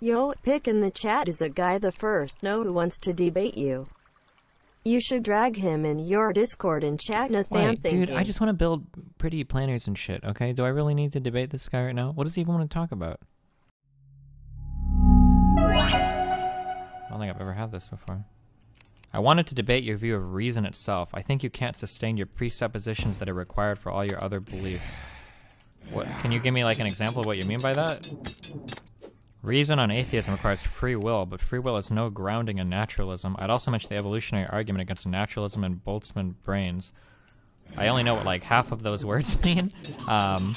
Yo, pick in the chat is a guy the first know who wants to debate you. You should drag him in your Discord and chat Nathan Wait, dude, I just want to build pretty planners and shit, okay? Do I really need to debate this guy right now? What does he even want to talk about? I don't think I've ever had this before. I wanted to debate your view of reason itself. I think you can't sustain your presuppositions that are required for all your other beliefs. What? Can you give me like an example of what you mean by that? Reason on atheism requires free will, but free will has no grounding in naturalism. I'd also mention the evolutionary argument against naturalism and Boltzmann brains. I only know what like half of those words mean, um,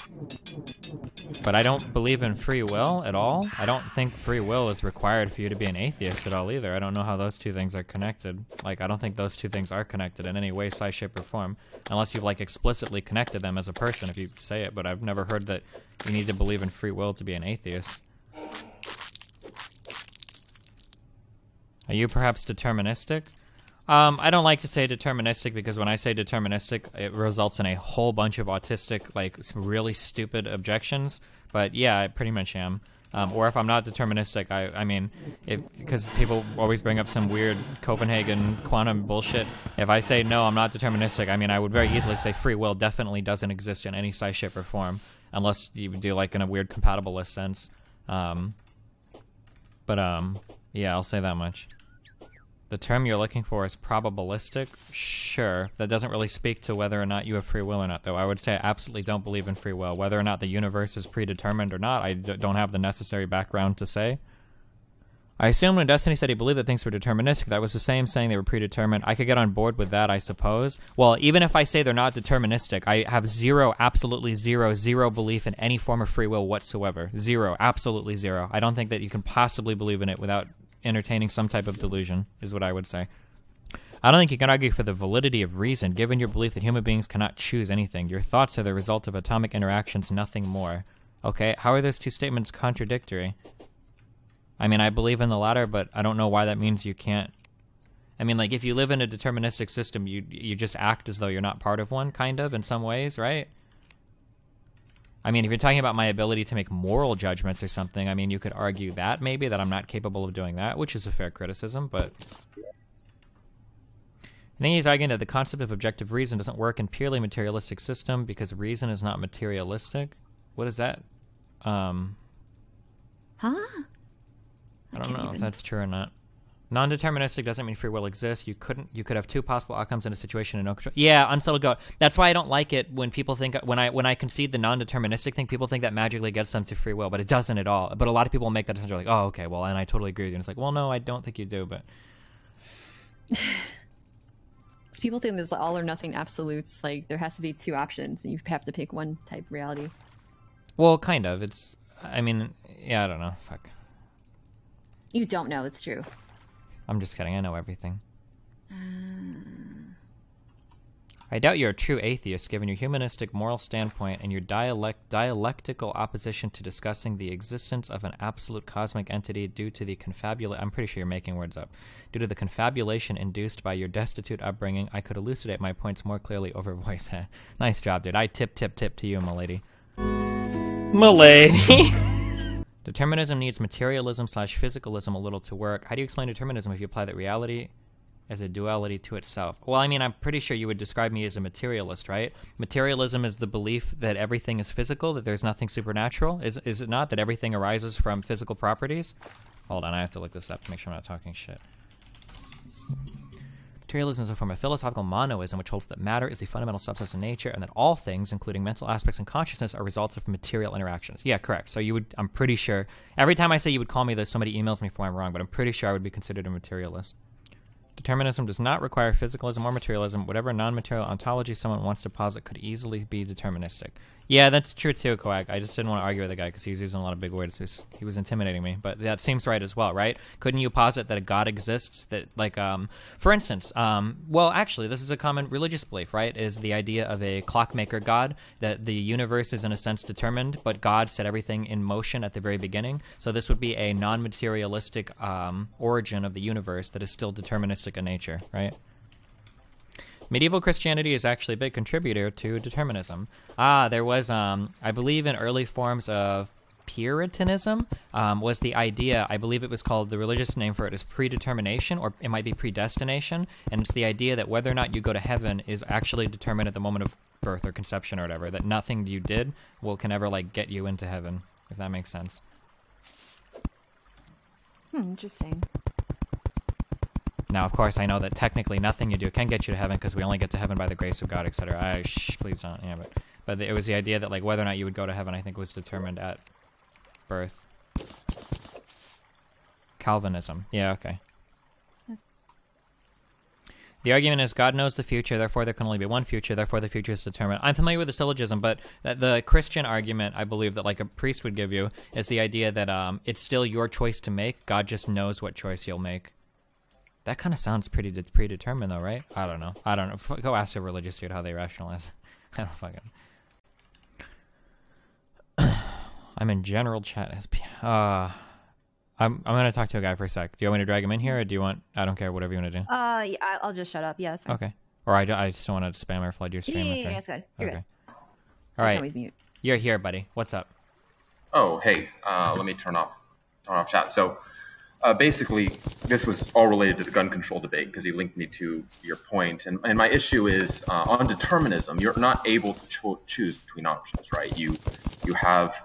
but I don't believe in free will at all. I don't think free will is required for you to be an atheist at all either. I don't know how those two things are connected. Like, I don't think those two things are connected in any way, size, shape, or form, unless you've like explicitly connected them as a person if you say it, but I've never heard that you need to believe in free will to be an atheist. Are you perhaps deterministic? Um, I don't like to say deterministic because when I say deterministic, it results in a whole bunch of autistic, like some really stupid objections. But yeah, I pretty much am. Um, or if I'm not deterministic, I, I mean, because people always bring up some weird Copenhagen quantum bullshit. If I say no, I'm not deterministic, I mean, I would very easily say free will definitely doesn't exist in any size, shape, or form, unless you do like in a weird compatibilist sense. Um, but um, yeah, I'll say that much. The term you're looking for is probabilistic? Sure. That doesn't really speak to whether or not you have free will or not, though. I would say I absolutely don't believe in free will. Whether or not the universe is predetermined or not, I d- don't have the necessary background to say. I assume when Destiny said he believed that things were deterministic, that was the same saying they were predetermined. I could get on board with that, I suppose. Well, even if I say they're not deterministic, I have zero, absolutely zero, zero belief in any form of free will whatsoever. Zero, absolutely zero. I don't think that you can possibly believe in it without entertaining some type of delusion, is what I would say. I don't think you can argue for the validity of reason, given your belief that human beings cannot choose anything. Your thoughts are the result of atomic interactions, nothing more. Okay, how are those two statements contradictory? I mean, I believe in the latter, but I don't know why that means you can't. I mean, like, if you live in a deterministic system, you you just act as though you're not part of one, kind of, in some ways, right? I mean, if you're talking about my ability to make moral judgments or something, I mean, you could argue that maybe that I'm not capable of doing that, which is a fair criticism, but. I think he's arguing that the concept of objective reason doesn't work in purely materialistic system because reason is not materialistic. What is that? Um. Huh? I don't know even... if that's true or not. Non-deterministic doesn't mean free will exists. You couldn't. You could have two possible outcomes in a situation and no control. Yeah, unsettled goat. That's why I don't like it when people think when I when I concede the non-deterministic thing. People think that magically gets them to free will, but it doesn't at all. But a lot of people make that decision like, oh, okay, well, and I totally agree with you. And it's like, well, no, I don't think you do, but. people think there's all or nothing absolutes. Like there has to be two options, and you have to pick one type of reality. Well, kind of. It's. I mean, yeah, I don't know. Fuck. You don't know. It's true. I'm just kidding. I know everything. Uh... I doubt you're a true atheist given your humanistic moral standpoint and your dialect dialectical opposition to discussing the existence of an absolute cosmic entity due to the confabulation. I'm pretty sure you're making words up. Due to the confabulation induced by your destitute upbringing, I could elucidate my points more clearly over voice. nice job, dude. I tip, tip, tip to you, milady. Milady. Determinism needs materialism slash physicalism a little to work. How do you explain determinism if you apply that reality as a duality to itself? Well, I mean, I'm pretty sure you would describe me as a materialist, right? Materialism is the belief that everything is physical, that there's nothing supernatural. Is is it not that everything arises from physical properties? Hold on, I have to look this up to make sure I'm not talking shit. Materialism is a form of philosophical monoism which holds that matter is the fundamental substance of nature and that all things, including mental aspects and consciousness, are results of material interactions. Yeah, correct. So you would, I'm pretty sure, every time I say you would call me this, somebody emails me before I'm wrong, but I'm pretty sure I would be considered a materialist. Determinism does not require physicalism or materialism. Whatever non material ontology someone wants to posit could easily be deterministic. Yeah, that's true too, Coag. I just didn't want to argue with the guy because he was using a lot of big words. He was, he was, intimidating me, but that seems right as well, right? Couldn't you posit that a god exists? That, like, um, for instance, um, well, actually, this is a common religious belief, right? Is the idea of a clockmaker god that the universe is in a sense determined, but God set everything in motion at the very beginning. So this would be a non-materialistic um, origin of the universe that is still deterministic in nature, right? Medieval Christianity is actually a big contributor to determinism. Ah, there was, um, I believe, in early forms of Puritanism um, was the idea. I believe it was called the religious name for it is predetermination, or it might be predestination, and it's the idea that whether or not you go to heaven is actually determined at the moment of birth or conception or whatever. That nothing you did will can ever like get you into heaven, if that makes sense. Hmm, interesting. Now, of course, I know that technically nothing you do can get you to heaven because we only get to heaven by the grace of God, etc. I shh, please don't. Yeah, but but it was the idea that like whether or not you would go to heaven, I think was determined at birth. Calvinism. Yeah. Okay. The argument is God knows the future, therefore there can only be one future, therefore the future is determined. I'm familiar with the syllogism, but the Christian argument, I believe that like a priest would give you, is the idea that um, it's still your choice to make. God just knows what choice you'll make. That kind of sounds pretty de- predetermined, though, right? I don't know. I don't know. F- Go ask a religious dude how they rationalize. I don't fucking. I'm in general chat. SP. Uh, I'm I'm gonna talk to a guy for a sec. Do you want me to drag him in here, or do you want? I don't care. Whatever you want to do. Uh, yeah, I- I'll just shut up. Yeah, that's fine. Okay. Or I, do- I just don't want to spam or flood your stream. yeah, with yeah, that's good. You're okay. good. All I can right. always mute. You're here, buddy. What's up? Oh, hey, uh, let me turn off turn off chat. So, uh, basically, this was all related to the gun control debate because he linked me to your point. And, and my issue is uh, on determinism. You're not able to cho- choose between options, right? You you have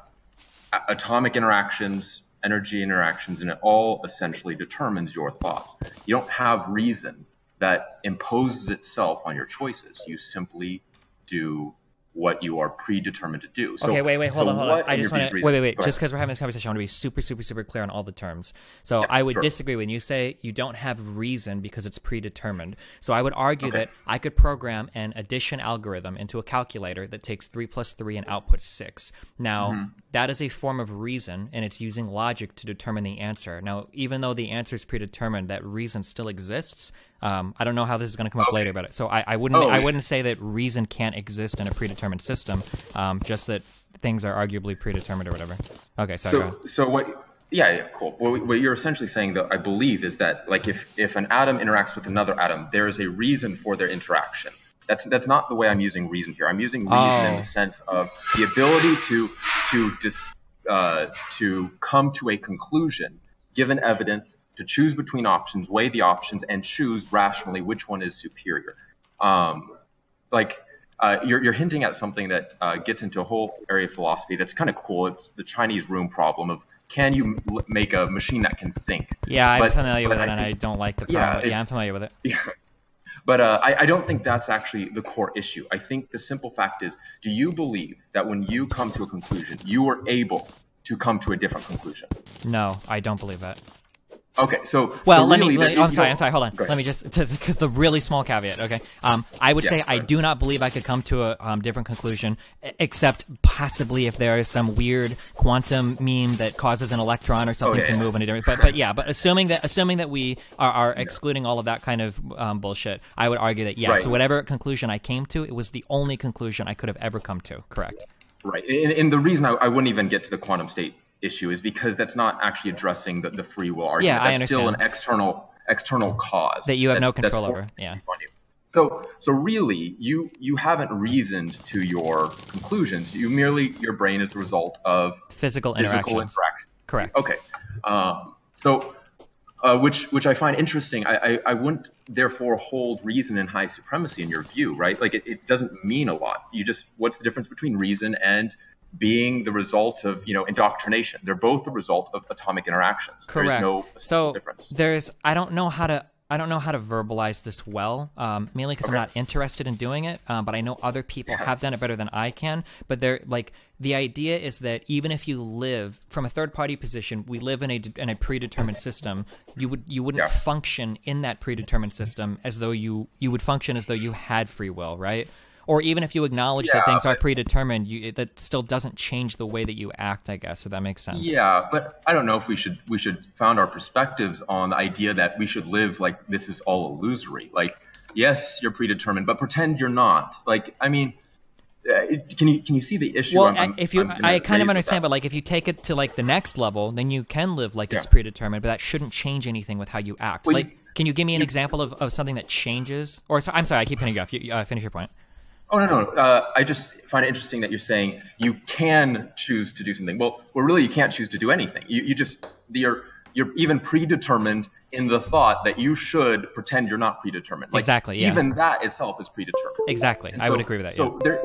atomic interactions, energy interactions, and it all essentially determines your thoughts. You don't have reason that imposes itself on your choices. You simply do what you are predetermined to do. So, okay, wait, wait, hold so on, hold on. I just want to wait, wait, wait. Go Just because we're having this conversation, I want to be super, super, super clear on all the terms. So Yeah, I would sure. disagree when you say you don't have reason because it's predetermined. So I would argue Okay. that I could program an addition algorithm into a calculator that takes three plus three and outputs six. Now Mm-hmm. that is a form of reason, and it's using logic to determine the answer. Now, even though the answer is predetermined, that reason still exists. Um, I don't know how this is going to come up later, but it so I, I wouldn't Oh, I yeah. wouldn't say that reason can't exist in a predetermined system. Um, just that things are arguably predetermined or whatever. Okay, sorry. So, so what? Yeah, yeah, cool. What, what you're essentially saying, though, I believe, is that like if if an atom interacts with another atom, there is a reason for their interaction. That's that's not the way I'm using reason here. I'm using reason in Oh. the sense of the ability to to dis, uh, to come to a conclusion given evidence, to choose between options, weigh the options, and choose rationally which one is superior. Um, like uh, you're, you're hinting at something that uh, gets into a whole area of philosophy that's kind of cool. It's the Chinese room problem of can you m- make a machine that can think? Yeah, I'm But- familiar but with it, and I don't like the Yeah, problem. Yeah, it's- I'm familiar with it. Yeah. But uh, I, I don't think that's actually the core issue. I think the simple fact is do you believe that when you come to a conclusion, you are able to come to a different conclusion? No, I don't believe that. Okay, so Well, let me. Let, I'm sorry. I'm sorry. Hold on. Let me just because the really small caveat. Okay. Um, I would Yeah, say I do not believe I could come to a um, different conclusion, except possibly if there is some weird quantum meme that causes an electron or something yeah, to yeah. move in a different. But but yeah. But assuming that assuming that we are, are excluding all of that kind of um, bullshit, I would argue that yes. Right. So whatever conclusion I came to, it was the only conclusion I could have ever come to. Correct. Right. And, and the reason I, I wouldn't even get to the quantum state issue is because that's not actually addressing the, the free will argument. Yeah, I that's still an external external cause That you have no that's- that's control over, yeah. So so really you you haven't reasoned to your conclusions. You merely your brain is the result of Physical physical interactions. interaction. Correct. Okay. Um, so, uh, which which I find interesting. I, I, I wouldn't therefore hold reason in high supremacy in your view, right? Like it, it doesn't mean a lot. You just what's the difference between reason and being the result of you know indoctrination? They're both the result of atomic interactions. Correct. There's no so difference. there's I don't know how to I don't know how to verbalize this well, um, mainly because I'm not interested in doing it. Um, but I know other people have done it better than I can. But they're like the idea is that even if you live from a third party position, we live in a in a predetermined system. You would you wouldn't Yeah. function in that predetermined system as though you you would function as though you had free will, right? Or even if you acknowledge that things are predetermined, you, it, that still doesn't change the way that you act. I guess, if that makes sense. Yeah, but I don't know if we should we should found our perspectives on the idea that we should live like this is all illusory. Like, yes, you're predetermined, but pretend you're not. Like, I mean, uh, it- can you can you see the issue? Well, I'm- I'm- if you, I kind of understand, but like if you take it to like the next level, then you can live like it's predetermined, but that shouldn't change anything with how you act. Well, like, you- can you give me an example of, of something that changes? Or so, I'm sorry, I keep cutting you off. You, uh, finish your point. Oh no, no. Uh, I just find it interesting that you're saying you can choose to do something. Well, well, really, you can't choose to do anything. You, you just you're you're even predetermined in the thought that you should pretend you're not predetermined. Like, Exactly, yeah. Even that itself is predetermined. Exactly. And I would agree with that. So yeah. there,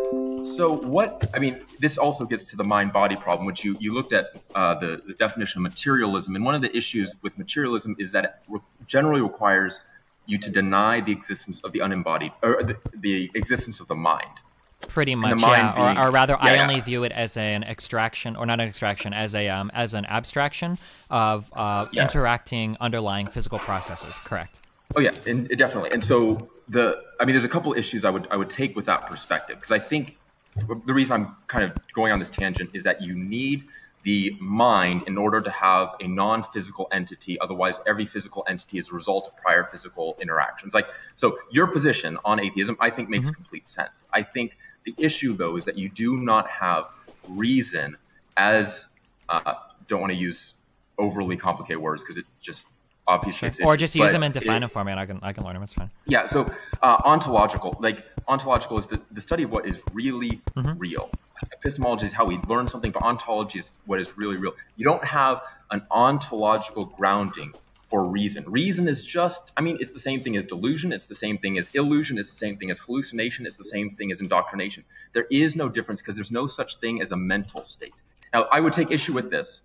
so what? I mean, this also gets to the mind-body problem, which you you looked at uh, the the definition of materialism, and one of the issues with materialism is that it re- generally requires you to deny the existence of the unembodied or the, the existence of the mind. Pretty much, yeah. Or, being- or rather, I only yeah. view it as an extraction, or not an extraction, as a um, as an abstraction of uh, Yeah. interacting underlying physical processes. Correct. Oh yeah, and definitely. And so the, I mean, there's a couple issues I would I would take with that perspective because I think the reason I'm kind of going on this tangent is that you need the mind in order to have a non-physical entity. Otherwise, every physical entity is a result of prior physical interactions. Like so, your position on atheism, I think, makes complete sense. I think the issue though is that you do not have reason as uh, don't want to use overly complicated words because it just obfuscates Or just use them and define them for me, and I can I can learn them. It's fine. yeah, so uh, ontological, like ontological is the, the study of what is really Mm-hmm. real. Epistemology is how we learn something, but ontology is what is really real. You don't have an ontological grounding for reason. Reason is just, I mean, it's the same thing as delusion, it's the same thing as illusion, it's the same thing as hallucination, it's the same thing as indoctrination. There is no difference because there's no such thing as a mental state. Now, I would take issue with this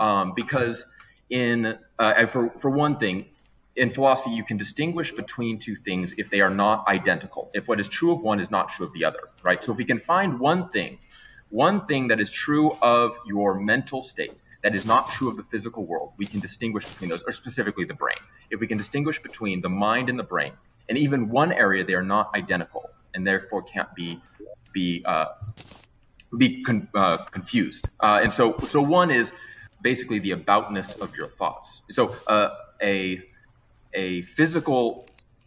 um, because, in uh, for for one thing, in philosophy, you can distinguish between two things if they are not identical. If what is true of one is not true of the other, right? So if we can find one thing, one thing that is true of your mental state that is not true of the physical world, we can distinguish between those, or specifically the brain. If we can distinguish between the mind and the brain, and even one area they are not identical, and therefore can't be be uh, be con- uh, confused. Uh, and so, so one is basically the aboutness of your thoughts. So, uh, a a physical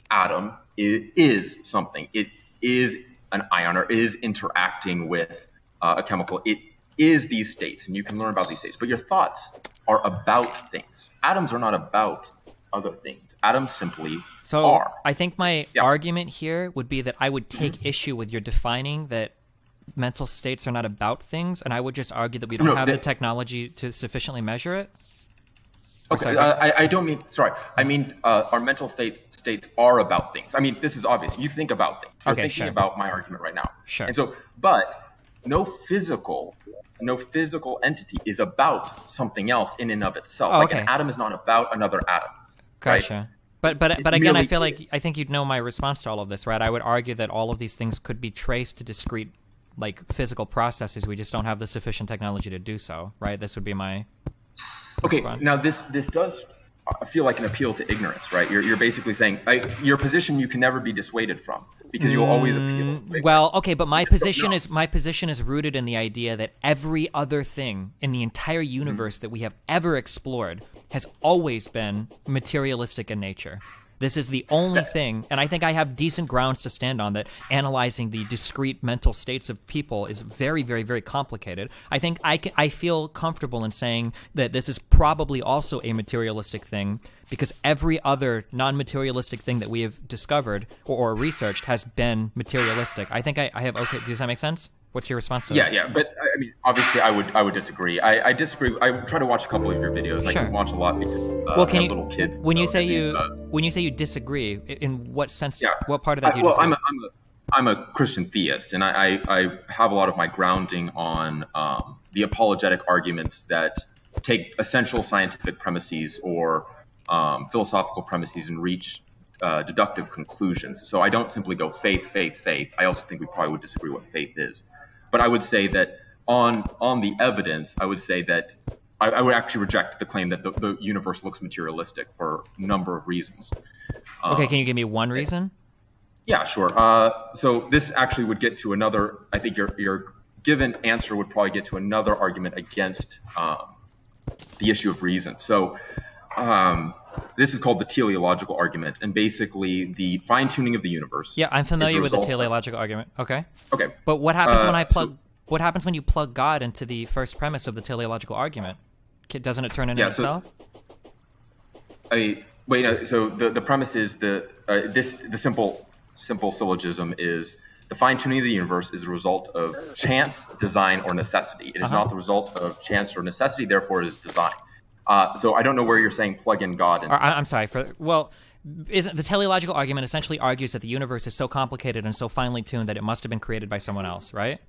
atom is, is something. It is an ion or is interacting with uh, a chemical. It is these states, and you can learn about these states. But your thoughts are about things. Atoms are not about other things. Atoms simply So are. I think my Yeah. Mm-hmm. argument here would be that I would take issue with your defining that mental states are not about things, and I would just argue that we don't No, have the technology to sufficiently measure it. Okay, uh, I, I don't mean sorry. I mean uh, our mental state states are about things. I mean this is obvious. You think about things. You're Okay, thinking sure. about my argument right now. Sure. And so, but no physical, no physical entity is about something else in and of itself. Oh, like an atom is not about another atom. right? Gotcha. But but It but again, I feel like I think you'd know my response to all of this, right? I would argue that all of these things could be traced to discrete, like physical processes. We just don't have the sufficient technology to do so, right? This would be my Okay, response. now this this does feel like an appeal to ignorance, right? You're you're basically saying I, your position you can never be dissuaded from because you'll always appeal. Mm, Well, okay, but my position is my position is rooted in the idea that every other thing in the entire Mm-hmm. universe that we have ever explored has always been materialistic in nature. This is the only thing, and I think I have decent grounds to stand on that. Analyzing the discrete mental states of people is very, very, very complicated. I think I, I feel comfortable in saying that this is probably also a materialistic thing because every other non-materialistic thing that we have discovered or, or researched has been materialistic. I think I, I have okay. Does that make sense? What's your response to Yeah, that? yeah, yeah, but I mean, obviously, I would I would disagree. I, I disagree. I try to watch a couple of your videos. I can watch a lot because uh, Well, can you little kids. when you say you uh, when you say you disagree, in what sense? Yeah. What part of that I- do you well, disagree? I'm a, I'm a I'm a Christian theist, and I, I, I have a lot of my grounding on um, the apologetic arguments that take essential scientific premises or um, philosophical premises and reach uh, deductive conclusions. So I don't simply go faith, faith, faith. I also think we probably would disagree what faith is, but I would say that on on the evidence, I would say that. I, I would actually reject the claim that the, the universe looks materialistic for a number of reasons. okay, Um, can you give me one reason? yeah, sure. Uh, so this actually would get to another. I think your your given answer would probably get to another argument against um, the issue of reason. So um, this is called the teleological argument, and basically the fine tuning of the universe. Yeah, I'm familiar with the teleological argument. Okay, Okay. but what happens Uh, when I plug? so- what happens when you plug God into the first premise of the teleological argument? Doesn't it turn in Yeah, so- itself? I wait. No, so the the premise is the uh, this the simple simple syllogism is the fine tuning of the universe is a result of chance, design, or necessity. It is Uh-huh. not the result of chance or necessity, therefore, it is design. Uh, so I don't know where you're saying plug in God. And, Or, I, I'm sorry for well. Isn't the teleological argument essentially argues that the universe is so complicated and so finely tuned that it must have been created by someone else, right?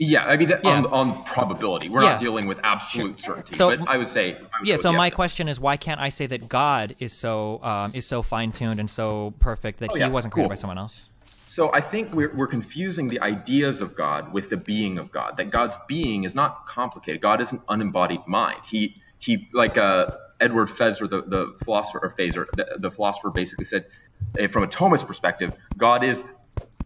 yeah, I mean, that, Yeah. on, on probability. We're Yeah. not dealing with absolute certainty. So- but I would say. I would Yeah. So my yes. question is, why can't I say that God is so um, is so fine tuned and so perfect that Oh, he yeah, wasn't created cool. by someone else? So I think we're, we're confusing the ideas of God with the being of God. That God's being is not complicated. God is an unembodied mind. He he like uh, Edward Feser, the, the philosopher or Phaser, the, the philosopher basically said, eh, from a Thomist perspective, God is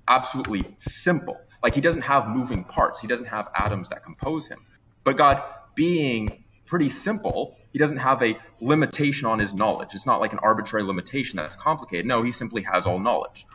absolutely simple. Like he doesn't have moving parts. He doesn't have atoms that compose him. But God being pretty simple, he doesn't have a limitation on his knowledge. It's not like an arbitrary limitation that's complicated. No, he simply has all knowledge.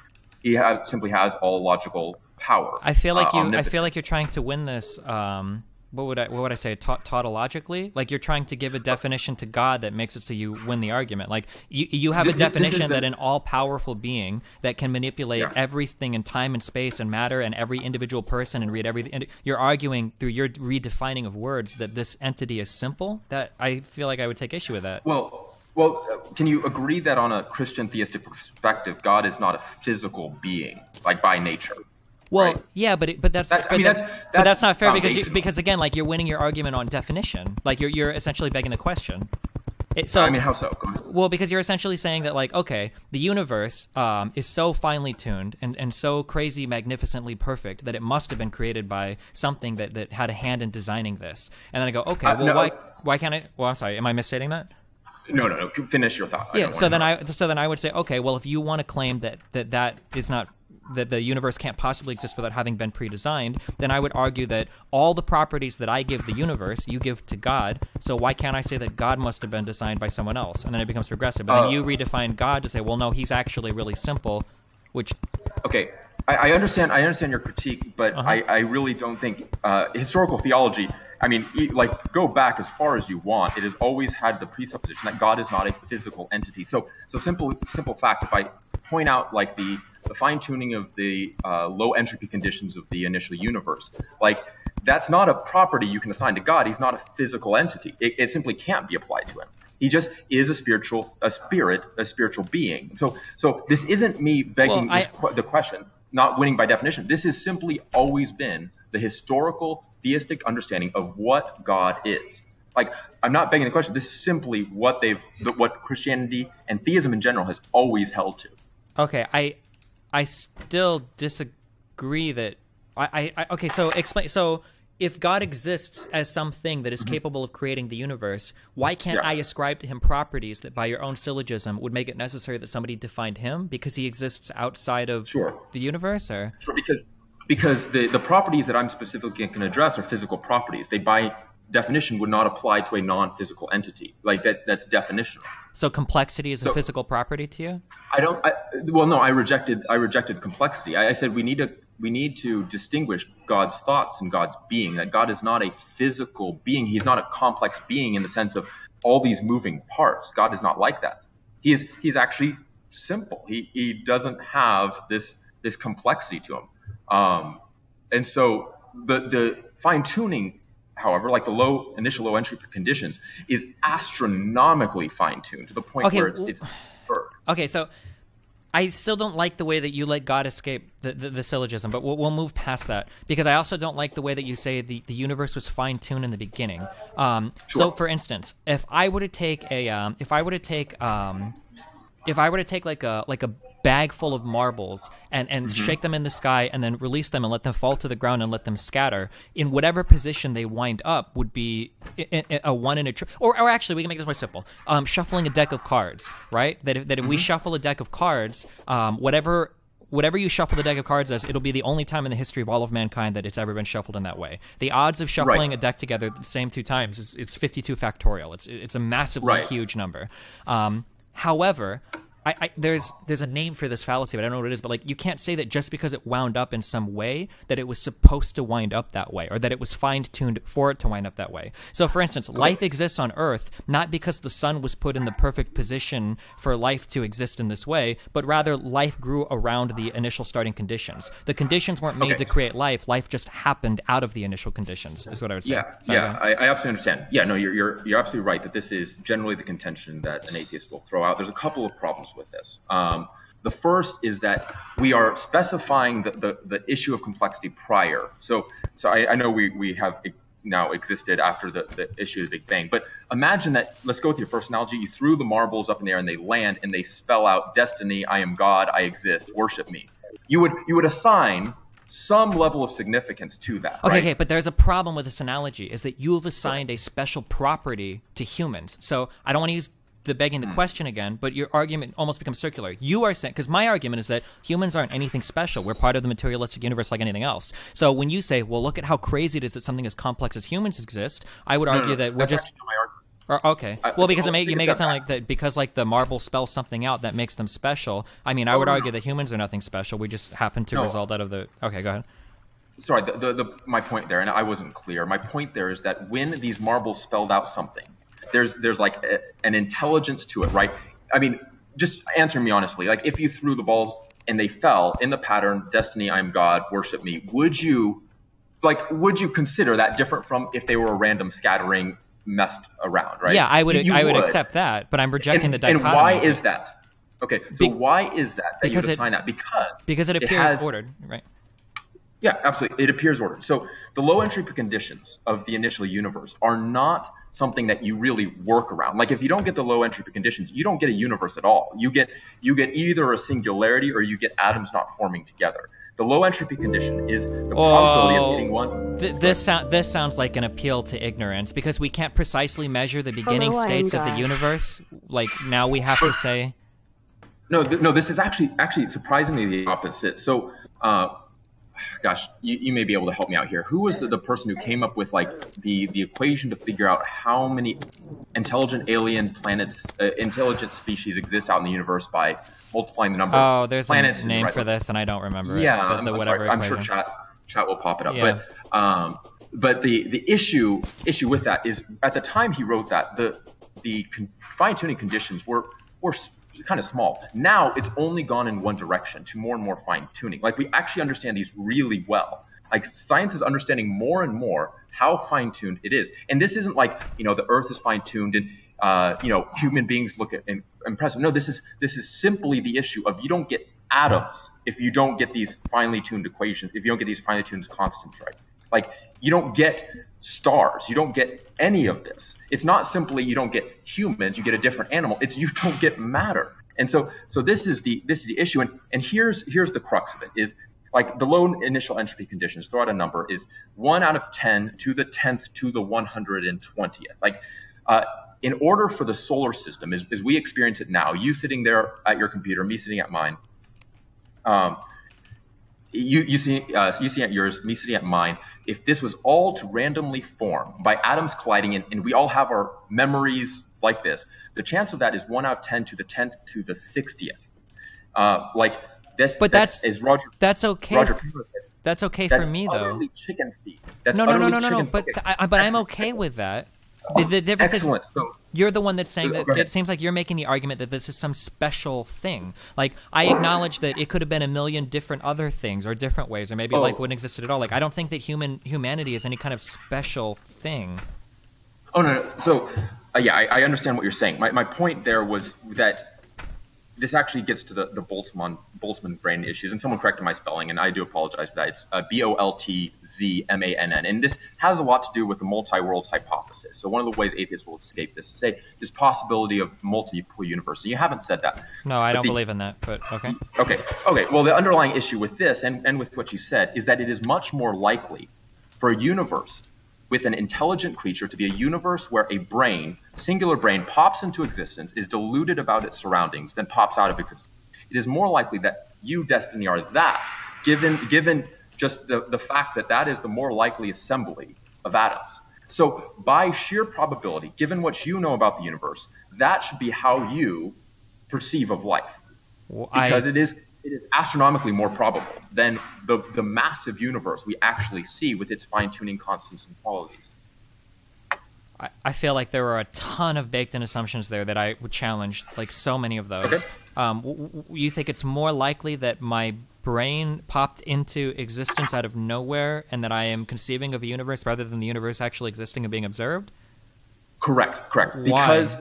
He simply has all logical power. I feel like uh, you. I feel like you're trying to win this. Um, what would I? What would I say? Ta- tautologically, like you're trying to give a definition to God that makes it so you win the argument. Like you, you have a Th- th- this definition that an all-powerful being that can manipulate Yeah. everything in time and space and matter and every individual person and read everything. And you're arguing through your redefining of words that this entity is simple. That I feel like I would take issue with that. Well, well, uh, can you agree that on a Christian theistic perspective, God is not a physical being, like by nature? Well, right? yeah, but it, but that's That- I but, mean, that- that's- but that's that's not fair because you, because again, like you're winning your argument on definition. Like you're you're essentially begging the question. It, so I mean, how so? Well, because you're essentially saying that like okay, the universe um, is so finely tuned and, and so crazy magnificently perfect that it must have been created by something that, that had a hand in designing this. And then I go, okay, Uh, well no. why why can't I? Well, I'm sorry, am I misstating that? No, no, no. Finish your thought. Yeah. So then interrupt. I so then I would say, okay, well, if you want to claim that that that is not that the universe can't possibly exist without having been pre-designed, then I would argue that all the properties that I give the universe, you give to God. So why can't I say that God must have been designed by someone else? And then it becomes progressive. But Uh, then you redefine God to say, well, no, he's actually really simple, which Okay, I, I understand. I understand your critique, but Uh-huh. I, I really don't think uh, historical theology. I mean, like go back as far as you want. It has always had the presupposition that God is not a physical entity. So, so simple, simple fact. If I point out like the the fine tuning of the uh, low entropy conditions of the initial universe, like that's not a property you can assign to God. He's not a physical entity. It, it simply can't be applied to him. He just is a spiritual, a spirit, a spiritual being. So, so this isn't me begging Well, I- this the question, not winning by definition. This has simply always been the historical theistic understanding of what God is. Like, I'm not begging the question. This is simply what they've, the, what Christianity and theism in general has always held to. Okay, I I still disagree that I, I, I okay, so explain so if God exists as something that is capable of creating the universe, why can't Mm-hmm. Yeah. I ascribe to him properties that by your own syllogism would make it necessary that somebody defined him because he exists outside of Sure. the universe or Sure, because because the, the properties that I'm specifically going to address are physical properties. They by definition would not apply to a non-physical entity. Like that that's definitional. so complexity is a physical property to you? I don't. I, well, no, I rejected. I rejected complexity. I, I said we need to we need to distinguish God's thoughts and God's being. That God is not a physical being. He's not a complex being in the sense of all these moving parts. God is not like that. He is. He's actually simple. He he doesn't have this this complexity to him. Um, and so the the fine tuning, however, like the low initial low entropy conditions, is astronomically fine tuned to the point Okay, where it's, it's. Okay, so I still don't like the way that you let God escape the, the, the syllogism, but we'll, we'll move past that because I also don't like the way that you say the, the universe was fine tuned in the beginning. Um, So, for instance, if I were to take a, um, if I were to take, um, if I were to take like a like a bag full of marbles and and shake them in the sky and then release them and let them fall to the ground and let them scatter in whatever position they wind up would be a, one in a tr- or or actually we can make this more simple um, shuffling a deck of cards right that if, that if we shuffle a deck of cards um, whatever whatever you shuffle the deck of cards as, it'll be the only time in the history of all of mankind that it's ever been shuffled in that way. The odds of shuffling Right. a deck together the same two times is it's 52 factorial. It's it's a massively Right. huge number. Um, however, I, I, there's there's a name for this fallacy, but I don't know what it is. But like, you can't say that just because it wound up in some way that it was supposed to wind up that way, or that it was fine tuned for it to wind up that way. So, for instance, life exists on Earth not because the sun was put in the perfect position for life to exist in this way, but rather life grew around the initial starting conditions. The conditions weren't made Okay. to create life; life just happened out of the initial conditions. Is what I would say. Yeah, Sorry, yeah. I, I absolutely understand. Yeah, no, you're, you're you're absolutely right that this is generally the contention that an atheist will throw out. There's a couple of problems with this. Um, the first is that we are specifying the, the, the issue of complexity prior. So so I, I know we, we have now existed after the, the issue of the Big Bang, but imagine that. Let's go with your first analogy. You threw the marbles up in the air and they land and they spell out destiny. I am God. I exist. Worship me. You would you would assign some level of significance to that. Okay, right? okay, but there's a problem with this analogy is that you have assigned a special property to humans. So I don't want to use the begging the hmm. question again, but your argument almost becomes circular. You are saying because my argument is that humans aren't anything special. We're part of the materialistic universe like anything else. So when you say, "Well, look at how crazy it is that something as complex as humans exist," I would No, argue no, that we're just actually not my argument. or, okay. I- well, because it make, you make it sound like that because like the marble spells something out that makes them special. I mean, I would no, argue no. that humans are nothing special. We just happen to No. result out of the. Okay, go ahead. sorry, the, the, the, my point there, and I wasn't clear. My point there is that when these marbles spelled out something, there's there's like a, an intelligence to it, right? I mean, just answer me honestly. Like, if you threw the balls and they fell in the pattern, "Destiny, I'm God, worship me," would you, like, would you consider that different from if they were a random scattering messed around, right? Yeah, I would. You- you I would, accept that, but I'm rejecting And, the and why is that? Okay, so Be- why is that that you because it- assign that? Because because it appears has- ordered, right? yeah, absolutely. It appears ordered. So the low entropy conditions of the initial universe are not something that you really work around. Like if you don't get the low entropy conditions, you don't get a universe at all. You get you get either a singularity or you get atoms not forming together. The low entropy condition is the probability of getting one. Th- this sound this sounds like an appeal to ignorance because we can't precisely measure the beginning Hello, I am states of the universe. Like now we have to say, No, th- no. This is actually actually surprisingly the opposite. So, uh, gosh, you, you may be able to help me out here. Who was the, the person who came up with like the the equation to figure out how many intelligent alien planets, uh, intelligent species exist out in the universe by multiplying the number oh, there's planets? a name right- for this, and I don't remember. Yeah, it, I'm, the I'm whatever. I'm sure chat chat will pop it up. Yeah. But um, but the the issue issue with that is at the time he wrote that the the con- fine tuning conditions were were kind of small. Now it's only gone in one direction to more and more fine tuning. Like we actually understand these really well. Like science is understanding more and more how fine tuned it is. And this isn't like you know the Earth is fine tuned and uh, you know human beings look at and impressive. No, this is this is simply the issue of you don't get atoms if you don't get these finely tuned equations. If you don't get these finely tuned constants right. Like you don't get stars. You don't get any of this. It's not simply you don't get humans. You get a different animal. It's you don't get matter. And so so this is the this is the issue. And and here's here's the crux of it is like the low initial entropy conditions. Throw out a number is one out of ten to the tenth to the one hundred and twentieth. Like uh, in order for the solar system, as, as we experience it now, you sitting there at your computer, me sitting at mine, um, you you see uh, you see at yours, me sitting at mine. If this was all to randomly form by atoms colliding, and, and we all have our memories like this, the chance of that is one out of ten to the tenth to the sixtieth. Uh, like this, But that's- as Roger That's okay. Roger That's okay that's for me though. chicken feed. That's No, no, no, no, no, no. But I- but I'm okay with that. The, the difference is So You're the one that's saying that it seems like you're making the argument that this is some special thing. Like I acknowledge that it could have been a million different other things or different ways, or maybe Oh. life wouldn't exist at all. Like I don't think that human humanity is any kind of special thing. Oh no, no. So uh, yeah, I, I understand what you're saying. My, my point there was that this actually gets to the, the Boltzmann Boltzmann brain issues, and someone corrected my spelling, and I do apologize for that. It's uh, B O L T Z M A N N, and this has a lot to do with the multi-worlds hypothesis. So one of the ways atheists will escape this is say there's possibility of multiple universes. You haven't said that. No, I But don't the- believe in that. But okay. Okay, okay. Well, the underlying issue with this and, and with what you said is that it is much more likely for a universe with an intelligent creature to be a universe where a brain, singular brain, pops into existence, is deluded about its surroundings, then pops out of existence. It is more likely that you, Destiny, are that, given given just the, the fact that that is the more likely assembly of atoms. So, by sheer probability, given what you know about the universe, that should be how you perceive of life Well, I- because it is it is astronomically more probable than the the massive universe we actually see with its fine tuning constants and qualities. I, I feel like there are a ton of baked in assumptions there that I would challenge, like so many of those. Okay. Um, w- w- you think it's more likely that my brain popped into existence out of nowhere and that I am conceiving of a universe rather than the universe actually existing and being observed? Correct, correct. Why? Because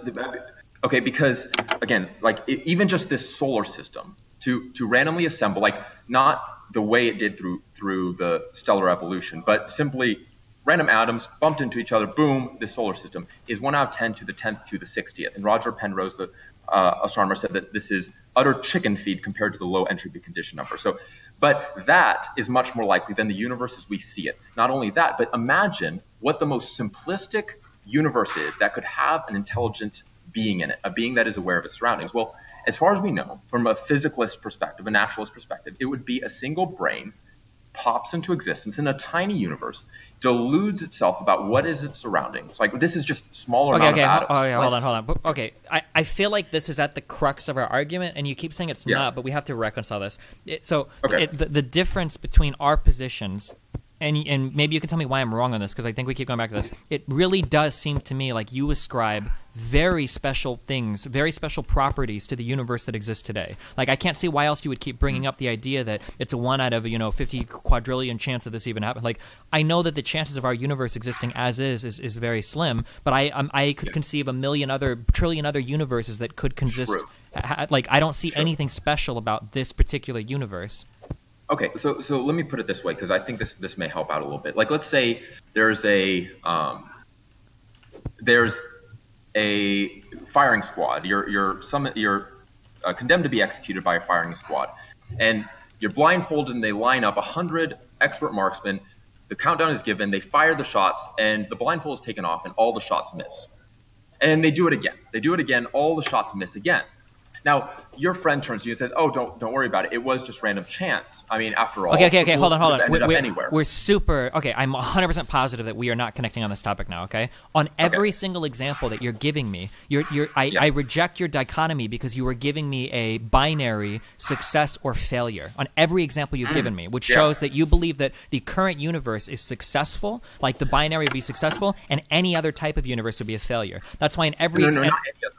okay, because again, like e- even just this solar system to to randomly assemble, like not the way it did through through the stellar evolution, but simply random atoms bumped into each other, boom, The solar system is one out of ten to the tenth to the sixtieth. And Roger Penrose, the uh, astronomer, said that this is utter chicken feed compared to the low entropy condition number. So, but that is much more likely than the universe as we see it. Not only that, but imagine what the most simplistic universe is that could have an intelligent being in it, a being that is aware of its surroundings. Well, as far as we know, from a physicalist perspective, a naturalist perspective, it would be a single brain pops into existence in a tiny universe, deludes itself about what is its surroundings. Like this is just smaller Okay, okay. of ho- Oh, yeah, hold on, hold on. But- Okay, I, I feel like this is at the crux of our argument, and you keep saying it's Yeah. not, but we have to reconcile this. It, so, Okay. it, the, the difference between our positions, and and maybe you can tell me why I'm wrong on this, because I think we keep going back to this. It really does seem to me like you ascribe very special things, very special properties to the universe that exists today. Like, I can't see why else you would keep bringing up the idea that it's a one out of you know 50 quadrillion chance that this even happened. Like, I know that the chances of our universe existing as is is, is very slim, but I um, I could conceive a million other trillion other universes that could consist. True. Like, I don't see anything special about this particular universe. Okay, so so let me put it this way because I think this this may help out a little bit. Like let's say there's a um, there's a firing squad. You're you're some you're uh, condemned to be executed by a firing squad, and you're blindfolded and they line up hundred expert marksmen. The countdown is given. They fire the shots, and the blindfold is taken off, and all the shots miss. And they do it again. They do it again. All the shots miss again. Now your friend turns to you and says, "Oh, don't don't worry about it. It was just random chance. I mean, after all." Okay, okay, okay. Hold on, hold on. We're, we're, anywhere. we're super. Okay, I'm 100% positive that we are not connecting on this topic now. Okay, on every single example that you're giving me, you're, you're, I, Yeah. I reject your dichotomy because you are giving me a binary success or failure on every example you've given me, which Mm. Yeah. shows that you believe that the current universe is successful, like the binary would be successful, and any other type of universe would be a failure. That's why in every no, no, not any other.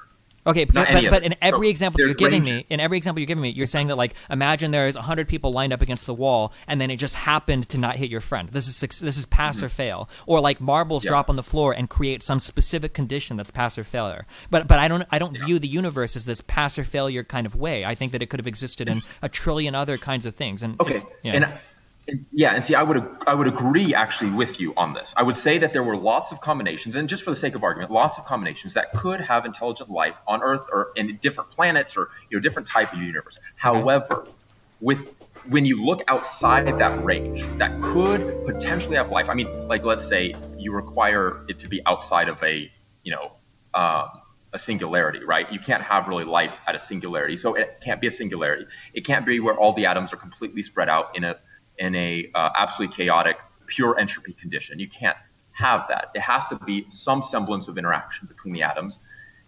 Okay, but, but, but in every So, example you're giving range. me, in every example you're giving me, you're saying that like imagine there's 100 people lined up against the wall and then it just happened to not hit your friend. This is this is pass or fail. Or like marbles Mm-hmm. Yeah. drop on the floor and create some specific condition that's pass or failure. But but I don't I don't view the universe as this pass or failure kind of way. I think that it could have existed in a trillion other kinds of things. And Okay, yeah. and yeah, and see, I would I would agree actually with you on this. I would say that there were lots of combinations, and just for the sake of argument, lots of combinations that could have intelligent life on Earth or in different planets or you know different type of universe. However, with when you look outside of that range, that could potentially have life. I mean, like let's say you require it to be outside of a you know um, a singularity, right? You can't have really life at a singularity, so it can't be a singularity. It can't be where all the atoms are completely spread out in a in a uh, absolutely chaotic pure entropy condition. You can't have that. It has to be some semblance of interaction between the atoms,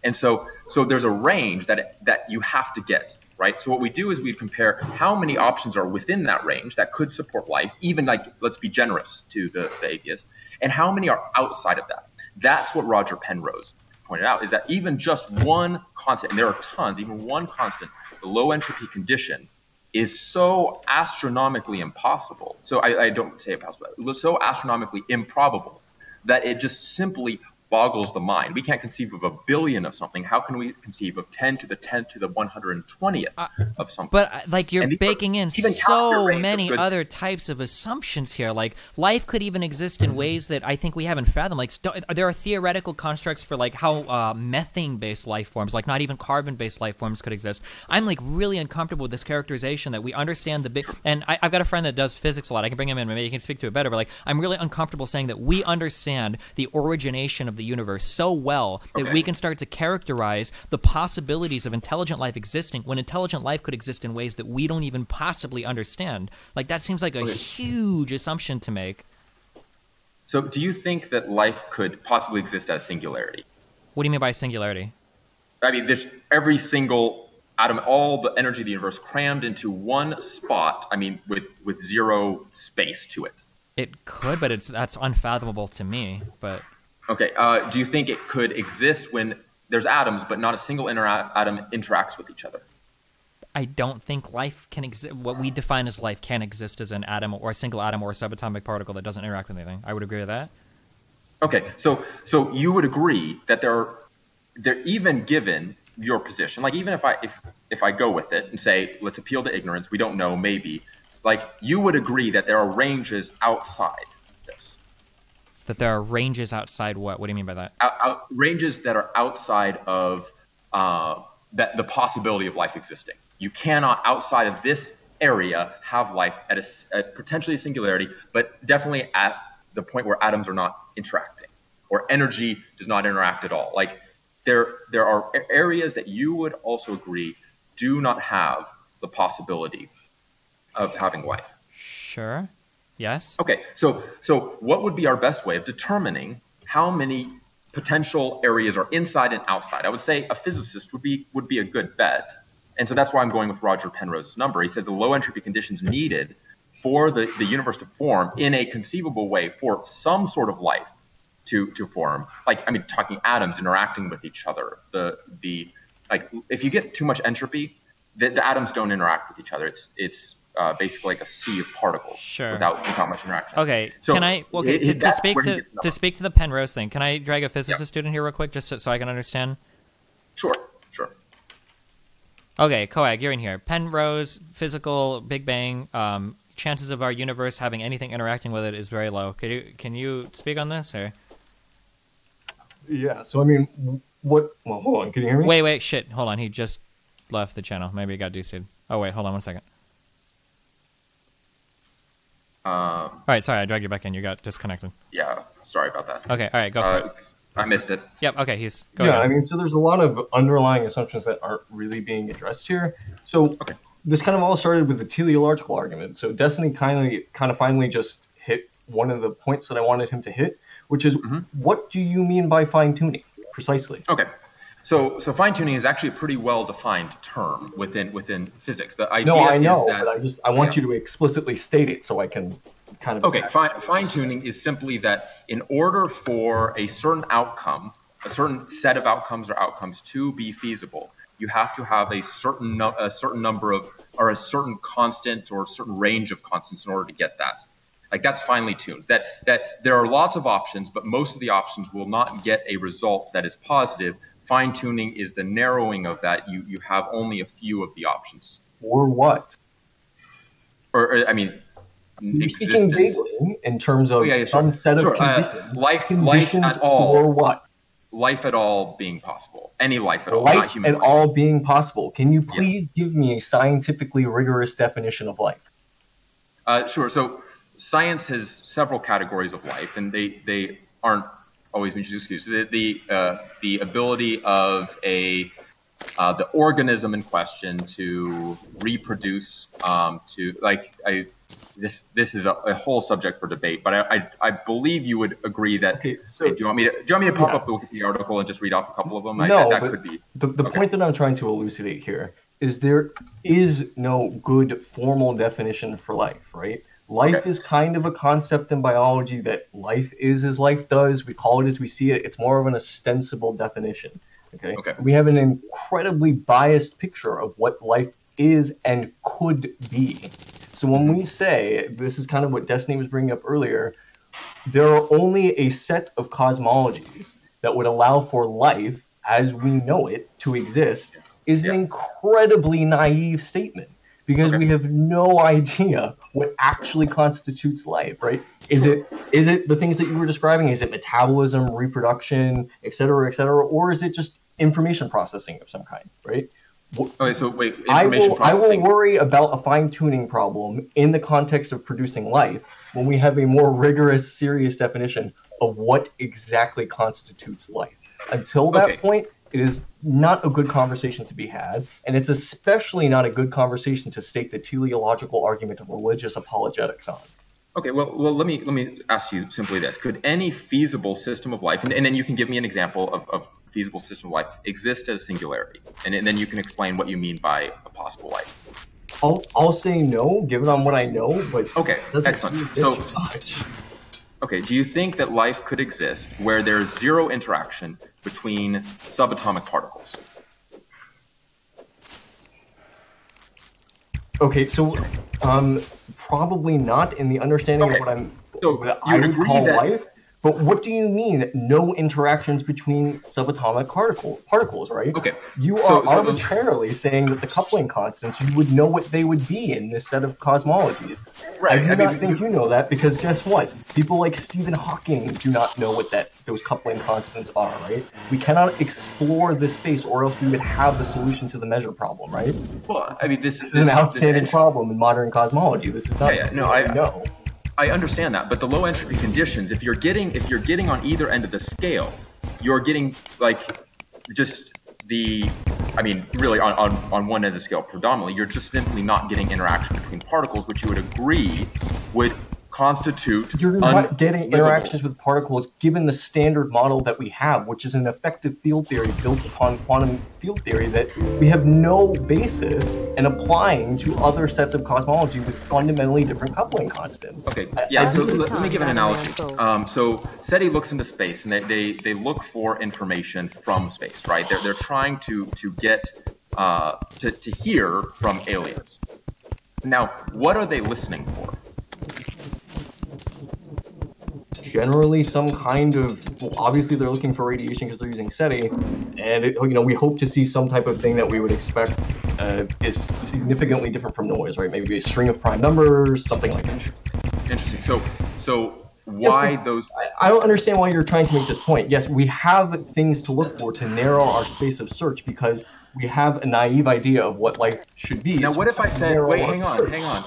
and so so there's a range that that you have to get right. So what we do is we compare how many options are within that range that could support life, even like let's be generous to the, the atheist, and how many are outside of that. That's what Roger Penrose pointed out is that even just one constant, and there are tons, even one constant, the low entropy condition is so astronomically impossible. So I, I don't say impossible, so astronomically improbable that it just simply boggles the mind. We can't conceive of a billion of something. How can we conceive of 10 to the 10 to the 120th of something? But uh, like you're baking in so many other types of assumptions here. Like life could even exist in ways that I think we haven't fathomed. Like st- there are theoretical constructs for like how uh, methane-based life forms, like not even carbon-based life forms, could exist. I'm like really uncomfortable with this characterization that we understand the big. And I, I've got a friend that does physics a lot. I can bring him in. Maybe he can speak to it better. But like I'm really uncomfortable saying that we understand the origination of the universe so well that Okay. we can start to characterize the possibilities of intelligent life existing when intelligent life could exist in ways that we don't even possibly understand. Like that seems like a Okay. huge assumption to make. so do you think that life could possibly exist as singularity? What do you mean by singularity? I mean, this every single atom, all the energy of the universe crammed into one spot. I mean, with with zero space to it. It could, but it's that's unfathomable to me. But Okay. Uh, do you think it could exist when there's atoms, but not a single inter- atom interacts with each other? I don't think life can exist. What we define as life can exist as an atom or a single atom or a subatomic particle that doesn't interact with anything. I would agree with that. Okay. So so you would agree that there are they're even given your position, like even if I if if I go with it and say let's appeal to ignorance, we don't know, maybe, like you would agree that there are ranges outside That there are ranges outside what? What do you mean by that? out, out, ranges that are outside of uh, that the possibility of life existing. You cannot outside of this area have life at a at potentially a singularity, but definitely at the point where atoms are not interacting or energy does not interact at all. Like there there are areas that you would also agree do not have the possibility of having life. Sure. Yes. Okay, so so what would be our best way of determining how many potential areas are inside and outside? I would say a physicist would be would be a good bet, and so that's why I'm going with Roger Penrose's number. He says the low entropy conditions needed for the, the universe to form in a conceivable way for some sort of life to to form. Like I mean, talking atoms interacting with each other. The the like if you get too much entropy, the, the atoms don't interact with each other. It's it's uh, basically like a sea of particles Sure. without without much interaction. Okay. So, can I? Okay. i- To, to speak to to speak to the Penrose thing, can I drag a physicist student here real quick, just so, so I can understand? Sure, sure. Okay, Coag, you're in here. Penrose, physical, Big Bang. Um, chances of our universe having anything interacting with it is very low. Can you can you speak on this or? Yeah. So I mean, what? Well, hold on. Can you hear me? Wait, wait, shit. Hold on. He just left the channel. Maybe he got DC'd. Oh wait, hold on one second. Um, All right, sorry, I dragged you back in. You got disconnected. yeah, sorry about that. Okay, all right, go for Uh, it. I missed it. Yep. Okay, he's go yeah, ahead. I mean, so there's a lot of underlying assumptions that aren't really being addressed here. So Okay. this kind of all started with the teleological argument. So Destiny kind of kind of finally just hit one of the points that I wanted him to hit, which is Mm-hmm. what do you mean by fine tuning precisely? Okay. So, so fine tuning is actually a pretty well defined term within within physics. The idea No, I know, that but I just I want Yeah. you to explicitly state it so I can kind of Okay, attack. fine, tuning is simply that in order for a certain outcome, a certain set of outcomes or outcomes to be feasible, you have to have a certain nu- a certain number of or a certain constant or a certain range of constants in order to get that. Like that's finely tuned. That that there are lots of options, but most of the options will not get a result that is positive. Fine tuning is the narrowing of that. You you have only a few of the options. Or what? Or, or I mean, You're speaking vaguely in terms of Oh, yeah, yeah, some sure. set of Sure, uh, conditions. life- life conditions at all. for what? life at all being possible. Any life at all, life not human at life. all being possible. Can you please give me a scientifically rigorous definition of life? Uh, sure. So science has several categories of life, and they, they aren't always mutually exclusive. The the, uh, the ability of a uh, the organism in question to reproduce, um, to like I this this is a, a whole subject for debate, but I, I I believe you would agree that. Okay, so Hey, do you want me to do you want me to pop Yeah. up the Wikipedia article and just read off a couple of them? I, No, that but could be. the, the Okay. point that I'm trying to elucidate here is there is no good formal definition for life, right? Life Okay. is kind of a concept in biology that life is as life does. We call it as we see it. It's more of an ostensible definition. Okay. Okay. We have an incredibly biased picture of what life is and could be. So when we mm-hmm. say this is kind of what Destiny was bringing up earlier, there are only a set of cosmologies that would allow for life as we know it to exist is an incredibly naive statement because Okay. we have no idea what actually constitutes life right is it is it the things that you were describing is it metabolism reproduction et cetera et cetera or is it just information processing of some kind right Okay, so wait, I information will, I will worry about a fine tuning problem in the context of producing life when we have a more rigorous, serious definition of what exactly constitutes life. Until that Okay. point, it is not a good conversation to be had, and it's especially not a good conversation to stake the teleological argument of religious apologetics on. Okay, well, well, let me let me ask you simply this: Could any feasible system of life, and, and then you can give me an example of, of feasible system of life exist as singularity, and, and then you can explain what you mean by a possible life. I'll, I'll say no, given on what I know, but Okay, excellent. So, much. okay, do you think that life could exist where there's zero interaction between subatomic particles? Okay, so um, probably not in the understanding Okay, of what I'm so what I would call that- life. But what do you mean no interactions between subatomic particle particles, right? Okay, You so- are so- arbitrarily saying that the coupling constants you would know what they would be in this set of cosmologies. Right, I do I not mean, think you- you know that because guess what? People like Stephen Hawking do not know what that those coupling constants are, right? We cannot explore this space or else we would have the solution to the measure problem, right? Well, I mean, this, This is an outstanding this- problem in modern cosmology. This is not Yeah, yeah, no, I- know. I understand that, but the low entropy conditions, if you're getting if you're getting on either end of the scale, you're getting like just the I mean, really on, on, on one end of the scale predominantly, you're just simply not getting interaction between particles, which you would agree would constitute You're not getting interactions with particles given the standard model that we have, which is an effective field theory built upon quantum field theory that we have no basis in applying to other sets of cosmology with fundamentally different coupling constants. Okay, yeah, I so let, let me give an analogy. Um, so SETI looks into space and they, they, they look for information from space, right? They're, they're trying to, to get, uh, to, to hear from aliens. Now, what are they listening for? Generally some kind of well, obviously they're looking for radiation because they're using SETI, and it, you know we hope to see some type of thing that we would expect uh, is significantly different from noise, right? Maybe a string of prime numbers, something like that. Interesting. So, so why but- those? I, I don't understand why you're trying to make this point. Yes, we have things to look for to narrow our space of search because we have a naive idea of what life should be. Now, so what if I said, wait, hang on, search. hang on.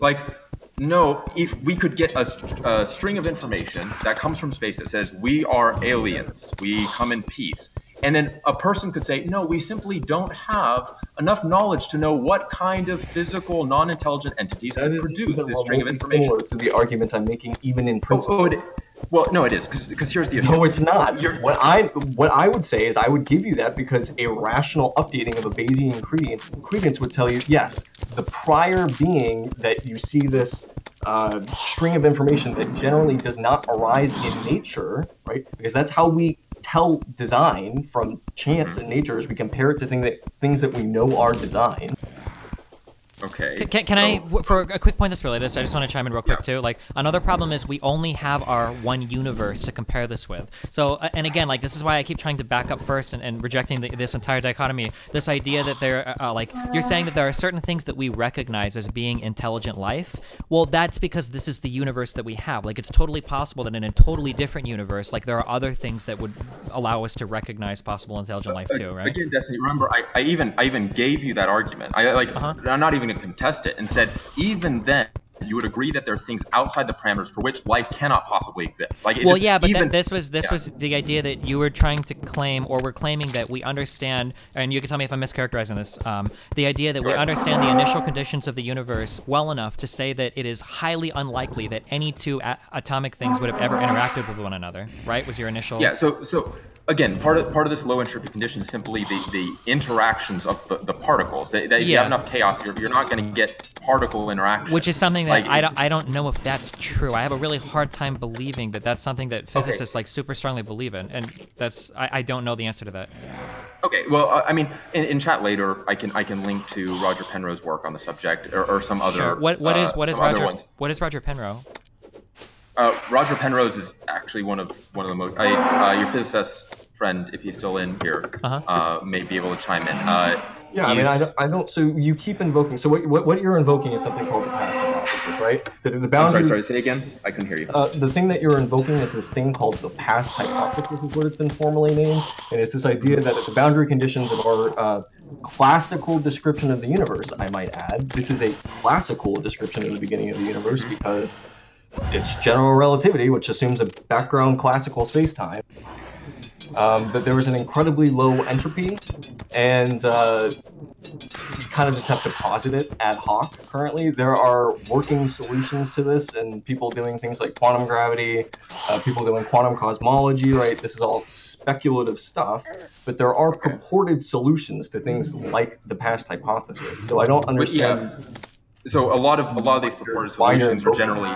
Like, no, if we could get a, a string of information that comes from space that says we are aliens, we come in peace, and then a person could say, no, we simply don't have enough knowledge to know what kind of physical, non-intelligent entities That can produce this string of information. to the argument I'm making, even in Oh, principle. oh, it, well, no, it is because here's the issue. No, it's not. You're- What I what I would say is I would give you that because a rational updating of a Bayesian credence, credence would tell you yes, the prior being that you see this uh, string of information that generally does not arise in nature, right? Because that's how we tell design from chance in nature is we compare it to thing that things that we know are design. Okay. Can, can, can I, for a quick point that's related, so I just want to chime in real quick Yeah. too. Like another problem is we only have our one universe to compare this with. So, uh, and again, like this is why I keep trying to back up first and, and rejecting the, this entire dichotomy. This idea that there, uh, like you're saying that there are certain things that we recognize as being intelligent life. Well, that's because this is the universe that we have. Like it's totally possible that in a totally different universe, like there are other things that would allow us to recognize possible intelligent life too, right? Again, Destiny. Remember, I, I even I even gave you that argument. I like Uh-huh. I'm not even to contest it, and said even then you would agree that there are things outside the parameters for which life cannot possibly exist. Like well yeah but even, this was this yeah. was the idea that you were trying to claim or were claiming that we understand and you can tell me if i'm mischaracterizing this um, the idea that we understand the initial conditions of the universe well enough to say that it is highly unlikely that any two a- atomic things would have ever interacted with one another right was your initial Yeah. So so again, part of part of this low entropy condition is simply the, the interactions of the, the particles. That, that if you have enough chaos, you're, you're not going to get particle interaction. which is something that Like, I, don't, I don't know if that's true. I have a really hard time believing that that's something that physicists like super strongly believe in, and that's I, I don't know the answer to that. Okay, well, uh, I mean, in, in chat later, I can I can link to Roger Penrose's work on the subject, or, or some other. Sure. What what is uh, what is Roger what is Roger Penrose? Uh, Roger Penrose is actually one of one of the most. I, uh, your physicist friend, if he's still in here, Uh-huh. uh, may be able to chime in. Uh, Yeah, I mean, I don't, I don't. So you keep invoking. So what, what, what you're invoking is something called the past hypothesis, right? The, the I'm boundary. sorry, sorry. Say again. I couldn't hear you. Uh, the thing that you're invoking is this thing called the past hypothesis, is what it's been formally named, and it's this idea that the boundary conditions of our uh, classical description of the universe, I might add, this is a classical description of the beginning of the universe because it's general relativity, which assumes a background classical space-time. Um, but there was an incredibly low entropy, and uh, you kind of just have to posit it ad hoc currently. There are working solutions to this, and people doing things like quantum gravity, uh, people doing quantum cosmology, right? This is all speculative stuff, but there are purported solutions to things like the past hypothesis. So I don't understand. Yeah so a lot of a lot of these purported solutions are generally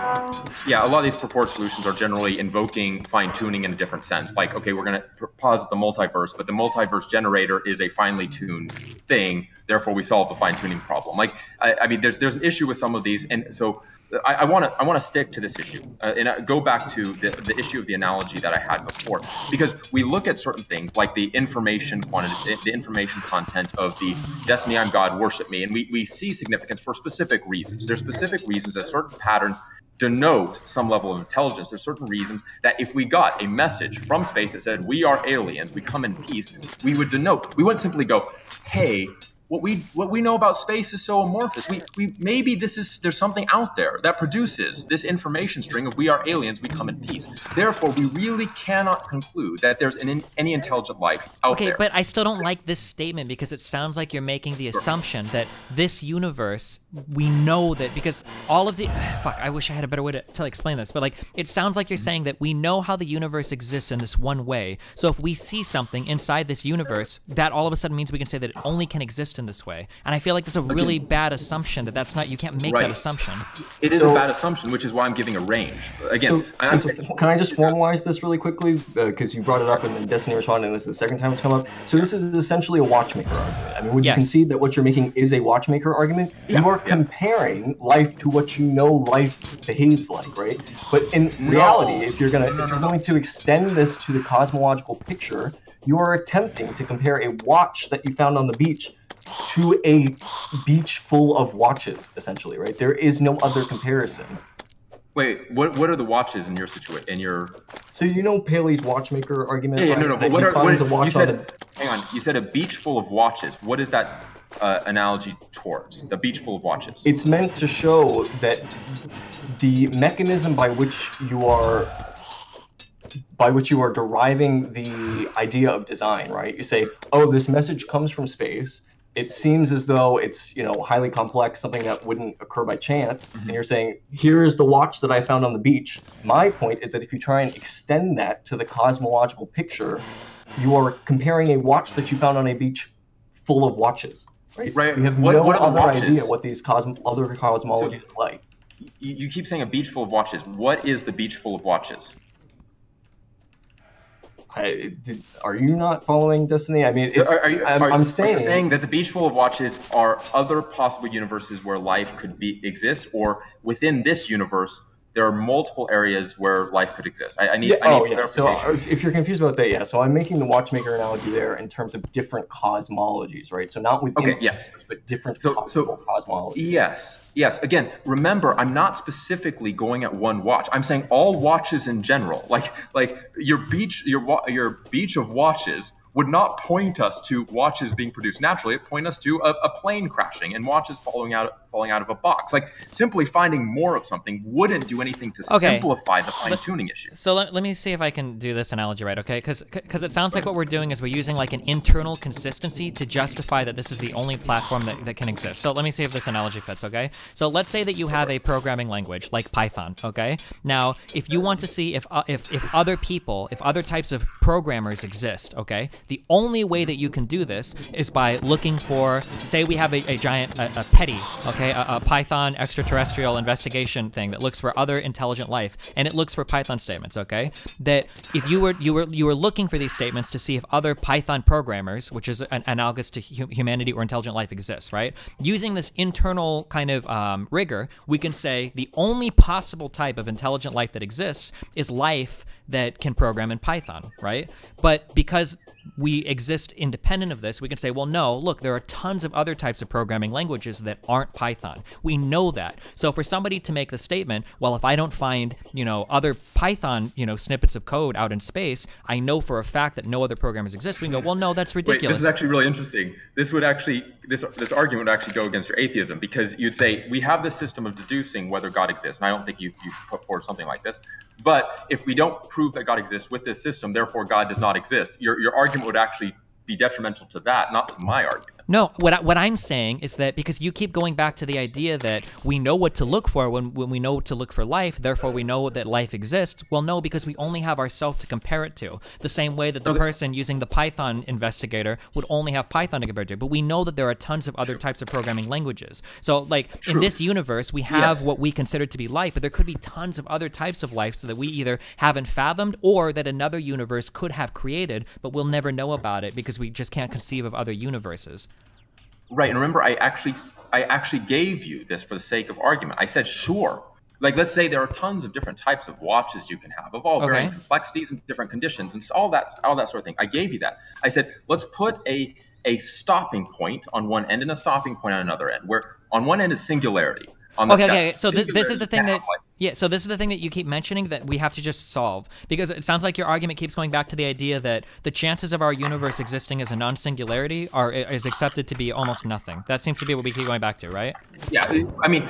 yeah a lot of these purported solutions are generally invoking fine tuning in a different sense. Like okay we're going to posit the multiverse but the multiverse generator is a finely tuned thing. Therefore we solve the fine tuning problem. Like I, I, mean there's there's an issue with some of these and so I want to I want to stick to this issue uh, and go back to the, the issue of the analogy that I had before because we look at certain things like the information quantity, the information content of the Destiny I'm God worship me, and we, we see significance for specific reasons. There's specific reasons that certain patterns denote some level of intelligence. There's certain reasons that if we got a message from space that said we are aliens, we come in peace, we would denote. We wouldn't simply go, hey, what we what we know about space is so amorphous. We we maybe this is there's something out there that produces this information string of we are aliens, we come in peace. Therefore, we really cannot conclude that there's an, any intelligent life out okay, there. Okay, but I still don't like this statement because it sounds like you're making the assumption that this universe we know that because all of the fuck. I wish I had a better way to, to explain this, but like it sounds like you're mm-hmm. saying that we know how the universe exists in this one way. So if we see something inside this universe, that all of a sudden means we can say that it only can exist in this way. And I feel like that's a really okay. bad assumption that that's not, you can't make right. that assumption. It is so, a bad assumption, which is why I'm giving a range. Again, so, so can I just formalize this really quickly? Because uh, you brought it up and then Destiny responded, and this is the second time it's come up. So this is essentially a watchmaker argument. I mean, would you concede that what you're making is a watchmaker argument? Yeah. You are yeah. comparing life to what you know life behaves like, right? But in no. reality, if you're gonna if you're going to extend this to the cosmological picture, you are attempting to compare a watch that you found on the beach to a beach full of watches, essentially, right? There is no other comparison. Wait, what what are the watches in your situation? In your so you know Paley's watchmaker argument? Yeah, yeah no, no. But what are what, you said, the... Hang on, you said a beach full of watches. What is that uh, analogy towards? The beach full of watches. It's meant to show that the mechanism by which you are by which you are deriving the idea of design, right? You say, oh, this message comes from space it seems as though it's you know highly complex, something that wouldn't occur by chance. Mm-hmm. And you're saying, here's the watch that I found on the beach. My point is that if you try and extend that to the cosmological picture, you are comparing a watch that you found on a beach full of watches. Right. Right. We have what, no what other idea what these cosm- other cosmologies so, like. You keep saying a beach full of watches. What is the beach full of watches? I, did, are you not following Destiny? I mean, are, are you, I'm, are, I'm saying, saying that the beach full of watches are other possible universes where life could be exist, or within this universe, there are multiple areas where life could exist. I, I need. Yeah, I need oh, yeah. So uh, if you're confused about that, yeah. So I'm making the watchmaker analogy there in terms of different cosmologies, right? So not within, okay, yes, but different so, so, cosmologies. Yes, yes. Again, remember, I'm not specifically going at one watch. I'm saying all watches in general. Like, like your beach, your your beach of watches would not point us to watches being produced naturally. It point us to a, a, plane crashing and watches falling out falling out of a box. Like simply finding more of something wouldn't do anything to okay. simplify the fine tuning issue. So let, let me see if I can do this analogy right, okay? Because because it sounds like what we're doing is we're using like an internal consistency to justify that this is the only platform that, that can exist. So let me see if this analogy fits, okay? So let's say that you have a programming language like Python, okay? Now, if you want to see if uh, if if other people, if other types of programmers exist, okay? The only way that you can do this is by looking for, say we have a, a giant, a, a PETI, okay, a, a, Python extraterrestrial investigation thing that looks for other intelligent life, and it looks for Python statements, okay? That if you were you were you were looking for these statements to see if other Python programmers, which is an, analogous to hu- humanity or intelligent life, exists, right? Using this internal kind of um, rigor, we can say the only possible type of intelligent life that exists is life that can program in Python, right? But because we exist independent of this, we can say, well, no, look, there are tons of other types of programming languages that aren't Python. We know that. So for somebody to make the statement, well, if I don't find, you know, other Python, you know, snippets of code out in space, I know for a fact that no other programmers exist. We can go, well, no, that's ridiculous. Wait, this is actually really interesting. This would actually, this this argument would actually go against your atheism because you'd say we have this system of deducing whether God exists, and I don't think you you put forward something like this. But if we don't prove that God exists with this system, therefore God does not exist, your, your argument would actually be detrimental to that, not to my argument. No, what I, what I'm saying is that because you keep going back to the idea that we know what to look for when when we know what to look for life, therefore we know that life exists. Well, no, because we only have ourselves to compare it to. The same way that the Okay. person using the Python investigator would only have Python to compare to. But we know that there are tons of other types of programming languages. So, like in this universe, we have Yes. what we consider to be life, but there could be tons of other types of life so that we either haven't fathomed or that another universe could have created, but we'll never know about it because we just can't conceive of other universes. Right, and remember, I actually, I actually gave you this for the sake of argument. I said, sure. Like, let's say there are tons of different types of watches you can have, of all varying Okay. complexities and different conditions, and all that, all that sort of thing. I gave you that. I said, let's put a a stopping point on one end and a stopping point on another end. Where on one end is singularity. On Okay, okay. So th- this is the thing that yeah. So this is the thing that you keep mentioning that we have to just solve because it sounds like your argument keeps going back to the idea that the chances of our universe existing as a non-singularity are is accepted to be almost nothing. That seems to be what we keep going back to, right? Yeah, I mean,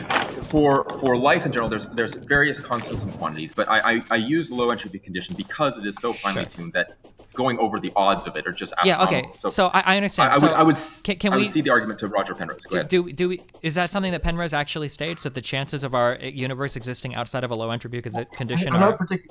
for for life in general, there's there's various constants and quantities, but I I, I use low entropy condition because it is so finely Sure. tuned that going over the odds of it are just Yeah. Okay. astronomical. So, I, I I, understand. I would so I would can, can I we would see the argument to Roger Penrose. Go ahead. Do do we, is that something that Penrose actually states that the chances of our uh, universe existing outside of a low entropy con- condition I'm are? not partic-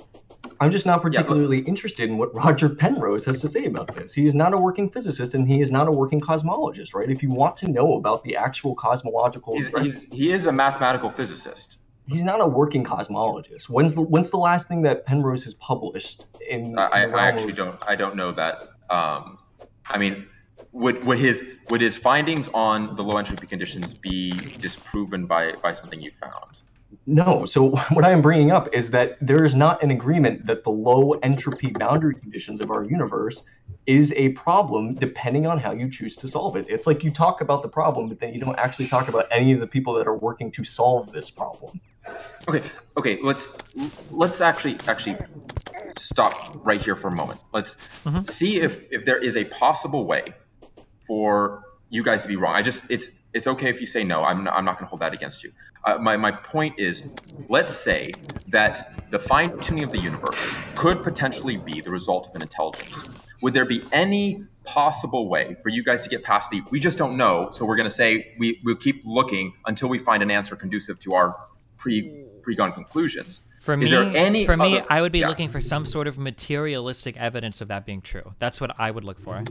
I'm just not but- particularly interested in what Roger Penrose has to say about this. He is not a working physicist and he is not a working cosmologist, right? If you want to know about the actual cosmological He's, address- he's, he is a mathematical physicist. He's not a working cosmologist. When's the when's the last thing that Penrose has published in I, I, I actually of- don't I don't know that. Um, I mean, would would his would his findings on the low entropy conditions be disproven by by something you found? No. So what I am bringing up is that there is not an agreement that the low entropy boundary conditions of our universe is a problem depending on how you choose to solve it. It's like you talk about the problem, but then you don't actually talk about any of the people that are working to solve this problem. Okay, okay, let's let's actually actually stop right here for a moment. Let's Mhm. see if if there is a possible way for you guys to be wrong. I just it's it's okay if you say no. I'm not, I'm not going to hold that against you. Uh, my my point is, let's say that the fine tuning of the universe could potentially be the result of an intelligence. Would there be any possible way for you guys to get past the we just don't know, so we're going to say we we'll keep looking until we find an answer conducive to our pre pre-gone conclusions? For Is me, there any for me, other- I would be yeah. looking for some sort of materialistic evidence of that being true. That's what I would look for.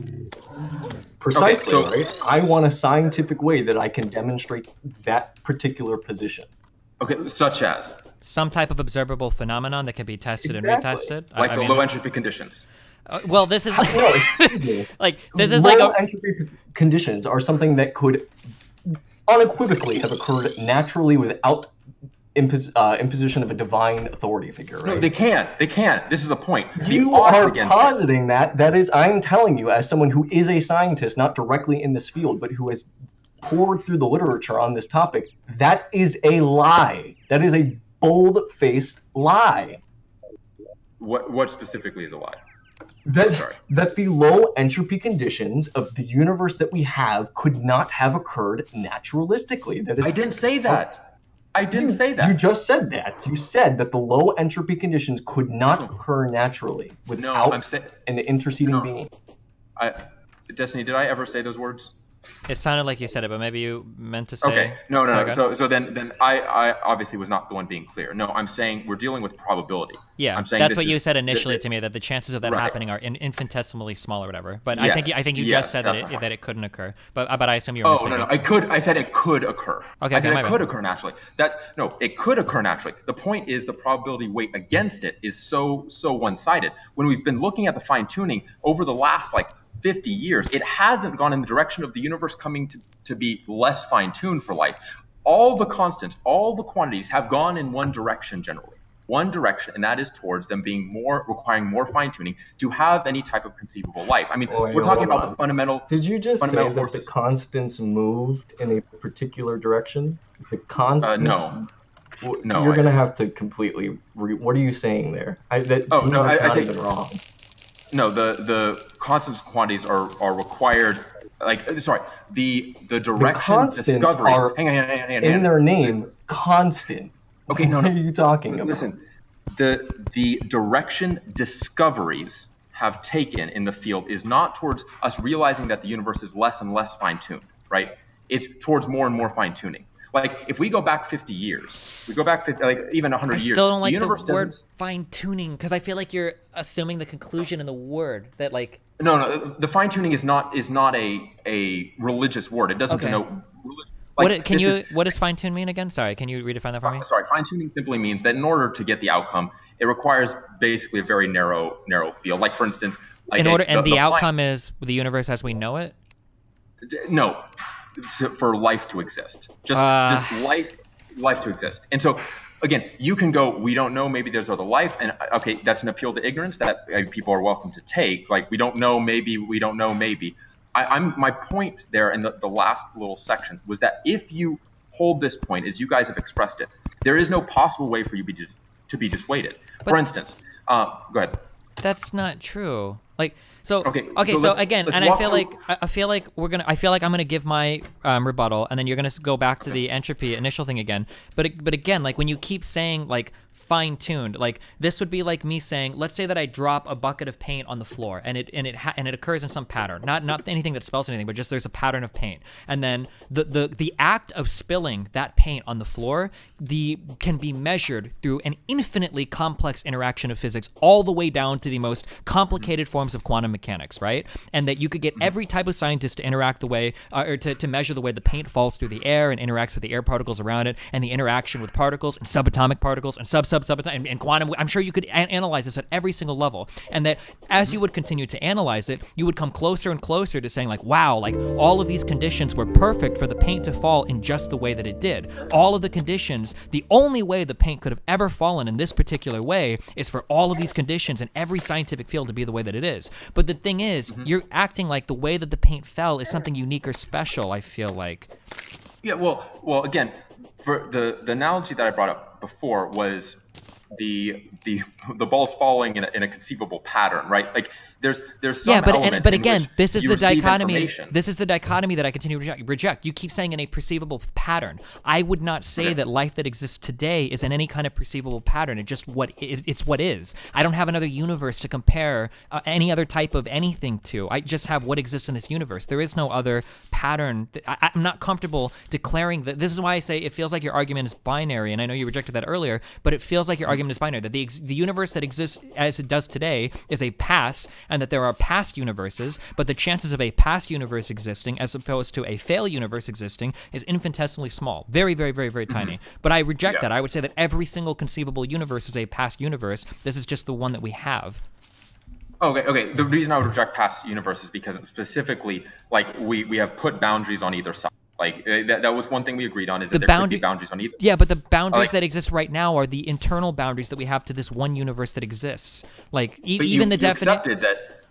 Precisely, okay, so- right? I want a scientific way that I can demonstrate that particular position. Okay, such as Some type of observable phenomenon that can be tested Exactly. and retested. I- like I the mean- low entropy conditions. uh, well, this is like, No, excuse me. like this is Low like a, entropy p- conditions are something that could unequivocally have occurred naturally without impos- uh, imposition of a divine authority figure, No, they can't. They can't. This is the point. You are positing that. That is, I'm telling you, as someone who is a scientist, not directly in this field, but who has poured through the literature on this topic, that is a lie. That is a bold-faced lie. What what specifically is a lie? That, that the low entropy conditions of the universe that we have could not have occurred naturalistically. That is I didn't say that. I didn't say that. You just said that. You said that the low entropy conditions could not occur naturally no, without I'm saying. an interceding No. being. I, Destiny, did I ever say those words? It sounded like you said it, but maybe you meant to say. Okay. No, no. No. So, so then, then I, I obviously was not the one being clear. No, I'm saying we're dealing with probability. Yeah, I'm saying that's this what you said initially th- to me that the chances of that Right. happening are in, infinitesimally small or whatever. But I think I think you yes, just said that it, that it couldn't occur. But uh, but I assume you're Oh mistaken. no, no, I could. I said it could occur. Okay, I said it bad. could occur naturally. That no, it could occur naturally. The point is the probability weight against it is so so one-sided. When we've been looking at the fine tuning over the last like 50 years, it hasn't gone in the direction of the universe coming to, to be less fine-tuned for life. All the constants, all the quantities have gone in one direction generally. One direction, and that is towards them being more requiring more fine-tuning to have any type of conceivable life. I mean, we're talking about on. the fundamental Did you just say Fundamental that the constants moved in a particular direction? The constants. Uh, no. W- No, You're I- gonna have to completely. Re- what are you saying there? I, that Oh, no, I- I think- wrong. No, the the constants quantities are are required. Like, uh, sorry, the the direction constants discovery. are hang on, hang on, hang on, In their name, constant. Okay, no, what no. are you talking about? Listen, the the direction discoveries have taken in the field is not towards us realizing that the universe is less and less fine-tuned, right? It's towards more and more fine-tuning. Like if we go back 50 years, we go back 50, like even 100 years. I years. still don't like the, universe word fine tuning because I feel like you're assuming the conclusion in the word that like No, no. The fine tuning is not is not a a religious word. It doesn't Okay. denote. relig- what can you is- what does fine tune mean again? Sorry, can you redefine that for me? Uh, sorry, fine tuning simply means that in order to get the outcome, it requires basically a very narrow narrow field. Like for instance, like In a- order, and the, fine- outcome is the universe as we know it. no, for life to exist, just Uh. just life life to exist. And so again, you can go, we don't know, maybe there's other life, and uh, okay, that's an appeal to ignorance that uh, people are welcome to take. Like we don't know, maybe we don't know, maybe. I, I'm my point there in the, the last little section was that if you hold this point as you guys have expressed it, there is no possible way for you be dis- to be dissuaded. for instance, uh, go ahead. That's not true. Like so. Okay, Okay. so So, again, and I feel through- like I feel like we're gonna. I feel like I'm gonna give my um, rebuttal, and then you're gonna go back to the entropy initial thing again. But it- but again, like when you keep saying like fine tuned, like this would be like me saying, let's say that I drop a bucket of paint on the floor, and it and it and it occurs in some pattern, not not anything that spells anything, but just there's a pattern of paint, and then the the the act of spilling that paint on the floor, the can be measured through an infinitely complex interaction of physics, all the way down to the most complicated forms of quantum mechanics, right? And that you could get every type of scientist to interact the way, uh, or to, to measure the way the paint falls through the air and interacts with the air particles around it, and the interaction with particles and subatomic particles and sub sub subatomic and, and quantum. I'm sure you could analyze this at every single level, and that as you would continue to analyze it, you would come closer and closer to saying like, wow, like all of these conditions were perfect for the paint to fall in just the way that it did. All of the conditions, the only way the paint could have ever fallen in this particular way is for all of these conditions in every scientific field to be the way that it is. But the thing is, mm-hmm. you're acting like the way that the paint fell is something unique or special. I feel like. Yeah, well, well, again, for the the analogy that I brought up before was the the the balls falling in a, in a conceivable pattern, right? Like there's there's some yeah, but and, but again, this is the dichotomy. This is the dichotomy that I continue to reject. You keep saying in a perceivable pattern. I would not say Okay. that life that exists today is in any kind of perceivable pattern. It just what it, it's what is. I don't have another universe to compare uh, any other type of anything to. I just have what exists in this universe. There is no other pattern. I, I'm not comfortable declaring that. This is why I say it feels like your argument is binary, and I know you rejected that earlier, but it feels like your argument is binary. That the ex- the universe that exists as it does today is a past, and that there are past universes, but the chances of a past universe existing as opposed to a fail universe existing is infinitesimally small. Very, very, very, very tiny. Mm-hmm. But I reject Yeah. that. I would say that every single conceivable universe is a past universe. This is just the one that we have. Okay, okay. The reason I would reject past universes is because specifically, like we we have put boundaries on either side. Like uh, that, that was one thing we agreed on is The that there could be boundaries on either. Yeah, but the boundaries Like- that exist right now are the internal boundaries that we have to this one universe that exists. Like e- But you- even the you definition. accepted that.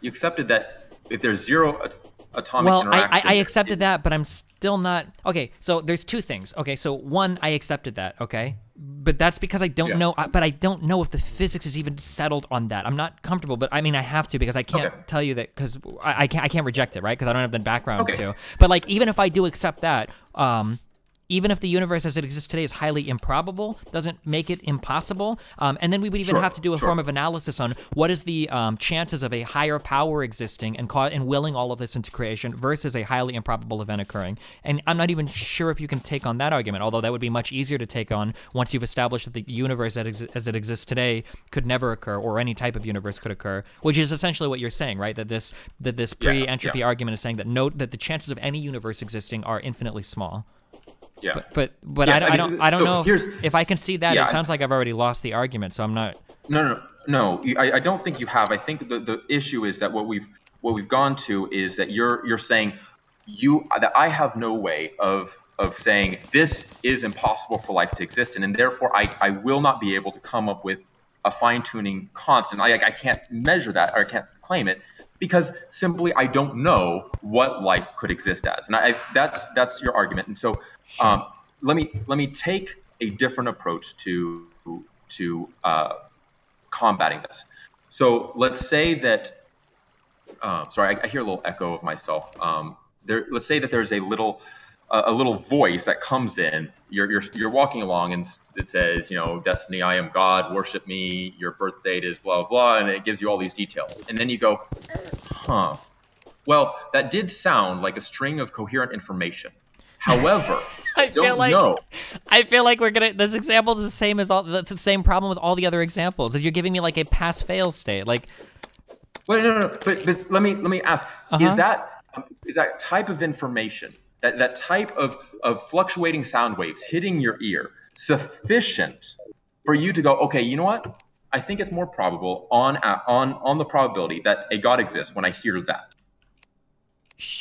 You accepted that if there's zero atomic well I. I, I accepted that but i'm still not okay so there's two things okay so one i accepted that okay but that's because i don't Yeah. know but i don't know if the physics is even settled on that i'm not comfortable but i mean i have to because i can't Okay. tell you that because I, I can't i can't reject it right because i don't have the background Okay. to but like even if i do accept that um even if the universe as it exists today is highly improbable, doesn't make it impossible. Um, and then we would even Sure, have to do a sure. form of analysis on what is the um, chances of a higher power existing and ca- and willing all of this into creation versus a highly improbable event occurring. And I'm not even sure if you can take on that argument, although that would be much easier to take on once you've established that the universe as it exists today could never occur, or any type of universe could occur, which is essentially what you're saying, right? That this that this pre-entropy yeah. argument is saying that no that the chances of any universe existing are infinitely small. Yeah. But but Yes, I, I I don't I don't so know if, if I can see that. Yeah, it sounds like I've already lost the argument, so I'm not. No, no, no. you- I, I don't think you have. I think the, the issue is that what we've what we've gone to is that you're you're saying you that I have no way of of saying this is impossible for life to exist in, and therefore I, I will not be able to come up with a fine tuning constant. I I can't measure that or I can't claim it because simply I don't know what life could exist as, and I that's that's your argument. And so um, let me let me take a different approach to to uh, combating this. So let's say that, uh, sorry, I, I hear a little echo of myself. Um, there, let's say that there's a little a, a little voice that comes in. You're, you're you're walking along and it says, you know, Destiny, I am God, worship me. Your birth date is blah blah, and it gives you all these details. And then you go, huh. Well, that did sound like a string of coherent information. However, I feel like know. I feel like we're gonna. This example is the same as all. That's the same problem with all the other examples. Is you're giving me like a pass-fail state. Like, Wait, no, no, no. But, but let me let me ask: Uh-huh. Is that um, is that type of information, that that type of of fluctuating sound waves hitting your ear, sufficient for you to go, okay, you know what? I think it's more probable on on on the probability that a God exists when I hear that.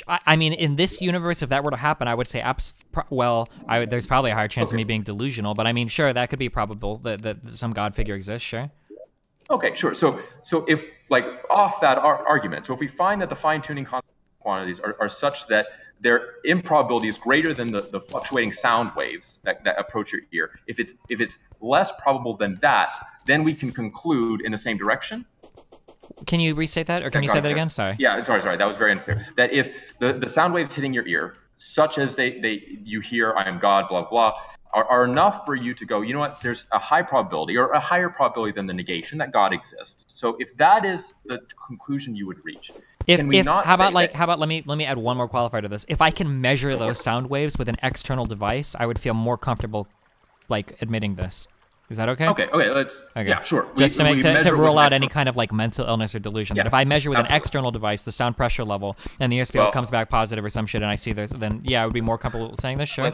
I, I mean, in this universe, if that were to happen, I would say, abs- well, I there's probably a higher chance of me being delusional. But I mean, sure, that could be probable that, that some God figure exists. Sure. Okay, sure. So so if like off that ar- argument, so if we find that the fine tuning quantities are, are such that their improbability is greater than the, the fluctuating sound waves that, that approach your ear, if it's if it's less probable than that, then we can conclude in the same direction. Can you restate that, or can that you say that again? Sorry. Yeah, sorry, sorry. That was very unclear. That if the, the sound waves hitting your ear, such as they, they you hear I am God, blah, blah, are, are enough for you to go, you know what, there's a high probability or a higher probability than the negation that God exists. So if that is the conclusion you would reach, If, can we if not how about like how about let me let me add one more qualifier to this. If I can measure those sound waves with an external device, I would feel more comfortable like admitting this. Is that okay? Okay, okay, let's. Okay. Yeah, sure. We- Just to make to, to rule out any kind of like mental illness or delusion. Yeah, but if I measure with an external device the sound pressure level and the ear Well- comes back positive or some shit, and I see this, then yeah, I would be more comfortable saying this. Sure.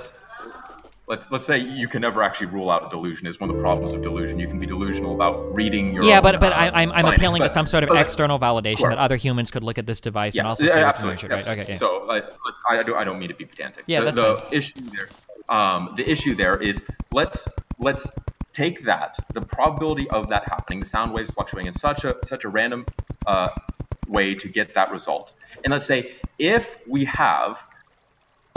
Let's, let's say you can never actually rule out delusion. Is one of the problems of delusion. You can be delusional about reading your. Yeah, own, but but uh, I, I'm I'm findings, appealing to some sort of external validation Sure. that other humans could look at this device and Yeah, also yeah, see what's absolutely, right? absolutely. Okay, yeah. So like, I, I don't I don't mean to be pedantic. Yeah, the, that's the issue there. Um, the issue there is let's let's take that the probability of that happening, the sound waves fluctuating in such a such a random uh, way to get that result, and let's say if we have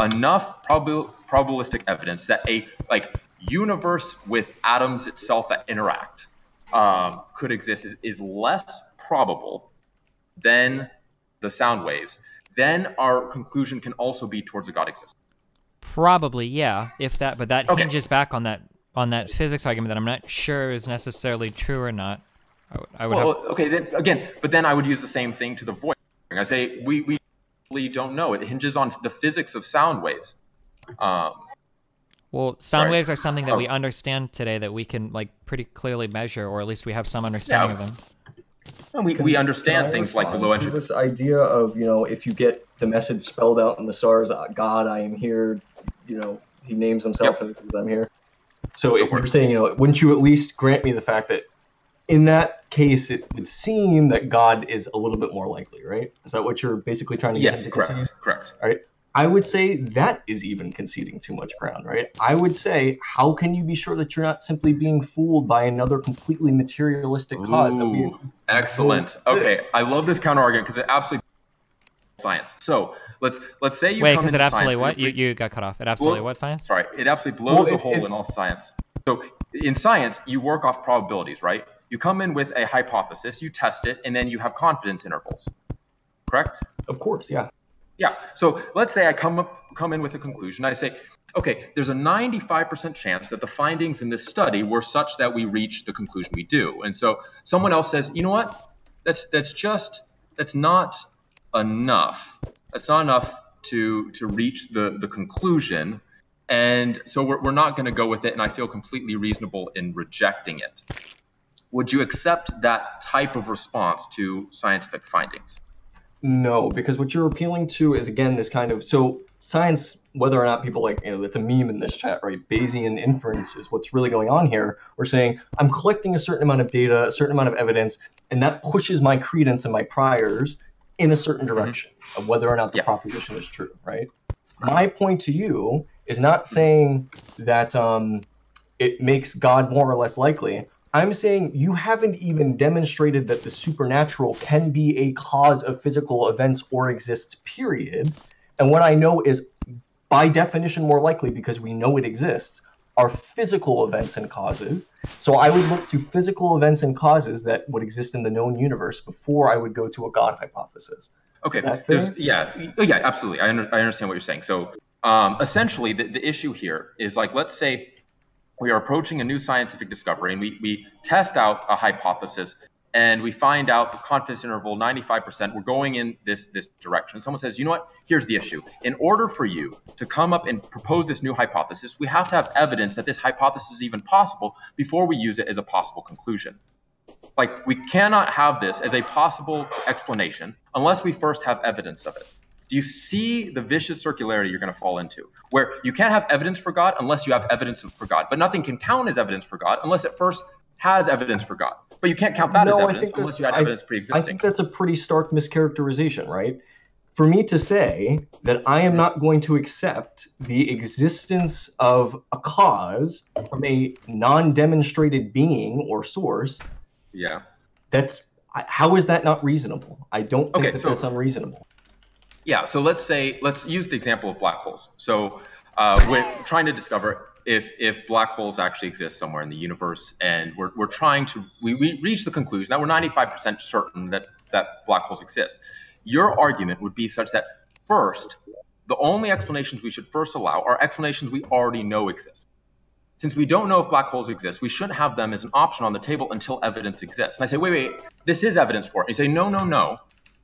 enough probabil- probabilistic evidence that a like universe with atoms itself that interact um, could exist is, is less probable than the sound waves, then our conclusion can also be towards a God exists. Probably, yeah. If that, but that Okay. hinges back on that on that physics argument that I'm not sure is necessarily true or not. I would, I would Well, have. okay, then again, but then I would use the same thing to the voice. I say we we really don't know. It hinges on the physics of sound waves. Um, Well, sound sorry. waves are something that we Oh. understand today that we can like pretty clearly measure, or at least we have some understanding of them. and we, Can- we understand I things like the respond low to entropy. This idea of you know if you get the message spelled out in the stars, uh, God, I am here. You know, He names Himself Yep. and says, I'm here. So if for you're saying, you know, wouldn't you at least grant me the fact that in that case it would seem that God is a little bit more likely, right? Is that what you're basically trying to get Yes, to correct, concede? correct. right? I would say that is even conceding too much ground, right? I would say, how can you be sure that you're not simply being fooled by another completely materialistic cause? That we, excellent. Okay, I love this counter argument because it absolutely science. So let's let's say you Wait, because it absolutely science what? You you got cut off. It absolutely Well, what science? Sorry, it absolutely blows Well, a hole it- in all science. So in science, you work off probabilities, right? You come in with a hypothesis, you test it, and then you have confidence intervals. Correct? of course, yeah. Yeah. So let's say I come up, come in with a conclusion. I say, okay, there's a 95% chance that the findings in this study were such that we reach the conclusion we do. And so someone else says, you know what? That's that's just that's not enough. That's not enough to to reach the the conclusion. And so we're, we're not going to go with it. And I feel completely reasonable in rejecting it. Would you accept that type of response to scientific findings? No, because what you're appealing to is again this kind of so science, whether or not people like you know, it's a meme in this chat, right? Bayesian inference is what's really going on here. We're saying I'm collecting a certain amount of data, a certain amount of evidence, and that pushes my credence and my priors in a certain direction of whether or not the Yeah. proposition is true, right? My point to you is not saying that um, it makes God more or less likely. I'm saying you haven't even demonstrated that the supernatural can be a cause of physical events or exists, period. And what I know is, by definition, more likely because we know it exists, are physical events and causes. So I would look to physical events and causes that would exist in the known universe before I would go to a God hypothesis. Okay. Is that fair? Yeah. Yeah. Absolutely. I, under, I understand what you're saying. So Um, essentially, the, the issue here is like, let's say we are approaching a new scientific discovery and we, we test out a hypothesis and we find out the confidence interval 95% we're going in this this direction. Someone says you know what? Here's the issue. In order for you to come up and propose this new hypothesis we have to have evidence that this hypothesis is even possible before we use it as a possible conclusion. Like we cannot have this as a possible explanation unless we first have evidence of it do you see the vicious circularity you're going to fall into where you can't have evidence for god unless you have evidence for god but nothing can count as evidence for god unless it first has evidence for god but you can't count that No, as evidence unless you had evidence I pre-existing. I think that's a pretty stark mischaracterization, right? For me to say that I am not going to accept the existence of a cause from a non-demonstrated being or source, yeah. that's how is that not reasonable? I don't think Okay, that so- that's unreasonable. Yeah. So let's say let's use the example of black holes. So uh, we're trying to discover if if black holes actually exist somewhere in the universe, and we're we're trying to we, we reach the conclusion that we're 95% certain that that black holes exist. Your argument would be such that first, the only explanations we should first allow are explanations we already know exist. Since we don't know if black holes exist, we shouldn't have them as an option on the table until evidence exists. And I say, wait, wait, this is evidence for it. And you say, no, no, no.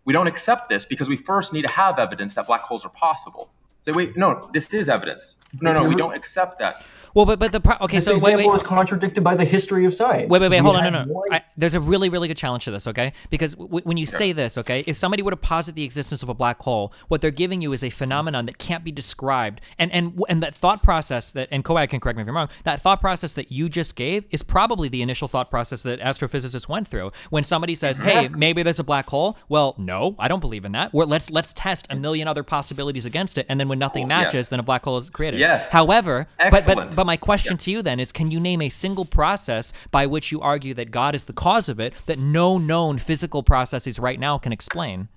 We don't accept this because we first need to have evidence that black holes are possible. Wait, no, this is evidence. No, no, we don't accept that. Well, but but the pro- okay, This so wait, example wait. is contradicted by the history of science. Wait, wait, wait, We hold on, no, no. one- I, there's a really, really good challenge to this, okay? Because w- when you say this, okay, if somebody were to posit the existence of a black hole, what they're giving you is a phenomenon that can't be described, and and and that thought process that, and Koag can correct me if I'm wrong, that thought process that you just gave is probably the initial thought process that astrophysicists went through when somebody says, mm-hmm. "Hey, maybe there's a black hole." Well, no, I don't believe in that. We're, let's let's test a million other possibilities against it, and then when nothing Oh, yes. matches, then a black hole is created. Yes. However, but but but my question to you then is can you name a single process by which you argue that God is the cause of it that no known physical processes right now can explain?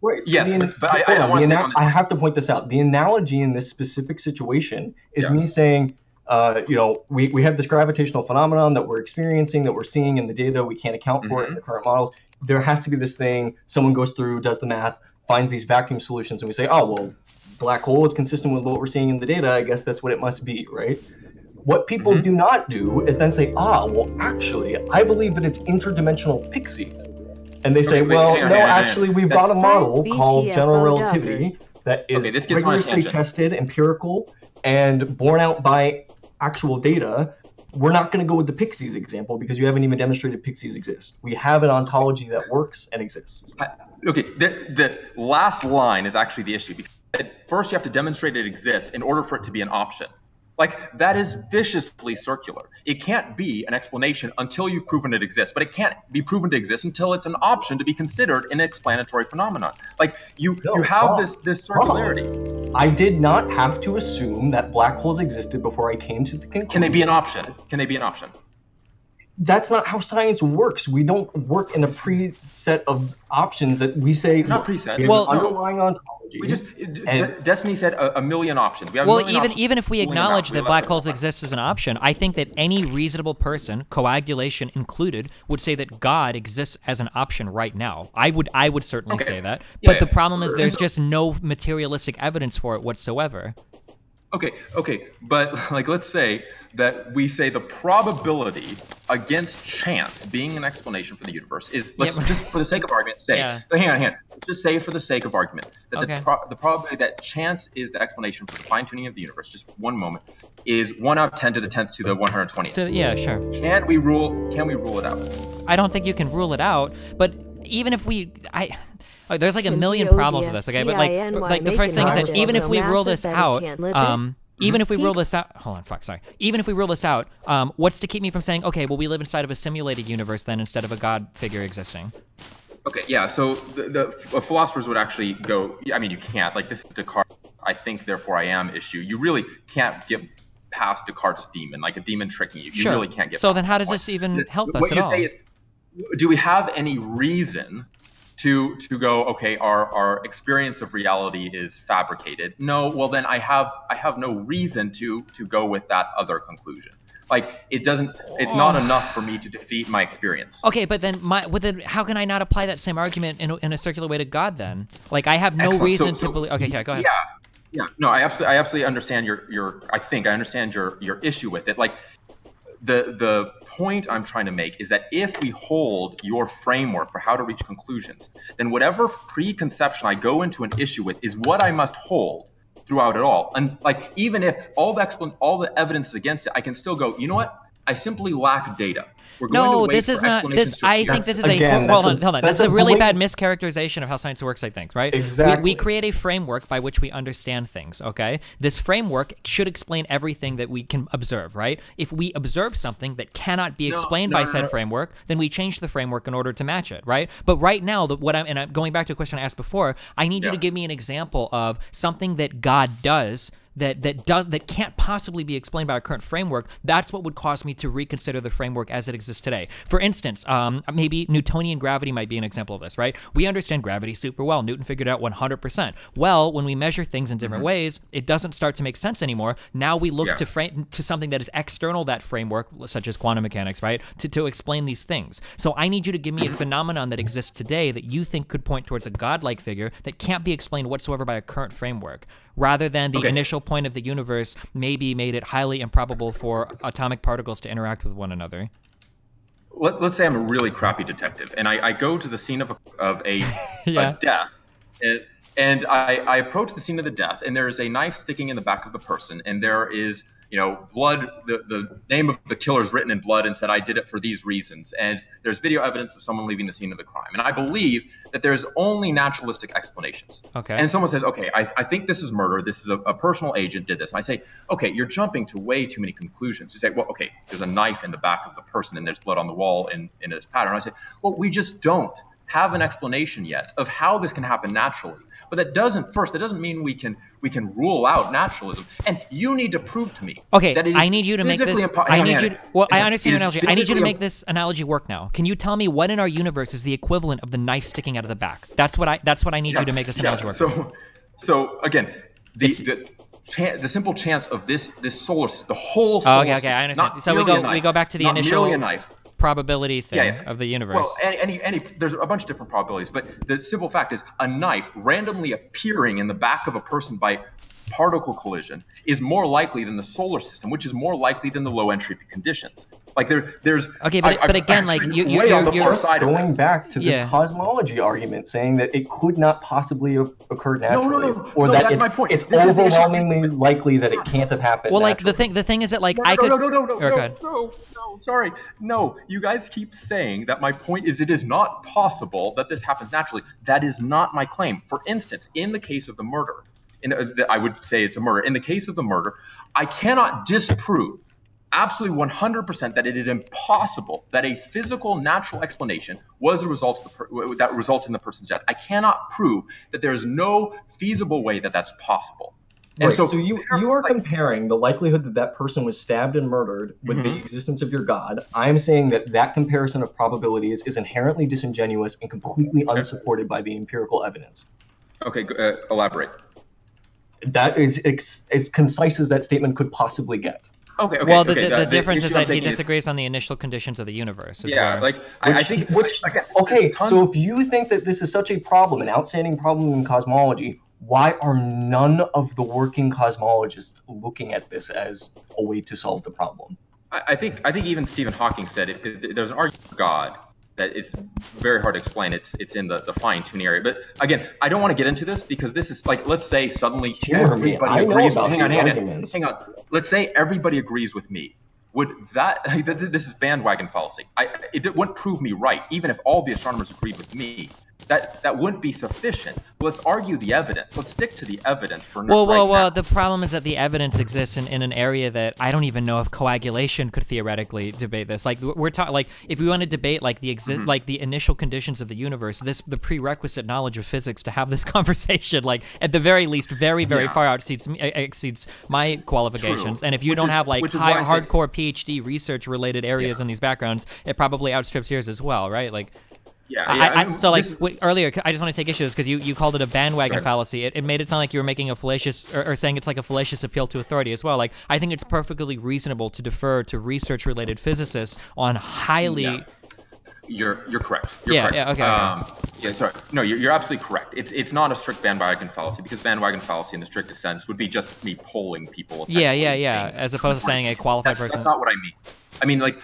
Right. so Yes, the- but- but I- hold I on, wanna the stay ana- I have to point this out. The analogy in this specific situation is Yeah. me saying, uh, you know, we, we have this gravitational phenomenon that we're experiencing, that we're seeing in the data, we can't account for Mm-hmm. it in the current models. There has to be this thing, someone goes through, does the math, finds these vacuum solutions, and we say, oh, well, black hole is consistent with what we're seeing in the data. I guess that's what it must be, right? What people Mm-hmm. do not do is then say, ah, well, actually, I believe that it's interdimensional pixies. And they say, Okay, wait, well, hang on, no, on, hang on. actually, we've That's- got a model Science called BTFO general relativity Duggars. that is Okay, this gets on a rigorously tested, empirical, and borne out by actual data. We're not going to go with the pixies example because you haven't even demonstrated pixies exist. We have an ontology that works and exists. Okay, the, the last line is actually the issue because at first you have to demonstrate it exists in order for it to be an option. Like that is viciously circular. It can't be an explanation until you've proven it exists, but it can't be proven to exist until it's an option to be considered an explanatory phenomenon. Like you, No, you have wrong. this this circularity. I did not have to assume that black holes existed before I came to the conclusion. Can they be an option? Can they be an option? That's not how science works. We don't work in a preset of options that we say. Not preset. we Well- an underlying ontology. We just And- Destiny said a, a million options. We have Well, million even options. even if we acknowledge that left black holes exist as an option, I think that any reasonable person, coagulation included, would say that God exists as an option right now. I would I would certainly Okay. say that. Yeah, but the yeah. problem is there's just no materialistic evidence for it whatsoever. Okay, okay, but like let's say that we say the probability against chance being an explanation for the universe is let's Yeah, but- just for the sake of argument say Yeah. hang on, hang on. Let's just say for the sake of argument that Okay. the, pro- the probability that chance is the explanation for the fine tuning of the universe, just one moment, is one out of ten to the tenth to the one hundred twentieth. So, yeah, sure. Can we rule? Can we rule it out? I don't think you can rule it out, but even if we I oh, there's like a million G O D problems with this, okay? But like S T I N Y like the first thing is that even if we rule this out, um even if we rule this out, hold on, fuck, sorry. Even if we rule this out, um, what's to keep me from saying, okay, well, we live inside of a simulated universe then instead of a god figure existing? Okay, yeah. So the, the uh, philosophers would actually go. I mean, you can't. Like this is Descartes. I think, therefore, I am issue. You really can't get past Descartes' demon, like a demon tricking you. You Sure. really can't get. So then, how does this even help What us at you all? say is, do we have any reason to to go? Okay, our our experience of reality is fabricated. No. Well, then I have I have no reason to to go with that other conclusion. Like it doesn't. It's not Oh. enough for me to defeat my experience. Okay, but then my, but then how can I not apply that same argument in a, in a circular way to God then? Like I have no Excellent. reason So- to so- believe. Okay, yeah, go ahead. Yeah. Yeah, no, I absolutely, I absolutely understand your, your. I think I understand your, your issue with it. Like, the, the point I'm trying to make is that if we hold your framework for how to reach conclusions, then whatever preconception I go into an issue with is what I must hold throughout it all. And like, even if all the explan- all the evidence is against it, I can still go. You know what? I simply lack data. We're going to No, wait this is not. This I Yes. think this is again, a that's hold a- on, hold on. that's This is a a really blatant- bad mischaracterization of how science works. I think, right? We- We, create a framework by which we understand things. Okay, this framework should explain everything that we can observe. Right? If we observe something that cannot be No, explained no, by no, said no. framework, then we change the framework in order to match it. Right? But right now, the, what I'm and I'm going back to a question I asked before. I need you to give me an example of something that God does that that does that can't possibly be explained by our current framework that's what would cause me to reconsider the framework as it exists today. For instance um, maybe newtonian gravity might be an example of this right? We understand gravity super well. Newton figured out 100% well when we measure things in different ways it doesn't start to make sense anymore. Now we look Yeah. to frame to something that is external that framework such as quantum mechanics right to, to explain these things. So i need you to give me a phenomenon that exists today that you think could point towards a godlike figure that can't be explained whatsoever by a current framework rather than the Okay. initial point of the universe maybe made it highly improbable for atomic particles to interact with one another let, let's say I'm a really crappy detective, and I, I go to the scene of a, of a, Yeah. a death, and, and I, I approach the scene of the death, and there is a knife sticking in the back of the person, and there is you know blood. The, the name of the killer is written in blood and said I did it for these reasons, and there's video evidence of someone leaving the scene of the crime, and I believe that there's only naturalistic explanations. Okay. And someone says, okay, I, I think this is murder. This is a, a personal agent did this. And I say, okay, you're jumping to way too many conclusions. You say, well, okay, there's a knife in the back of the person and there's blood on the wall in, in this pattern. I say, well, we just don't have an explanation yet of how this can happen naturally. But that doesn't first, that doesn't mean we can we can rule out naturalism. And you need to prove to me Okay, that it is I need you to make this. I need you. To, well, I understand your analogy. I need you to make this analogy work now. Can you tell me what in our universe is the equivalent of the knife sticking out of the back? That's what I. That's what I need you to make this Yeah, analogy work. So, so again, the the, chan- the simple chance of this this solar the whole Oh, solar okay, okay, I understand. So we go we go back to the initial merely a knife. Probability thing Yeah, yeah. of the universe. Well, any, any, any, there's a bunch of different probabilities, but the simple fact is a knife randomly appearing in the back of a person by particle collision is more likely than the solar system, which is more likely than the low entropy conditions. Like there, there's. Okay, but- I- but again, like, you, you, way you're, the you're- far Just side going back to this Yeah. cosmology argument, saying that it could not possibly o- occur no, no, naturally, or no, that that's it's, my point. it's This is the issue. overwhelmingly likely that it can't have happened. well, like the naturally. thing. The thing is that like No, I no, could. no, no, no, no, Oh, go no, no, no, sorry. No, you guys keep saying that my point is it is not possible that this happens naturally. That is not my claim. For instance, in the case of the murder, in uh, the, the- I would say it's a murder. In the case of the murder, I cannot disprove absolutely 100% that it is impossible that a physical natural explanation was the result of the per- that results in the person's death. I cannot prove that there is no feasible way that that's possible. And Right, so, you you are comparing the likelihood that that person was stabbed and murdered with the Mhm. existence of your god. I'm saying that that comparison of probabilities is inherently disingenuous and completely unsupported by the empirical evidence. okay, uh, elaborate. That is ex- as concise as that statement could possibly get. Okay, okay. well, the, okay, the, the the difference is that he taking is- disagrees on the initial conditions of the universe. Is yeah, where- like I, I think which again, okay, so if you think that this is such a problem, an outstanding problem in cosmology, why are none of the working cosmologists looking at this as a way to solve the problem? I, I think I think even Stephen Hawking said if, if there's an argument for God that it's very hard to explain. It's it's in the, the fine tuning area. But again, I don't want to get into this because this is like let's say suddenly everybody agrees. hang on, hang on, hang on. Let's say everybody agrees with me. Would that this is bandwagon fallacy? I it wouldn't prove me right, even if all the astronomers agreed with me. That that wouldn't be sufficient. Let's argue the evidence. Let's stick to the evidence for Well, right well, well. now. The problem is that the evidence exists in, in an area that I don't even know if coagulation could theoretically debate this. Like we're talking, like if we want to debate like the exist, Mm-hmm. like the initial conditions of the universe, this the prerequisite knowledge of physics to have this conversation, like at the very least, very very Yeah. far out exceeds exceeds my qualifications. True. And if you Which don't is- have like high, why I say- hardcore PhD research related areas in these backgrounds, it probably outstrips yours as well, right? Like. Yeah, I, yeah, I, mean, so like wait, earlier, I just want to take issues because you, you called it a bandwagon Right. fallacy. It, it made it sound like you were making a fallacious or, or saying it's like a fallacious appeal to authority as well. Like I think it's perfectly reasonable to defer to research related physicists on highly. Yeah. You're you're correct. You're Yeah, correct. yeah, okay, okay. Um, yeah, sorry. No, you're, you're absolutely correct. It's it's not a strict bandwagon fallacy because bandwagon fallacy in the strictest sense would be just me polling people. Yeah, yeah, yeah, as opposed to saying a qualified that's, person- That's not what I mean. I mean like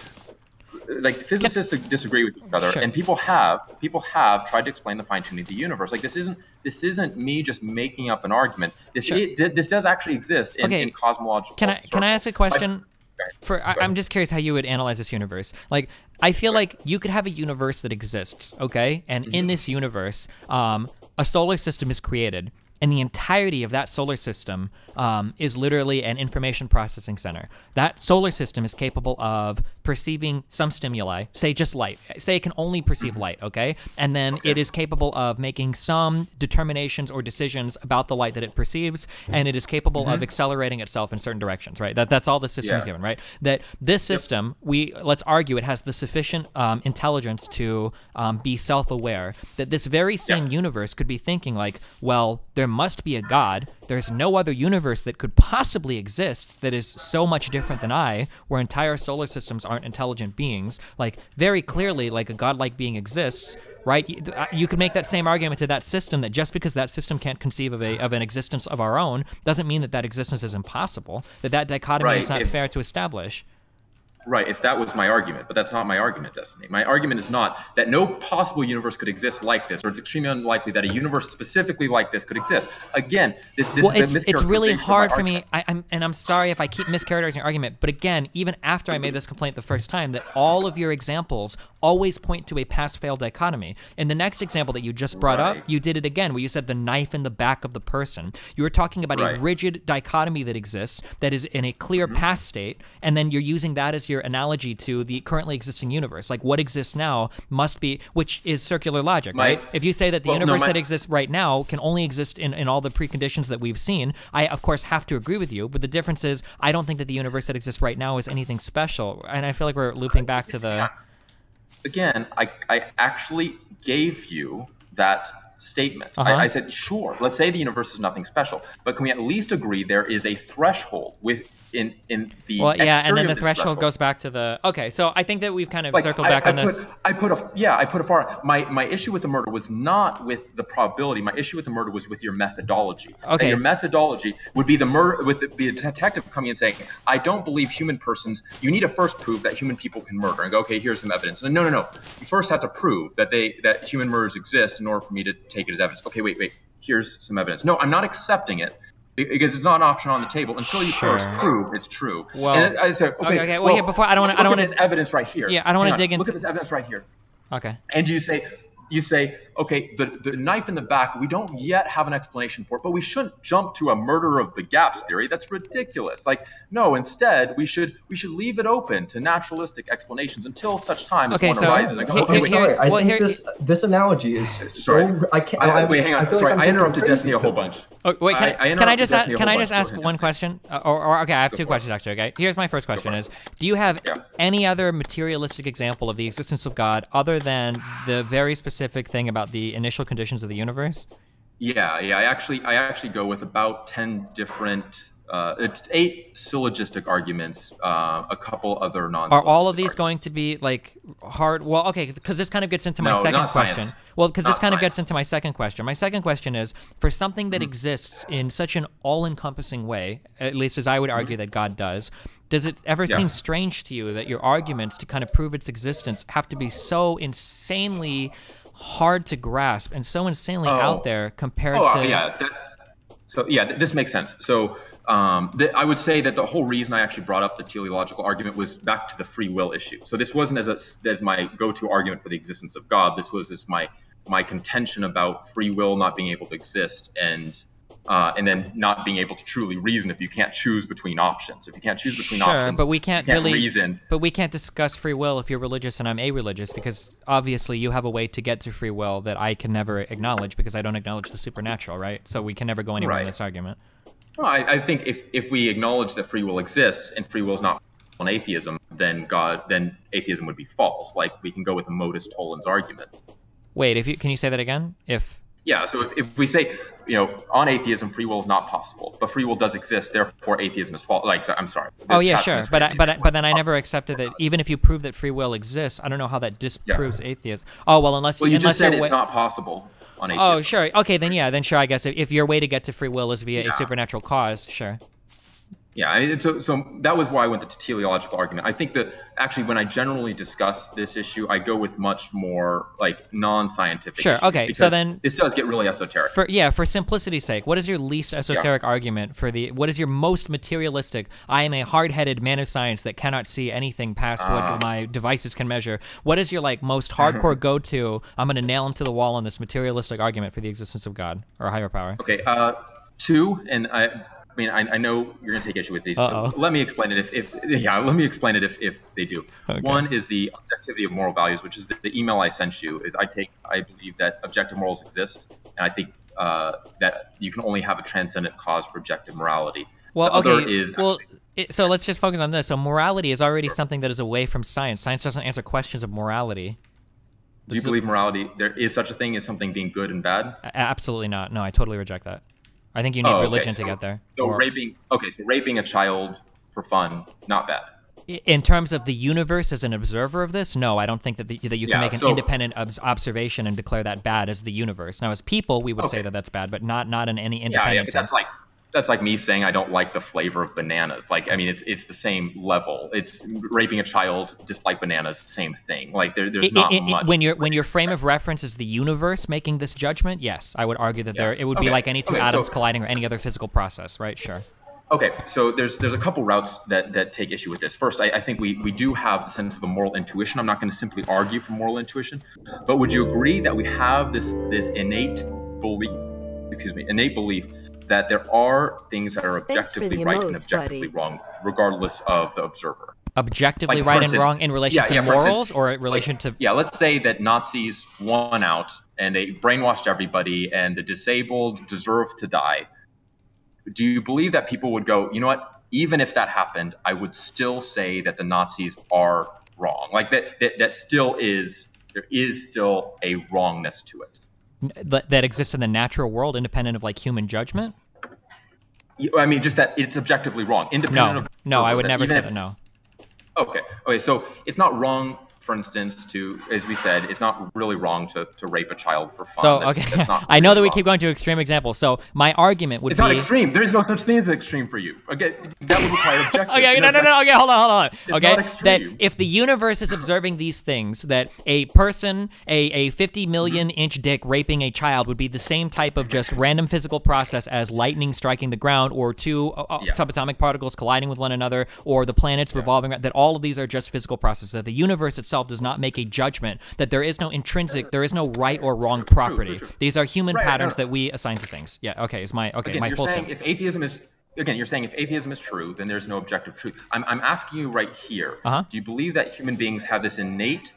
like physicists disagree with each other Sure. and people have people have tried to explain the fine tuning of the universe like this isn't this isn't me just making up an argument this Sure. it, this does actually exist in, Okay. in cosmological Can I can I ask a circles. question? Okay. For I, i'm just curious how you would analyze this universe. Like I feel like you could have a universe that exists, okay, and Mm-hmm. in this universe, um, a solar system is created, and the entirety of that solar system um, is literally an information processing center. That solar system is capable of perceiving some stimuli, say just light. Say it can only perceive Mm-hmm. light, okay, and then it is capable of making some determinations or decisions about the light that it perceives, and it is capable of accelerating itself in certain directions. Right. That that's all the system is Mm-hmm. Yeah. given. Right. That this system, we let's argue, it has the sufficient um, intelligence to um, be self-aware. That this very same universe could be thinking like, well, there must be a God. There's no other universe that could possibly exist that is so much different than I, where entire solar systems aren't intelligent beings. Like very clearly, like a godlike being exists. Right, you, you could make that same argument to that system that just because that system can't conceive of a of an existence of our own doesn't mean that that existence is impossible. That that dichotomy Right, is not if- fair to establish. Right, if that was my argument, but that's not my argument, Destiny. My argument is not that no possible universe could exist like this, or it's extremely unlikely that a universe specifically like this could exist. Again, this this well, is it's it's really mischaracterization of my hard for me. argument. I, I'm and I'm sorry if I keep mischaracterizing your argument, but again, even after I made this complaint the first time, that all of your examples always point to a pass-fail dichotomy. In the next example that you just brought Right. up, you did it again, where you said the knife in the back of the person. You were talking about a rigid dichotomy that exists that is in a clear Mm-hmm. past state, and then you're using that as your analogy to the currently existing universe. Like what exists now must be, which is circular logic, My- right? If you say that the well, no, universe my- that exists right now can only exist in, in all the preconditions that we've seen, I of course have to agree with you. But the difference is, I don't think that the universe that exists right now is anything special, and I feel like we're looping back to the. Again, I, I actually gave you that statement. Uh-huh. I, I said, sure, let's say the universe is nothing special, but can we at least agree there is a threshold with in in the Well, yeah, and then the threshold threshold. goes back to the. Okay, so I think that we've kind of Like, circled I- back I on put, this. I put a yeah, I put a far. My my issue with the murder was not with the probability. My issue with the murder was with your methodology. Okay. your methodology would be the murder with the, the detective coming and saying, "I don't believe human persons. You need to first prove that human people can murder." And go, "Okay, here's some evidence." And no, no, no. You first have to prove that they that human murders exist in order for me to take it as evidence. Okay, wait, wait. Here's some evidence. No, I'm not accepting it. Because it's not an option on the table until you first prove it's true. Well- and I said, okay, Okay, okay, well, here, before- I don't wanna- I don't wanna- this evidence right here. Yeah, I don't dig on. dig Look at this evidence right here Okay. and you say you say okay the, the knife in the back we don't yet have an explanation for it but we shouldn't jump to a murder of the gaps theory that's ridiculous like no instead we should we should leave it open to naturalistic explanations until such time as one so arises and okay, Okay, wait, here's- sorry. I well, think here- this this analogy is Sorry. So, I can't. I, wait hang on I sorry like I'm interrupted taking Destiny a whole bunch Oh, wait, can I- I, I can I just Destiny a- a can I just ask one Destiny. question? Uh, or, or okay, I have two for it. questions actually. Okay, here's my first question: is do you have Yeah. any other materialistic example of the existence of God other than the very specific thing about the initial conditions of the universe? Yeah, yeah. I actually, I actually go with about ten different, uh, it's eight syllogistic arguments, uh, a couple other non. Are all of these going to be like hard? Well, okay, because this kind of gets into my No, second question. science. Well, because this kind of gets into my second question. My second question is for something that exists in such an all-encompassing way, at least as I would argue that God does. Does it ever. Yeah. seem strange to you that your arguments to kind of prove its existence have to be so insanely hard to grasp and so insanely Oh. out there compared Oh, to? yeah. That, so yeah, th- this makes sense. So um, th- I would say that the whole reason I actually brought up the teleological argument was back to the free will issue. So this wasn't as a, as my go-to argument for the existence of God. This was as my my contention about free will not being able to exist and uh, and then not being able to truly reason if you can't choose between options. If you can't choose between Sure, options, but we can't, can't really. reason. But we can't discuss free will if you're religious and I'm a-religious because obviously you have a way to get to free will that I can never acknowledge because I don't acknowledge the supernatural, right? So we can never go anywhere in this argument. Well, I, I think if, if we acknowledge that free will exists and free will is not on atheism, then God, then atheism would be false. Like we can go with the modus tollens argument. Wait, if you can you say that again? If Yeah. So if, if we say, you know, on atheism, free will is not possible, but free will does exist, therefore atheism is false. Like, so- I'm sorry. Oh yeah, sure. But I, but I, but then I never accepted that even if you prove that free will exists, I don't know how that disproves atheism. Oh well, unless Well, you unless just said it's not possible on oh, atheism. Oh sure. Okay, then yeah, then sure. I guess if, if your way to get to free will is via Yeah. a supernatural cause, sure. Yeah, I- so so that was why I went to the teleological argument. I think that actually, when I generally discuss this issue, I go with much more like non-scientific. Sure, okay, so then- this does get really esoteric. For yeah, for simplicity's sake, what is your least esoteric argument for the? What is your most materialistic? I am a hard-headed man of science that cannot see anything past Ah. what my devices can measure. What is your like most hardcore go-to? I'm gonna nail him to the wall on this materialistic argument for the existence of God or a higher power. Okay, uh, two, and I, I mean, I, I know you're gonna take issue with these. Let me explain it. If, if yeah, let me explain it if, if they do. Okay. One is the objectivity of moral values, which is the, the email I sent you. Is I take I believe that objective morals exist, and I think uh, that you can only have a transcendent cause for objective morality. Well, the okay. is well, it, so let's just focus on this. So morality is already something that is away from science. Science doesn't answer questions of morality. do you this is- believe morality? There is such a thing as something being good and bad. Absolutely not. No, I totally reject that. I think you need Oh, okay, religion to get there. So Or- raping, okay, so raping a child for fun, not bad. In terms of the universe as an observer of this, no, I don't think that the, that you can Yeah, make an so- independent obs- observation and declare that bad as the universe. Now, as people, we would say that that's bad, but not not in any Yeah, independent yeah, but sense. that's like that's like me saying I don't like the flavor of bananas. Like, I mean, it's it's the same level. It's raping a child, just like bananas, same thing. Like, there, there's I- not I- I- much. when your when your frame of reference is the universe making this judgment, yes, I would argue that Yeah. there it would be like any two Okay, so- atoms colliding or any other physical process, right? Sure. Okay, so there's there's a couple routes that, that take issue with this. First, I, I think we, we do have the sense of a moral intuition. I'm not going to simply argue for moral intuition, but would you agree that we have this this innate belief, excuse me, innate belief that there are things that are objectively the right and objectively buddy. wrong, regardless of the observer? Objectively Like, for right and wrong in relation yeah, to yeah, for instance, morals or in relation to Yeah, let's say that Nazis won out and they brainwashed everybody, and the disabled deserve to die. Do you believe that people would go, you know what? Even if that happened, I would still say that the Nazis are wrong. Like that, that, that still is there is still a wrongness to it. That, that exists in the natural world, independent of like human judgment. I mean, just that it's objectively wrong, independent No, of no, I would never say if- that. No. Okay. Okay. So it's not wrong, for instance, to, as we said, it's not really wrong to, to rape a child for fun. So That's- okay, that's not I know really that we wrong. keep going to extreme examples. So my argument would It's be. not extreme. There is no such thing as extreme for you. Okay, that would require objective. Okay, no, no, no. Okay, hold on, hold on. Okay, not that if the universe is observing these things, that a person, a a 50 million inch dick raping a child would be the same type of just random physical process as lightning striking the ground, or two uh, uh, Yeah. subatomic particles colliding with one another, or the planets revolving. around- That all of these are just physical processes. That the universe itself does not make a judgment. That there is no intrinsic, there is no right or wrong property. true. These are human Right, patterns that we assign to things. Yeah. Okay. Is my okay Again, my full saying statement. if atheism is again, you're saying if atheism is true, then there's no objective truth. I'm, I'm asking you right here. Uh-huh. Do you believe that human beings have this innate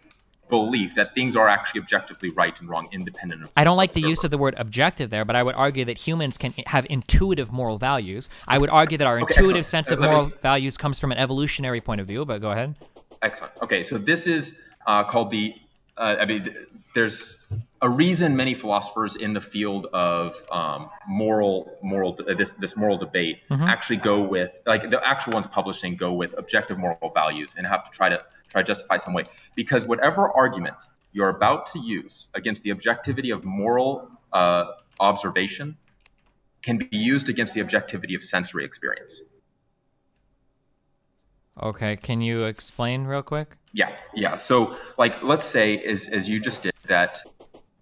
belief that things are actually objectively right and wrong, independent of? I don't like the use of the word objective there, but I would argue that humans can have intuitive moral values. I would argue that our Okay, intuitive excellent. sense of Uh, let me- moral values comes from an evolutionary point of view, but go ahead. Excellent. Okay, so this is uh, called the. Uh, I mean, there's a reason many philosophers in the field of um, moral, moral, uh, this this moral debate actually go with like the actual ones publishing go with objective moral values and have to try to try to justify some way because whatever argument you're about to use against the objectivity of moral uh, observation can be used against the objectivity of sensory experience. Okay, can you explain real quick? Yeah, yeah. So, like, let's say, as as you just did, that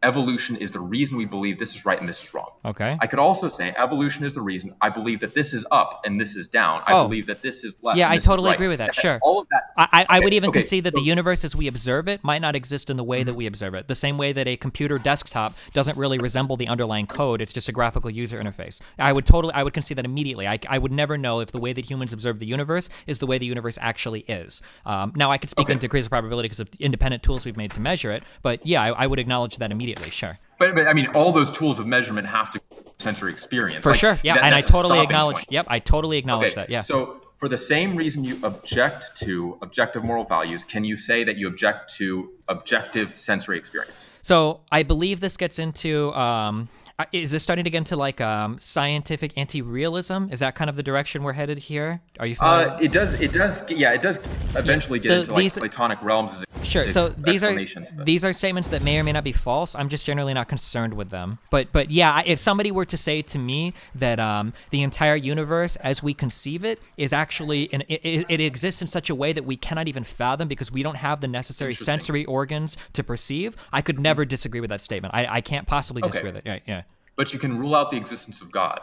evolution is the reason we believe this is right and this is wrong. Okay. I could also say evolution is the reason I believe that this is up and this is down. I Oh. believe that this is left. Yeah, and I totally right. agree with that, sure. All of that. I, I, I would even okay, concede that the universe as we observe it might not exist in the way that Mm-hmm. we observe it. The same way that a computer desktop doesn't really resemble the underlying code; it's just a graphical user interface. I would totally, I would concede that immediately. I, I would never know if the way that humans observe the universe is the way the universe actually is. Um, now, I could speak Okay. in degrees of probability because of independent tools we've made to measure it, but yeah, I, I would acknowledge that immediately. Sure. But, but I mean, all those tools of measurement have to sensory experience. For Like, sure, yeah, that- and I totally acknowledge. point. Yep, I totally acknowledge Okay, that. Yeah. So, for the same reason you object to objective moral values, can you say that you object to objective sensory experience? So I believe this gets into um, is this starting to get into like um, scientific anti-realism? Is that kind of the direction we're headed here? Are you? Uh, it does. It does. Yeah, it does eventually get So into like these- Platonic realms. As Sure. as So these are but- these are statements that may or may not be false. I'm just generally not concerned with them. But but yeah, if somebody were to say to me that um, the entire universe, as we conceive it, is actually in, it, it, exists in such a way that we cannot even fathom because we don't have the necessary sensory organs to perceive, I could never disagree with that statement. I, I can't possibly Okay. disagree with it. Yeah, yeah. But you can rule out the existence of God.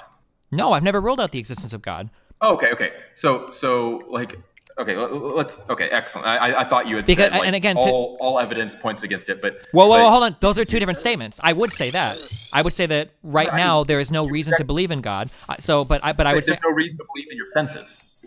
No, I've never ruled out the existence of God. Oh, okay, okay. So, so like, okay, let- let's. Okay, excellent. I, I- thought you had Because- said like, and again, to- all, all evidence points against it, but Whoa, whoa, but- whoa, hold on. Those are two different statements. I would say that. I would say that right I now there is no reason to believe in God. So, but I, but I would say there's no reason to believe in your senses.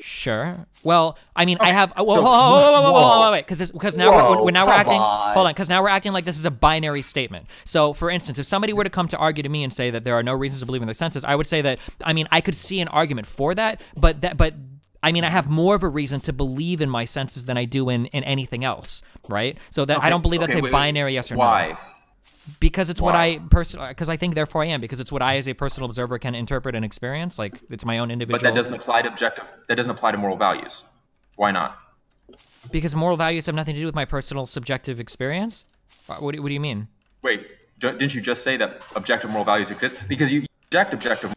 Sure. Well, I mean, I have. Whoa, whoa, whoa, whoa, whoa, whoa, whoa, Whoa. whoa, wait, because because now we're, we're now we're acting. on. Hold on, because now we're acting like this is a binary statement. So, for instance, if somebody were to come to argue to me and say that there are no reasons to believe in their senses, I would say that. I mean, I could see an argument for that, but that, but. I mean, I have more of a reason to believe in my senses than I do in, in anything else, right? So that I don't believe that's okay, a wait, wait. binary yes or no Why? Because it's what I personally because I think therefore I am because it's what I as a personal observer can interpret and experience like it's my own individual But that doesn't apply to objective. That doesn't apply to moral values. Why not? because moral values have nothing to do with my personal subjective experience Uh, what, do- what do you mean Wait, don't- didn't you just say that objective moral values exist? Because you reject objective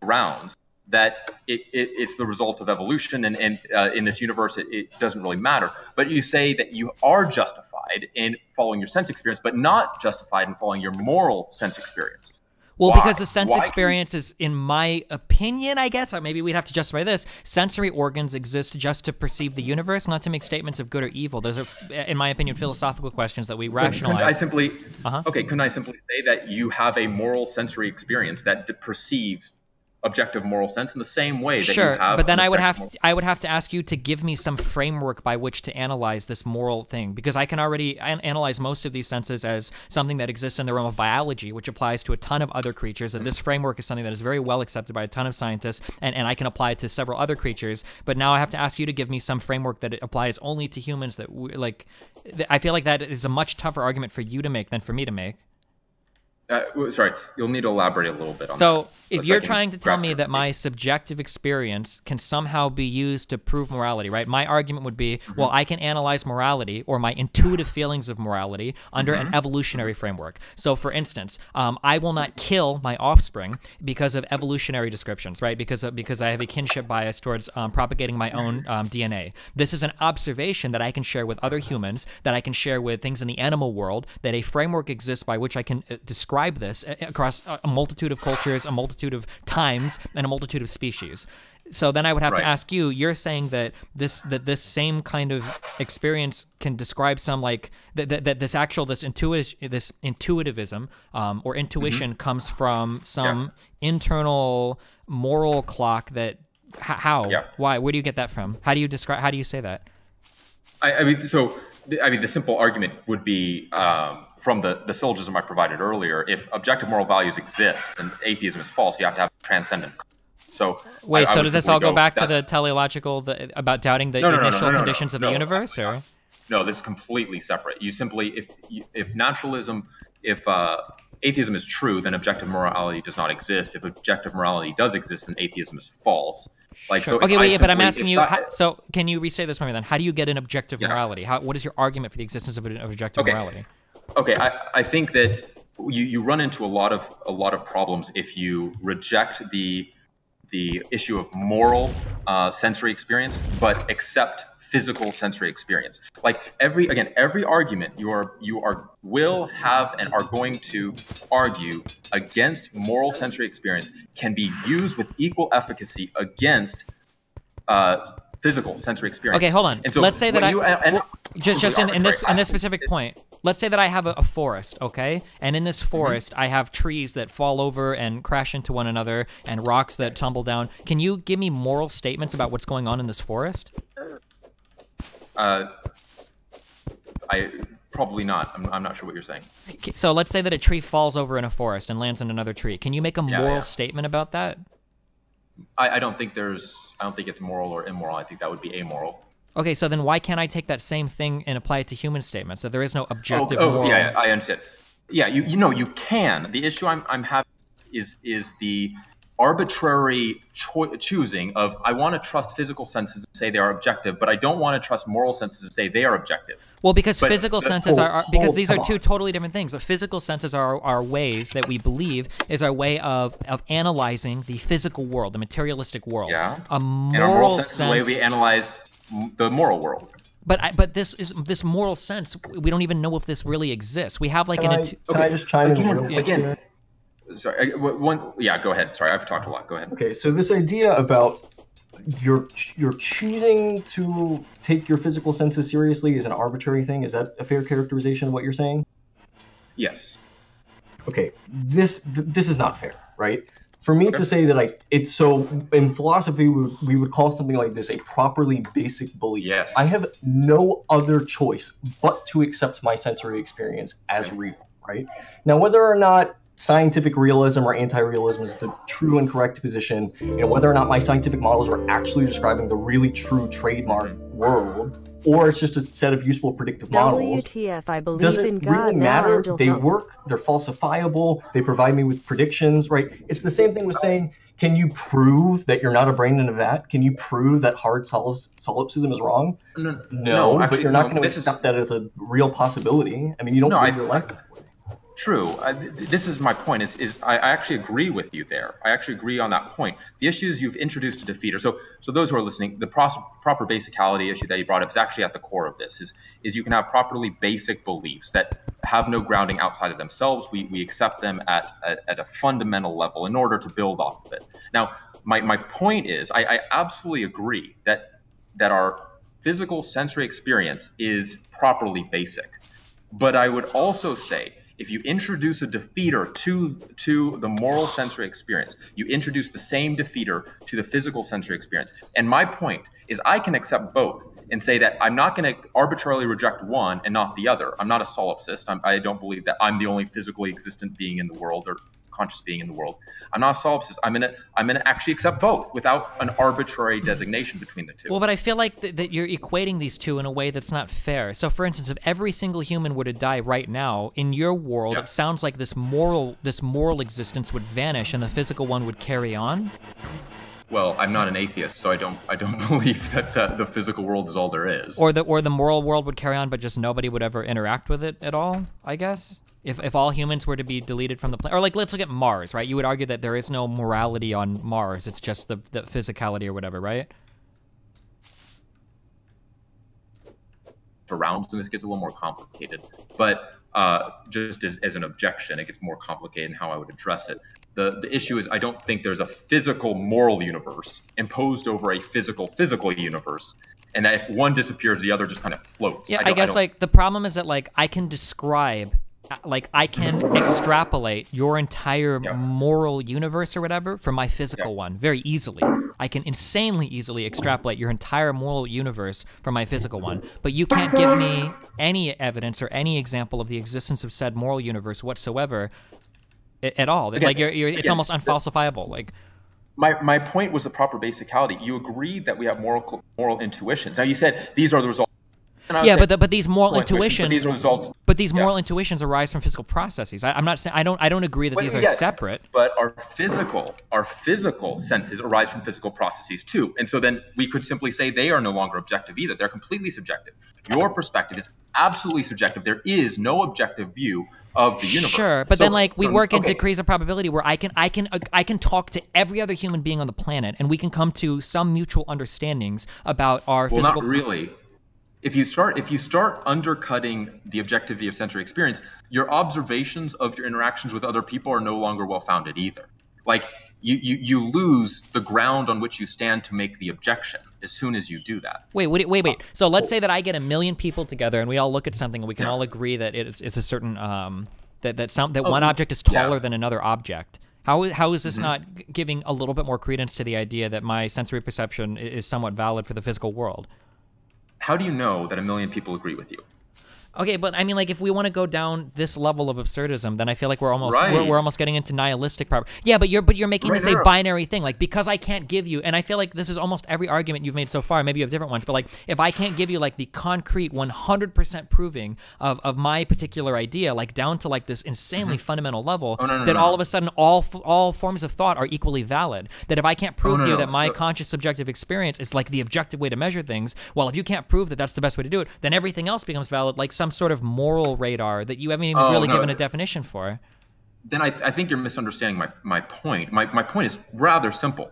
grounds that it, it, it's the result of evolution, and, and uh, in this universe, it, it doesn't really matter. But you say that you are justified in following your sense experience, but not justified in following your moral sense experience. well Why? because the sense Why? experience is in my opinion I guess or maybe we'd have to justify this sensory organs exist just to perceive the universe not to make statements of good or evil those are in my opinion philosophical questions that we Couldn't I simply, Uh-huh. okay, couldn't I simply say that you have a moral sensory experience that perceives objective moral sense in the same way that sure you have but then i would have moral- i would have to ask you to give me some framework by which to analyze this moral thing because i can already an- analyze most of these senses as something that exists in the realm of biology which applies to a ton of other creatures and this framework is something that is very well accepted by a ton of scientists and, and i can apply it to several other creatures but now i have to ask you to give me some framework that it applies only to humans that we, like th- i feel like that is a much tougher argument for you to make than for me to make Uh, sorry, you'll need to elaborate a little bit on So, that. so if you're trying to tell me that my subjective experience can somehow be used to prove morality, right? My argument would be, Mm-hmm. well, I can analyze morality or my intuitive feelings of morality under Mm-hmm. an evolutionary framework. So, for instance, um, I will not kill my offspring because of evolutionary descriptions, right? Because of, because I have a kinship bias towards um, propagating my own um, DNA. This is an observation that I can share with other humans, that I can share with things in the animal world, that a framework exists by which I can uh, describe this uh, across a- multitude of cultures, a multitude of times, and a multitude of species. So then I would have to ask you. You're saying that this that this same kind of experience can describe some like that, that, that this actual this intuitive this intuitivism um, or intuition comes from some internal moral clock that how Yeah. why where do you get that from? How do you describe? How do you say that? I, I mean, so I mean, the simple argument would be um, from the, the syllogism I provided earlier. If objective moral values exist and atheism is false, you have to have transcendent. So Wait, I- I so would does this all go back to the teleological the, about doubting the No, no, initial no, no, no, conditions of the no, universe, no, or? No, this is completely separate. You simply, if if naturalism, if uh, atheism is true, then objective morality does not exist. If objective morality does exist, then atheism is false. Like Sure. so. okay, I wait, but I'm asking you. how, so, can you restate this for me then? How do you get an objective Yeah. morality? How, what is your argument for the existence of, an, objective Okay. morality? Okay, I, I think that you, you run into a lot of a lot of problems if you reject the the issue of moral uh, sensory experience, but accept physical sensory experience. Like every again, every argument you are you are will have and are going to argue against moral sensory experience can be used with equal efficacy against uh, physical sensory experience. Okay, hold on. So Let's say that I you- and- and- just just in, in this in this specific point. Let's say that I have a, a forest, okay, and in this Mm-hmm. forest I have trees that fall over and crash into one another, and rocks that tumble down. Can you give me moral statements about what's going on in this forest? Uh, I probably not. I'm, I'm not sure what you're saying. So let's say that a tree falls over in a forest and lands in another tree. Can you make a Yeah, moral yeah. statement about that? I, I don't think there's. I don't think it's moral or immoral. I think that would be amoral. Okay, so then why can't I take that same thing and apply it to human statements? That there is no oh, objective oh, oh moral. yeah, I understand. Yeah, you you know you can. The issue I'm I'm having is is the arbitrary cho- choosing of I want to trust physical senses and say they are objective, but I don't want to trust moral senses and say they are objective. Well, because But- physical senses oh, are, are because hold- these are two on. totally different things. So physical senses are are ways that we believe is our way of of analyzing the physical world, the materialistic world. Yeah. A And our moral moral sense is the way we analyze the moral world. but I, but this is this moral sense. We don't even know if this really exists. We have like Can an. I, intu- can I just chime in Again, real again. here? Sorry, I- w- one. Yeah, go ahead. Sorry, I've talked a lot. Go ahead. Okay, so this idea about you're you're choosing to take your physical senses seriously is an arbitrary thing. Is that a fair characterization of what you're saying? Yes. Okay, this th- this is not fair, right? For me Okay. to say that like it's so in philosophy we would, we would call something like this a properly basic belief. Yes. I have no other choice but to accept my sensory experience as real, right? Now whether or not scientific realism or anti-realism is the true and correct position, you know, whether or not my scientific models are actually describing the really true trademark world, or it's just a set of useful predictive models WTF, I believe doesn't in God really now, matter. Angel They Thump. work. They're falsifiable. They provide me with predictions. Right. It's the same thing with saying, can you prove that you're not a brain in a vat? Can you prove that hard sol- solipsism is wrong? No, No, but actually, you're not no, going to this is- accept that as a real possibility. I mean, you don't No, I- live your life. True. Uh, th- th- this is my point. Is is I, I actually agree with you there. I actually agree on that point. The issues you've introduced a defeater. So so those who are listening, the proper basicality issue that you brought up is actually at the core of this. Is is you can have properly basic beliefs that have no grounding outside of themselves. We we accept them at at, at a fundamental level in order to build off of it. Now, my my point is, I, I absolutely agree that that our physical sensory experience is properly basic. But I would also say if you introduce a defeater to to the moral sensory experience, you introduce the same defeater to the physical sensory experience. And my point is I can accept both and say that I'm not going to arbitrarily reject one and not the other. I'm not a solipsist. I'm, I don't believe that I'm the only physically existent being in the world or conscious being in the world. I'm not solipsist. I'm gonna I'm gonna actually accept both without an arbitrary designation between the two. Well, but I feel like th- that you're equating these two in a way that's not fair. So, for instance, if every single human were to die right now, in your world, Yeah. it sounds like this moral this moral existence would vanish and the physical one would carry on. Well, I'm not an atheist, so I don't I don't believe that the, the physical world is all there is. Or the or the moral world would carry on, but just nobody would ever interact with it at all. I guess if if all humans were to be deleted from the planet, or like let's look at Mars, right? You would argue that there is no morality on Mars; it's just the the physicality or whatever, right? and this gets a little more complicated. But uh, just as, as an objection, it gets more complicated in how I would address it. The, the issue is I don't think there's a physical moral universe imposed over a physical physical universe, and that if one disappears, the other just kind of floats. Yeah, I, don't- guess don't- like the problem is that like I can describe, like I can extrapolate your entire Yeah. moral universe or whatever from my physical Yeah. one very easily. I can insanely easily extrapolate your entire moral universe from my physical one, but you can't give me any evidence or any example of the existence of said moral universe whatsoever at all. Again- like you're, you're, it's again, almost unfalsifiable. Like my, my point was the proper basicality. You agree that we have moral moral intuitions. Now you said these are the results. And I would yeah, but the, but these moral intuitions, but these results. but these yeah. moral intuitions arise from physical processes. I, I'm not saying I don't I don't agree that Wait, these are yeah, separate. But our physical, our physical senses arise from physical processes too, and so then we could simply say they are no longer objective either. They're completely subjective. Your perspective is absolutely subjective. There is no objective view of the universe. Sure, but So- then like we so- work in okay, degrees of probability where I can I can uh, I can talk to every other human being on the planet and we can come to some mutual understandings about our Well, physical not really. If you start if you start undercutting the objectivity of sensory experience, your observations of your interactions with other people are no longer well founded either. Like you, you you lose the ground on which you stand to make the objection as soon as you do that. Wait, wait, wait, wait. So let's say that I get a million people together and we all look at something and we can Yeah. all agree that it's, it's a certain um that that some that Oh, one object is yeah. taller than another object. How how is this not giving a little bit more credence to the idea that my sensory perception is somewhat valid for the physical world? How do you know that a million people agree with you? Okay, but I mean, like, if we want to go down this level of absurdism, then I feel like we're almost we're, we're almost getting into nihilistic proper. Yeah, but you're but you're making Right, this no, a binary thing, like because I can't give you, and I feel like this is almost every argument you've made so far. Maybe you have different ones, but like if I can't give you like the concrete 100% proving of of my particular idea, like down to like this insanely mm-hmm. fundamental level. Oh, no, no, that no, all of a sudden all f- all forms of thought are equally valid. That if I can't oh, prove Oh, to you that my conscious subjective experience is like the objective way to measure things, well, if you can't prove that that's the best way to do it, then everything else becomes valid, like some sort of moral radar that you haven't even Oh, really no. given a definition for. then I, I think you're misunderstanding my, my point. My, my point is rather simple.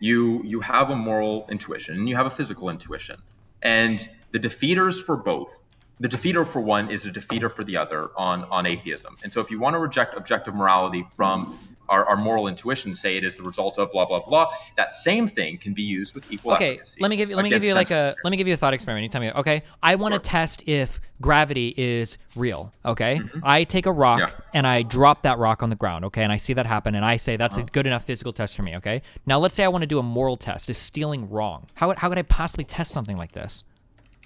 You you have a moral intuition and you have a physical intuition. And the defeaters for both, the defeater for one is a defeater for the other on, on atheism. And so if you want to reject objective morality from our, our moral intuition, say it is the result of blah blah blah, that same thing can be used with equal Okay, efficacy let me give you let me give you like a let me give you a thought experiment. You tell me, okay? I want to test if gravity is real. Okay, I take a rock. Yeah. and I drop that rock on the ground. Okay, and I see that happen, and I say that's Uh-huh. a good enough physical test for me. Okay, now let's say I want to do a moral test. Is stealing wrong? How how could I possibly test something like this?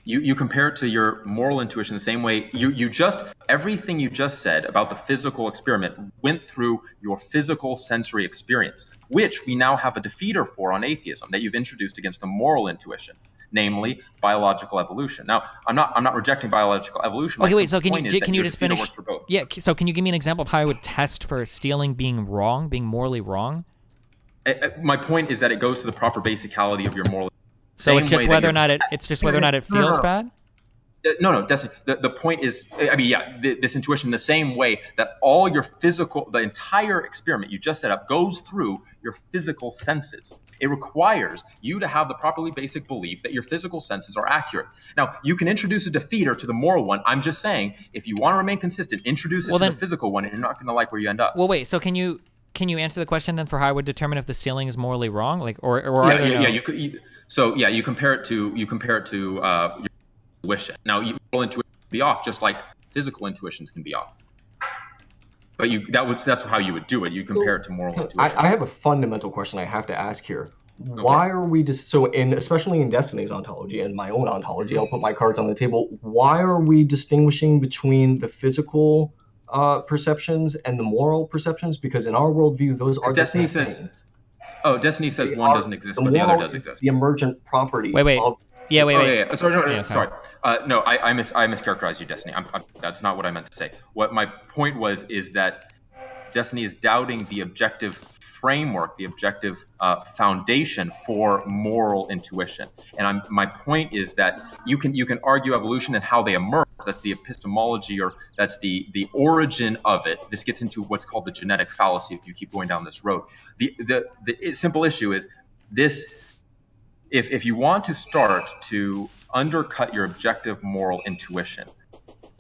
You, you compare it to your moral intuition the same way you, you just everything you just said about the physical experiment went through your physical sensory experience which we now have a defeater for on atheism that you've introduced against the moral intuition namely biological evolution now i'm not i'm not rejecting biological evolution Okay, wait. So can you can you just finish? for both. Yeah. So can you give me an example of how I would test for stealing being wrong, being morally wrong? Uh, uh, my point is that it goes to the proper basicality of your moral So it's just whether or not it it's just whether or not it No, no, feels no. bad. No, no, that's the, the point is, I mean, yeah, th- this intuition, the same way that all your physical, the entire experiment you just set up goes through your physical senses. It requires you to have the properly basic belief that your physical senses are accurate. Now, you can introduce a defeater to the moral one. I'm just saying, if you want to remain consistent, introduce it Well, to then- the physical one, and you're not going to like where you end up. Well, wait. So can you can you answer the question then for how I would determine if the stealing is morally wrong? Like, or or are yeah, there yeah, no? yeah. You could, you, so yeah, you compare it to you compare it to uh, your intuition. Now, you- moral intuition can be off, just like physical intuitions can be off. But you that would that's how you would do it. You compare it to moral intuition. I, I have a fundamental question I have to ask here. Why are we just so in especially in Destiny's ontology and my own ontology? I'll put my cards on the table. Why are we distinguishing between the physical uh, perceptions and the moral perceptions? Because in our worldview, those are the same says things. Oh, Destiny says They one are- doesn't exist, the but the other does exist. The emergent property. Wait, wait. Of, yeah, wait, oh, wait. yeah, yeah. Sorry, no, no, Yeah, sorry. sorry. Uh, no, I, I mis I mischaracterized you, Destiny. I'm, I'm, that's not what I meant to say. What my point was is that Destiny is doubting the objective framework, the objective uh, foundation for moral intuition. And I'm, my point is that you can you can argue evolution and how they emerge. That's the epistemology, or that's the the origin of it. This gets into what's called the genetic fallacy. If you keep going down this road, the the the simple issue is this if, if you want to start to undercut your objective moral intuition,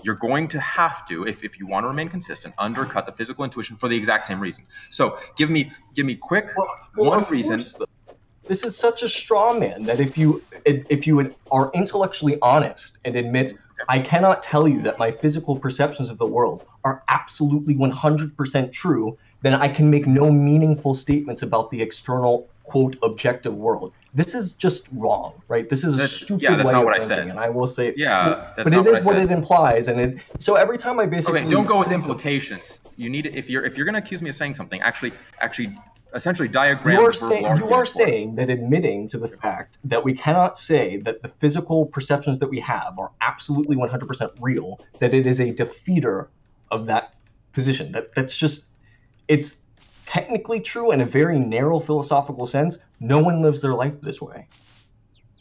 you're going to have to, if, if you want to remain consistent, undercut the physical intuition for the exact same reason. So give me give me quick Well, one reason. course. This is such a straw man that if you if you are intellectually honest and admit I cannot tell you that my physical perceptions of the world are absolutely 100% true, then I can make no meaningful statements about the external quote objective world. This is just wrong, right? This is a stupid yeah, that's way not of what I thinking, said. and I will say, Yeah, but, that's it what is I what it implies, and it. So every time I basically Okay, don't go with something- implications. You need if you're if you're going to accuse me of saying something, actually actually essentially diagram. You are saying you are saying that admitting to the fact that we cannot say that the physical perceptions that we have are absolutely 100% real, that it is a defeater of that position. That that's just it's technically true in a very narrow philosophical sense. No one lives their life this way.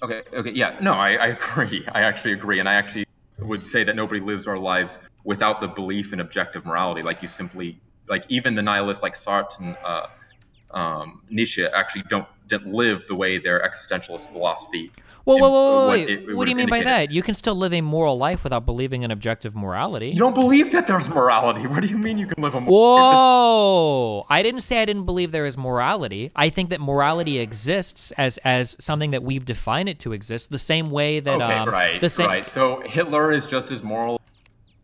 Okay, okay, yeah, no, I, I agree. I actually agree, and I actually would say that nobody lives our lives without the belief in objective morality. Like you simply, like even the nihilists like Sartre and uh, um, Nietzsche actually don't didn't live the way their existentialist philosophy. Whoa, whoa, whoa, whoa, what it- what do you mean by that? You can still live a moral life without believing in objective morality. You don't believe that there's morality. What do you mean you can live a moral? Whoa! I didn't say I didn't believe there is morality. I think that morality exists as as something that we've defined it to exist, the same way that Okay, um, right, the same. right. So Hitler is just as moral.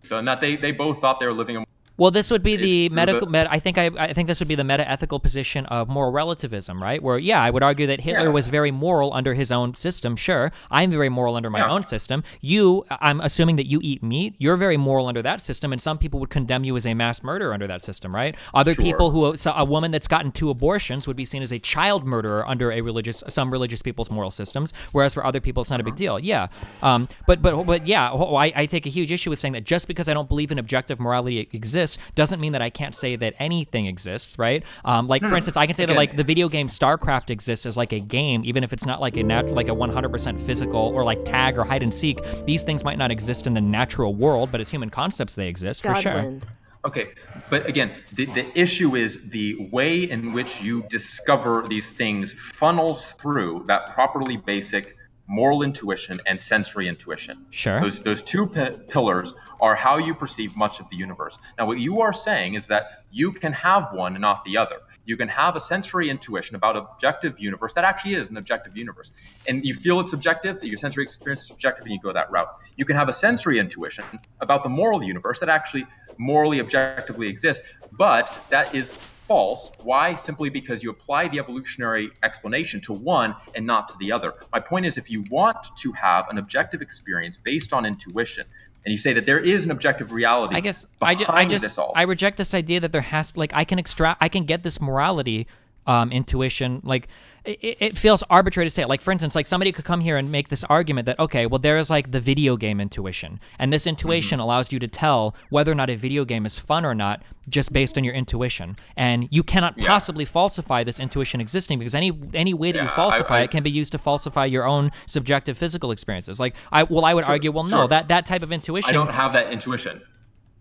So that they they both thought they were living a Well, this would be the medical. Med, I think I, I think this would be the meta-ethical position of moral relativism, right? Where yeah, I would argue that Hitler Yeah. was very moral under his own system. Sure, I'm very moral under my Yeah. own system. You, I'm assuming that you eat meat. You're very moral under that system, and some people would condemn you as a mass murderer under that system, right? Other Sure. people who so a woman that's gotten two abortions would be seen as a child murderer under a religious some religious people's moral systems, whereas for other people it's not a big deal. Yeah, um, but but but yeah, I, I take a huge issue with saying that just because I don't believe in objective morality exists doesn't mean that I can't say that anything exists, right? Um, like for instance, I can say that like the video game StarCraft exists as like a game, even if it's not like a nat- like a 100% physical or like tag or hide and seek. These things might not exist in the natural world, but as human concepts, they exist for sure. Godwind. Okay, but again, the, the issue is the way in which you discover these things funnels through that properly basic moral intuition and sensory intuition. Sure. Those, those two pi- pillars are how you perceive much of the universe. Now, what you are saying is that you can have one and not the other. You can have a sensory intuition about objective universe that actually is an objective universe, and you feel it's objective, that your sensory experience is objective, and you go that route. You can have a sensory intuition about the moral universe that actually morally objectively exists, but that is false. Why? Simply because you apply the evolutionary explanation to one and not to the other. My point is, if you want to have an objective experience based on intuition, and you say that there is an objective reality, I guess I, ju- I just this all, I reject this idea that there has to like I can extract I can get this morality um, intuition like it, it feels arbitrary to say it. Like for instance, like somebody could come here and make this argument that okay, well there is like the video game intuition, and this intuition mm-hmm. allows you to tell whether or not a video game is fun or not just based on your intuition, and you cannot Yeah. possibly falsify this intuition existing because any any way that you Yeah, I- falsify I- it can be used to falsify your own subjective physical experiences. Like I well I would argue well no sure. that that type of intuition I don't have that intuition.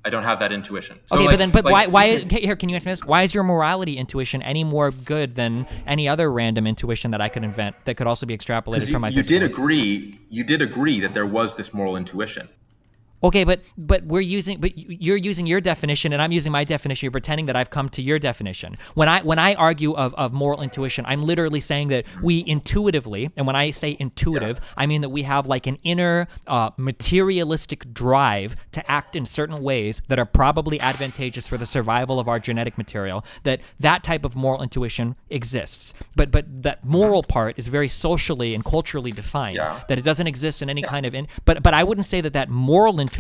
I don't have that intuition. So, Okay, like- but then, but like, why? Why? you can- Okay, here, can you answer this? Why is your morality intuition any more good than any other random intuition that I could invent that could also be extrapolated you, from my you did agree. You did agree that there was this moral intuition. Okay, but but we're using but you- you're using your definition and I'm using my definition. You're pretending that I've come to your definition. When I when I argue of, of moral intuition, I'm literally saying that we intuitively, and when I say intuitive, I mean that we have like an inner uh, materialistic drive to act in certain ways that are probably advantageous for the survival of our genetic material. That that type of moral intuition exists. But but that moral part is very socially and culturally defined. Yeah. That it doesn't exist in any kind of in. But but I wouldn't say that that moral intuition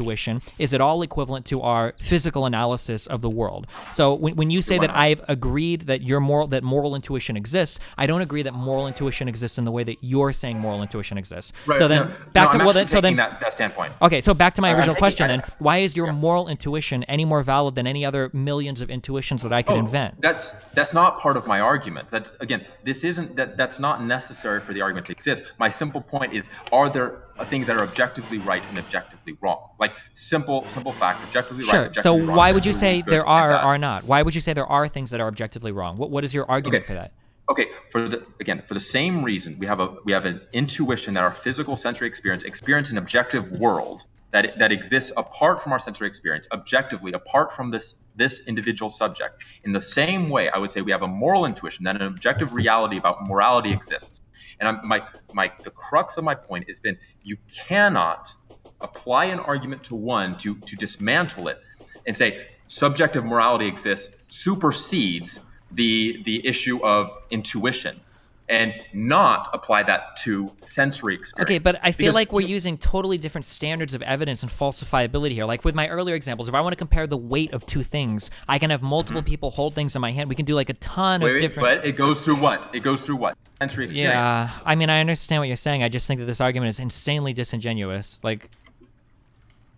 is at all equivalent to our physical analysis of the world. So when, when you say that I've agreed that your moral that moral intuition exists, I don't agree that moral intuition exists in the way that you're saying moral intuition exists. so then no, back no, to well then so then that, that standpoint. Okay, so back to my I'm original question I- then. Why is your moral intuition any more valid than any other millions of intuitions that I could Oh, invent? That's that's not part of my argument. That's again, this isn't that that's not necessary for the argument to exist. My simple point is, are there uh, Uh, things that are objectively right and objectively wrong? Like simple simple fact, objectively right. Sure. So why would you say there are uh, or are not? Why would you say there are things that are objectively wrong? What what is your argument Okay. for that? Okay, for the again, for the same reason, we have a we have an intuition that our physical sensory experience experience an objective world that that exists apart from our sensory experience, objectively apart from this this individual subject. In the same way, I would say we have a moral intuition that an objective reality about morality exists. And I'm, my my the crux of my point has been you cannot apply an argument to one to to dismantle it and say subjective morality exists supersedes the the issue of intuition and not apply that to sensory experience. Okay, but I feel Because- like we're using totally different standards of evidence and falsifiability here. Like with my earlier examples, if I want to compare the weight of two things, I can have multiple people hold things in my hand. We can do like a ton Mm-hmm. Wait, of wait, different. but it goes through what? It goes through what? Sensory experience. yeah, I mean, I understand what you're saying. I just think that this argument is insanely disingenuous. Like,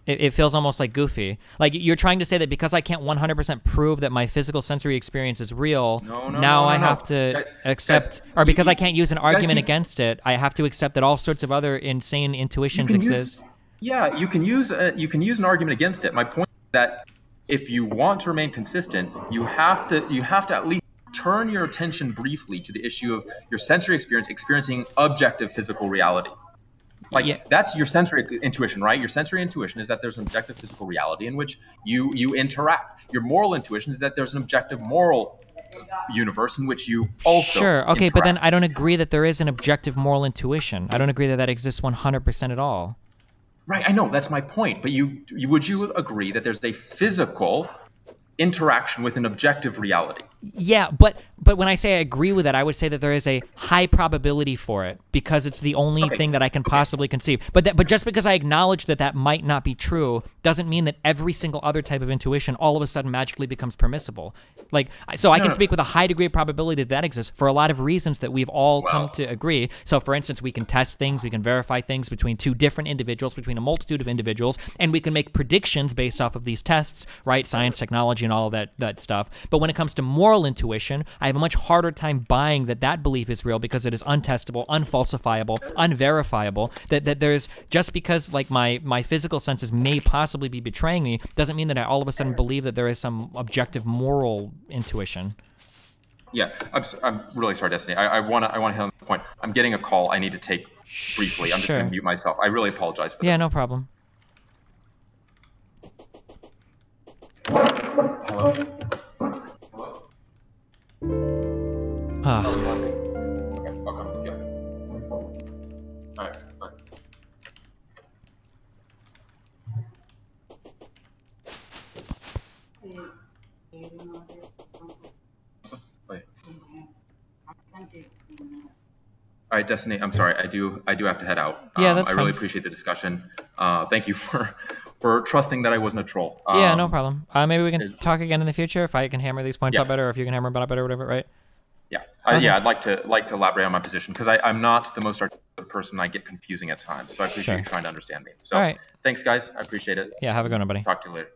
it, it feels almost like goofy. Like you're trying to say that because I can't 100% prove that my physical sensory experience is real, No, no, now no, I have to Guys- accept, or because you- I can't use an argument you- against it, I have to accept that all sorts of other insane intuitions can use- exist. Yeah, you can use uh, you can use an argument against it. My point is that if you want to remain consistent, you have to you have to at least turn your attention briefly to the issue of your sensory experience experiencing objective physical reality. Like Yeah. that's your sensory intuition, right? Your sensory intuition is that there's an objective physical reality in which you you interact. Your moral intuition is that there's an objective moral universe in which you also Sure. Okay, but then. I don't agree that there is an objective moral intuition. I don't agree that that exists 100% at all. Right, I know that's my point. But you, you would you agree that there's a physical interaction with an objective reality. Yeah, but but when I say I agree with it, I would say that there is a high probability for it because it's the only Okay. thing that I can possibly conceive. But that, but just because I acknowledge that that might not be true doesn't mean that every single other type of intuition all of a sudden magically becomes permissible. Like so, I No, can no. speak with a high degree of probability that that exists for a lot of reasons that we've all come to agree. So, for instance, we can test things, we can verify things between two different individuals, between a multitude of individuals, and we can make predictions based off of these tests, right? Science, technology, and all of that that stuff. But when it comes to moral intuition, I have a much harder time buying that that belief is real because it is untestable, unfalsifiable, unverifiable. That that there's just because like my my physical senses may possibly be betraying me doesn't mean that I all of a sudden believe that there is some objective moral intuition. Yeah, I'm, s- I'm really sorry, Destiny. I, I want to I want to hit on the point. I'm getting a call. I need to take briefly. I'm just going to mute myself. I really apologize for that. Yeah, this. no problem. Ah. Okay, I'll come. Yeah. All right. All right. Wait. All right, Destiny. I'm sorry. I do. I do have to head out. Yeah, Um, that's I really fine. appreciate the discussion. Uh, thank you for for trusting that I wasn't a troll. Yeah, no Um, problem. Uh, maybe we can talk again in the future if I can hammer these points Yeah. out better, or if you can hammer them out better, whatever. Right? Yeah, I, Okay. yeah. I'd like to like to elaborate on my position because I'm not the most articulate person. I get confusing at times, so I appreciate Sure. you trying to understand me. So, All right. thanks, guys. I appreciate it. Yeah. Have a good one, buddy. Talk to you later.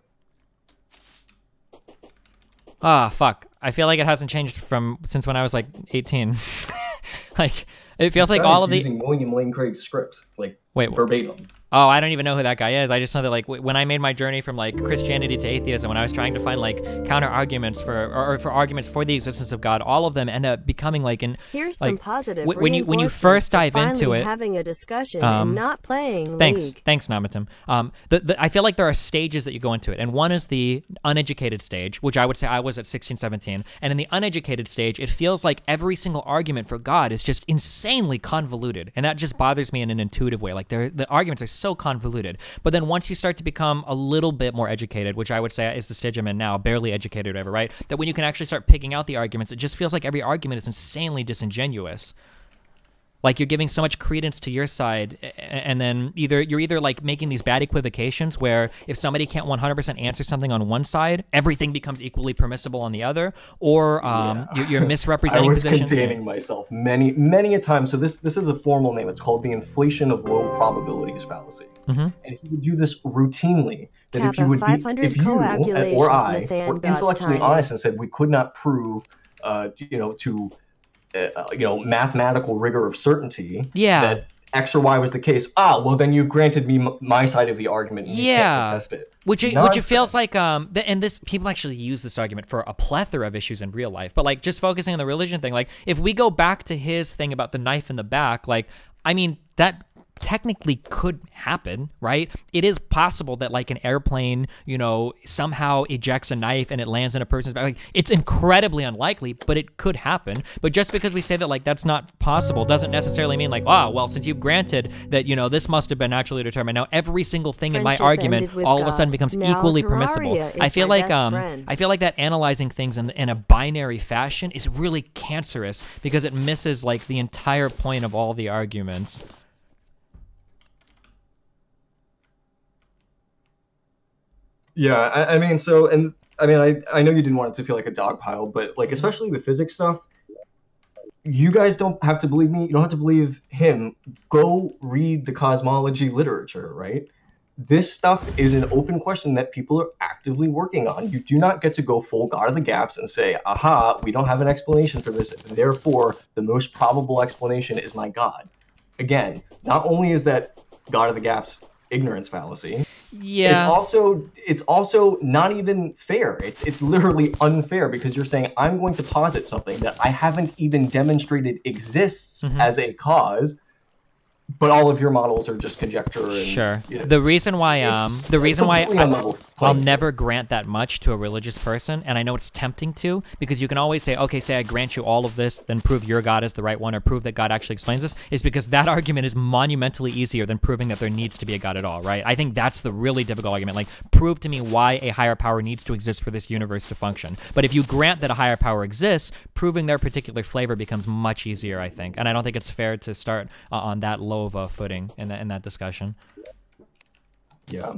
Ah, fuck. I feel like it hasn't changed from since when I was like 18. like it feels like all of the. using William Lane Craig's script, like Wait, wh- verbatim. Oh, I don't even know who that guy is. I just know that like w- when I made my journey from like Christianity to atheism, when I was trying to find like counter arguments for or, or for arguments for the existence of God, all of them end up becoming like an Here's some positive wh- when you when you first dive into it. having a discussion Um, and not playing Thanks, League. thanks, Namatim. Um, the, the, I feel like there are stages that you go into it, and one is the uneducated stage, which I would say I was at 16, 17. And in the uneducated stage, it feels like every single argument for God is just insanely convoluted, and that just bothers me in an intuitive way. Like they're, the arguments are so convoluted. But then once you start to become a little bit more educated, which I would say is the stage I'm in now, barely educated, whatever, right? That when you can actually start picking out the arguments, it just feels like every argument is insanely disingenuous like you're giving so much credence to your side a- a- and then either you're either like making these bad equivocations where if somebody can't 100% answer something on one side everything becomes equally permissible on the other or um, you're, you're I was positions containing myself many, many a time. So this this is a formal name. It's called the inflation of low probabilities fallacy. Mhm. And he would do this routinely. That if you would be, 500 if you coagulations, or I Nathan, were intellectually honest and said we could not prove, uh, you know, to, uh, you know, mathematical rigor of certainty Yeah. that X or Y was the case. Ah, well then you've granted me m- my side of the argument. And you Yeah. can't contest it. which it, which it feels like um th- and this people actually use this argument for a plethora of issues in real life but like just focusing on the religion thing like if we go back to his thing about the knife in the back like i mean that technically could happen right? It is possible that like an airplane you know somehow ejects a knife and it lands in a person's back. Like it's incredibly unlikely but it could happen. But just because we say that like that's not possible doesn't necessarily mean like oh well since you've granted that you know this must have been naturally determined. Now every single thing in my argument all of a sudden becomes Now equally permissible. i feel like um friend. i feel like that analyzing things in, in a binary fashion is really cancerous because it misses like the entire point of all the arguments Yeah, I, I mean, so, and I mean, I, I know you didn't want it to feel like a dog pile, but like, especially the physics stuff, you guys don't have to believe me. You don't have to believe him. Go read the cosmology literature, right? This stuff is an open question that people are actively working on. You do not get to go full God of the gaps and say, aha, we don't have an explanation for this. Therefore, the most probable explanation is my God. Again, not only is that God of the gaps ignorance fallacy, yeah it's also it's also not even fair. It's it's literally unfair because you're saying I'm going to posit something that I haven't even demonstrated exists Mhm. as a cause but all of your models are just conjecture. And, Sure. you know, The reason why um the reason why I, I'll never grant that much to a religious person, and I know it's tempting to because you can always say, okay, say I grant you all of this, then prove your God is the right one, or prove that God actually explains this, is because that argument is monumentally easier than proving that there needs to be a God at all, right? I think that's the really difficult argument. Like, prove to me why a higher power needs to exist for this universe to function. But if you grant that a higher power exists, proving their particular flavor becomes much easier, I think. And I don't think it's fair to start uh, on that low of a footing in that in that discussion. Yeah.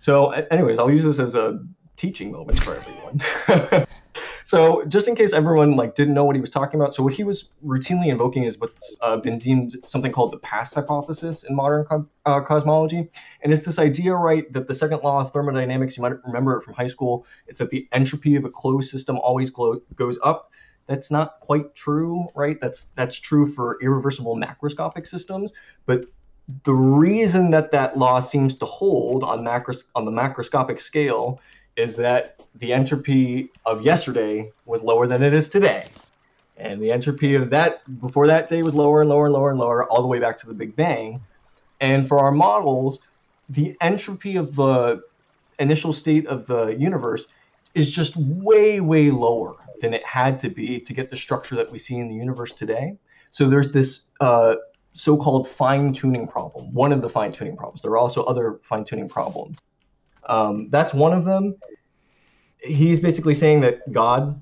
So, anyways, I'll use this as a teaching moment for everyone. so, just in case everyone like didn't know what he was talking about, so what he was routinely invoking is what's uh, been deemed something called the past hypothesis in modern co- uh, cosmology, and it's this idea, right, that the second law of thermodynamics, you might remember it from high school, it's that the entropy of a closed system always glo- goes up. That's not quite true, right? That's that's true for irreversible macroscopic systems, but the reason that that law seems to hold on macros on the macroscopic scale is that the entropy of yesterday was lower than it is today. And the entropy of that before that day was lower and lower and lower and lower all the way back to the big bang. And for our models the entropy of the initial state of the universe is just way way lower than it had to be to get the structure that we see in the universe today so there's this uh, so-called fine-tuning problem. One of the fine-tuning problems. There are also other fine-tuning problems. Um, that's one of them. He's basically saying that God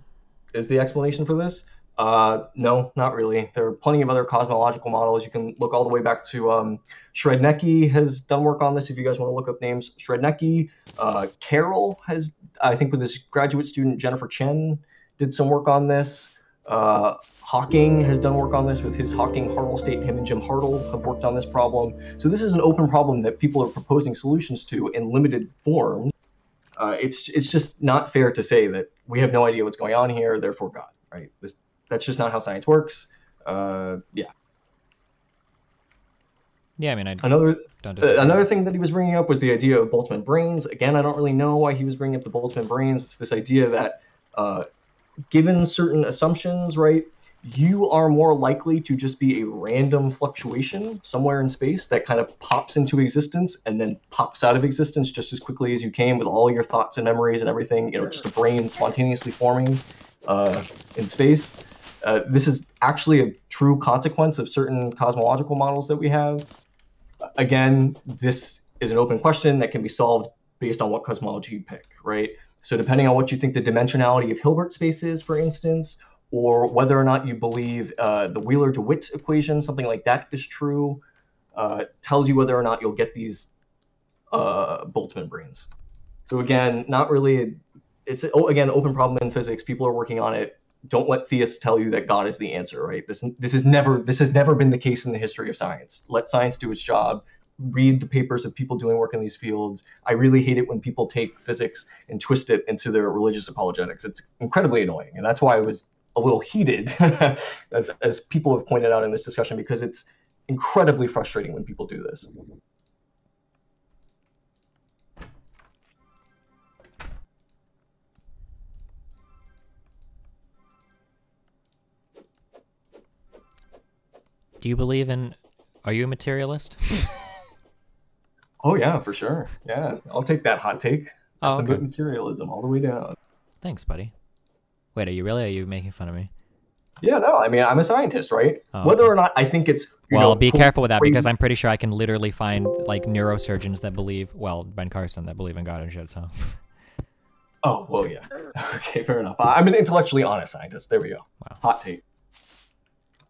is the explanation for this. Uh, no, not really. There are plenty of other cosmological models. You can look all the way back to um, Srednicki has done work on this. If you guys want to look up names, Srednicki, uh, Carroll has, I think, with his graduate student Jennifer Chen, did some work on this. Uh, Hawking has done work on this with his Hawking Hartle state. Him and Jim Hartle have worked on this problem. So this is an open problem that people are proposing solutions to in limited form. Uh, it's it's just not fair to say that we have no idea what's going on here, therefore God, right? This, that's just not how science works. Uh, yeah. Yeah, I mean, I Another uh, another thing that he was bringing up was the idea of Boltzmann brains. Again, I don't really know why he was bringing up the Boltzmann brains. It's this idea that, uh, given certain assumptions, right, you are more likely to just be a random fluctuation somewhere in space that kind of pops into existence and then pops out of existence just as quickly as you came with all your thoughts and memories and everything. You know, just a brain spontaneously forming uh, in space. Uh, this is actually a true consequence of certain cosmological models that we have again, this is an open question that can be solved based on what cosmology you pick, right? So depending on what you think the dimensionality of Hilbert space is, for instance, or whether or not you believe uh, the Wheeler-DeWitt equation, something like that is true, uh, tells you whether or not you'll get these uh, Boltzmann brains. So again, not really. It's oh, again open problem in physics. People are working on it. Don't let theists tell you that God is the answer, right? This this is never this has never been the case in the history of science. Let science do its job. Read the papers of people doing work in these fields. I really hate it when people take physics and twist it into their religious apologetics. It's incredibly annoying, and that's why I was a little heated, as as people have pointed out in this discussion, because it's incredibly frustrating when people do this. Do you believe in? Are you a materialist? Oh yeah, for sure. Yeah, I'll take that hot take. Oh, but materialism all the way down. Thanks, buddy. Wait, are you really? Are you making fun of me? Yeah, no, I mean I'm a scientist, right? Oh, Whether okay. or not I think it's Well, know, be careful with that because I'm pretty sure I can literally find like neurosurgeons that believe, well, Ben Carson that believe in God and shit. So, Oh well, yeah. Okay, fair enough. I'm an intellectually honest scientist. There we go. Wow. Hot take.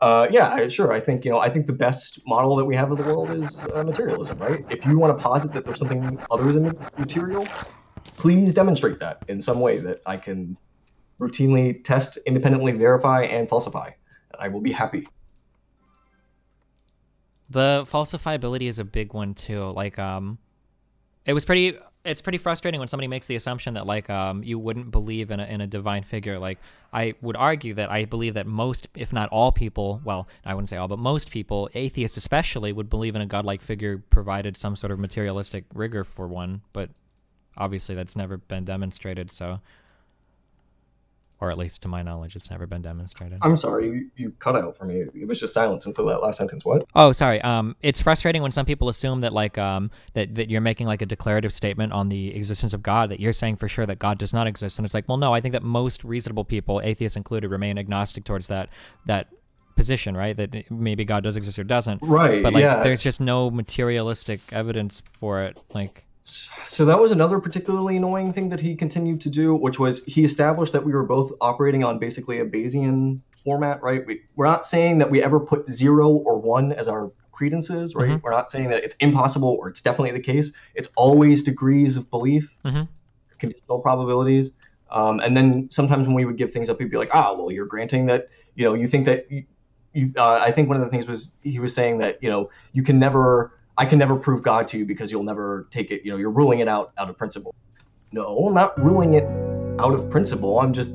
Uh, yeah, sure. I think you know. I think the best model that we have of the world is uh, materialism, right? If you want to posit that there's something other than material, please demonstrate that in some way that I can routinely test, independently verify, and falsify. I will be happy. the falsifiability is a big one too. Like, um, it was pretty. It's pretty frustrating when somebody makes the assumption that like um you wouldn't believe in a in a divine figure. Like, I would argue that I believe that most, if not all people, well, I wouldn't say all, but most people, atheists especially, would believe in a godlike figure provided some sort of materialistic rigor for one. But obviously, that's never been demonstrated. So. Or at least to my knowledge, it's never been demonstrated. I'm sorry, you, you cut out for me. It was just silence until that last sentence. What? Oh, sorry. Um, it's frustrating when some people assume that like um that, that you're making like a declarative statement on the existence of God that you're saying for sure that God does not exist, and it's like, well, no, I think that most reasonable people, atheists included, remain agnostic towards that that position, right? That maybe God does exist or doesn't. Right. But like, yeah. there's just no materialistic evidence for it. Like, So that was another particularly annoying thing that he continued to do, which was he established that we were both operating on basically a Bayesian format, right? We, we're not saying that we ever put zero or one as our credences, right? Mhm. We're not saying that it's impossible or it's definitely the case. It's always degrees of belief, Mhm. conditional probabilities. Um, and then sometimes when we would give things up, he'd be like, ah, well, you're granting that, you know, you think that you, you uh, I think one of the things was he was saying that, you know, you can never, I can never prove God to you because you'll never take it, you know, you're ruling it out out of principle. No, I'm not ruling it out of principle. I'm just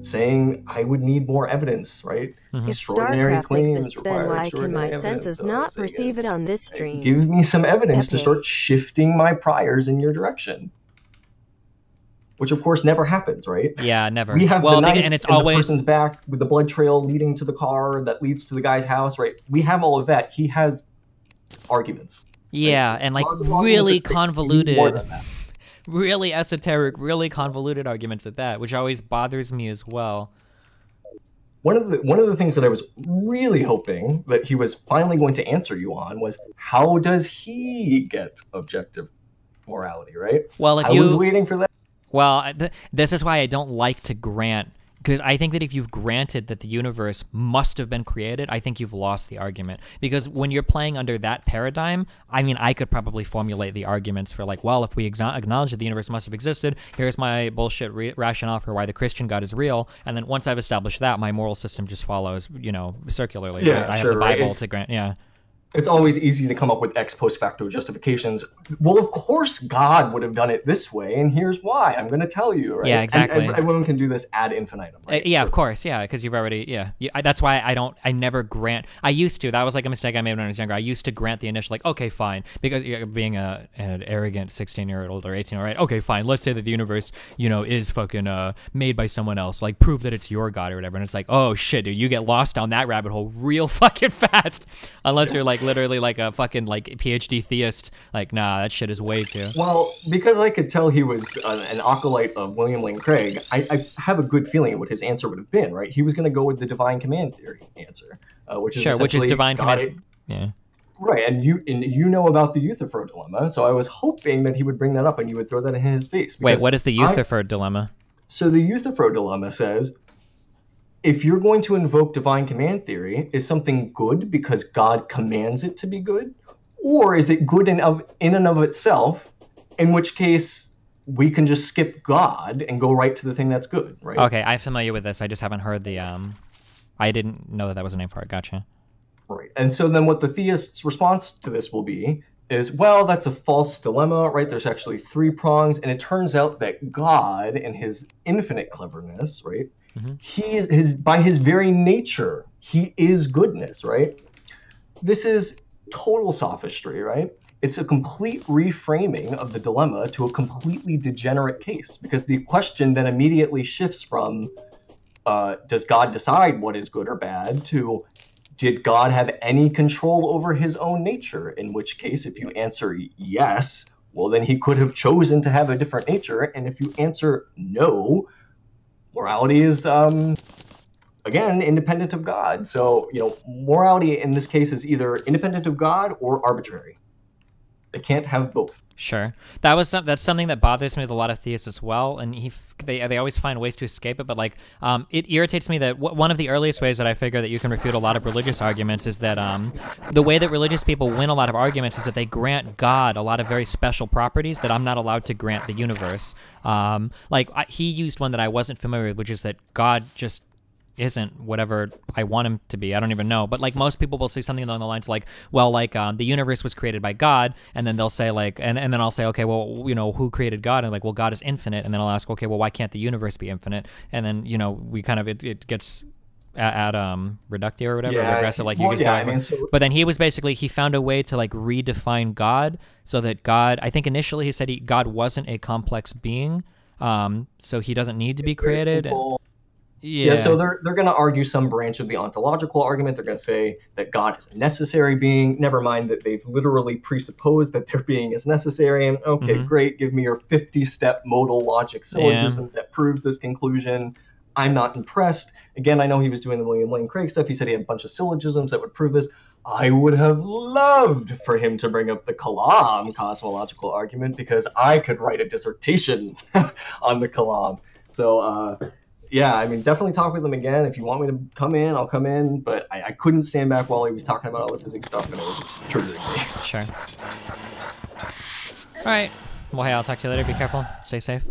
saying I would need more evidence, right? Mhm. If Extraordinary StarCraft claims exists, then why can my senses not perceive it on this stream? Give me some evidence to start shifting my priors in your direction. Which of course never happens, right? yeah, never. We have well, the knife and it's in the always person's back with the blood trail leading to the car that leads to the guy's house, right? We have all of that. He has arguments. yeah, and like really great. We need convoluted. more than that. really esoteric, really convoluted arguments at that, which always bothers me as well. One of the one of the things that I was really hoping that he was finally going to answer you on was how does he get objective morality, right? Well, if I you was waiting for that. Well, th- this is why I don't like to grant because I think that if you've granted that the universe must have been created, I think you've lost the argument. Because when you're playing under that paradigm, I mean, I could probably formulate the arguments for like, well, if we acknowledge that the universe must have existed, here's my bullshit rationale for why the Christian God is real, and then once I've established that, my moral system just follows, you know, circularly. Yeah, right? I have the? Bible It's- to grant. Yeah. It's always easy to come up with ex post facto justifications. Well, of course, God would have done it this way, and here's why. I'm going to tell you. Right? Yeah, And exactly. ev- everyone can do this ad infinitum. Uh, yeah, So- of course. Yeah, because you've already. Yeah, you, I, that's why I don't. I never grant. I used to. That was like a mistake I made when I was younger. I used to grant the initial like, okay, fine, because yeah, being a an arrogant sixteen year old or eighteen, all right, okay, fine. Let's say that the universe, you know, is fucking uh made by someone else. Like, prove that it's your god or whatever. And it's like, oh shit, dude, you get lost down that rabbit hole real fucking fast, unless you're like literally like a fucking like PhD theist. Like, nah, that shit is way too. Well, because I could tell he was uh, an acolyte of William Lane Craig, I, I have a good feeling of what his answer would have been. Right? He was going to go with the divine command theory answer, uh, which is Sure, which is divine God- command. Yeah. Right, and you and you know about the Euthyphro dilemma, so I was hoping that he would bring that up and you would throw that in his face. Wait, what is the I- Euthyphro dilemma? So the Euthyphro dilemma says if you're going to invoke divine command theory, is something good because God commands it to be good? Or is it good in, of, in and of itself, in which case we can just skip God and go right to the thing that's good, right? Okay, I'm familiar with this. I just haven't heard the um. I didn't know that that was a name for it. Gotcha. Right. And so then what the theist's response to this will be is, well, that's a false dilemma, right? There's actually three prongs, and it turns out that God, in his infinite cleverness, right, Mhm. he is his by his very nature, he is goodness, right? This is total sophistry, right? It's a complete reframing of the dilemma to a completely degenerate case because the question then immediately shifts from uh, does God decide what is good or bad to did God have any control over his own nature? In which case, if you answer yes, well, then he could have chosen to have a different nature. And if you answer no, morality is, um, again, independent of God. So, you know, morality in this case is either independent of God or arbitrary. They can't have both. Sure, that was some, that's something that bothers me with a lot of theists as well, and he they they always find ways to escape it. But like, um, it irritates me that one of the earliest ways that I figure that you can refute a lot of religious arguments is that um, the way that religious people win a lot of arguments is that they grant God a lot of very special properties that I'm not allowed to grant the universe. Um, like I, he used one that I wasn't familiar with, which is that God just isn't whatever I want him to be. I don't even know. But like most people will say something along the lines like, well, like um, the universe was created by God, and then they'll say like, and, and then I'll say, okay, well, you know, who created God? And like, well, God is infinite. And then I'll ask, okay, well, why can't the universe be infinite? And then you know, we kind of it, it gets at, at um reductio or whatever, Yeah, regressive, like you well, guys yeah. I mean, so- but then he was basically he found a way to like redefine God so that God. I think initially he said he, God wasn't a complex being. Um, so he doesn't need to be created. Yeah. so they're they're going to argue some branch of the ontological argument. They're going to say that God is a necessary being. Never mind that they've literally presupposed that their being is necessary. And okay, Mhm. great, give me your 50-step modal logic syllogism that proves this conclusion. I'm not impressed. Again, I know he was doing the William Lane Craig stuff. He said he had a bunch of syllogisms that would prove this. I would have loved for him to bring up the Kalam cosmological argument because I could write a dissertation on the Kalam. So, uh, yeah, I mean, definitely talk with him again. If you want me to come in, I'll come in. But I, I couldn't stand back while he was talking about all the physics stuff, and it was triggering me. Sure. All right. Well, hey, I'll talk to you later. Be careful. Stay safe.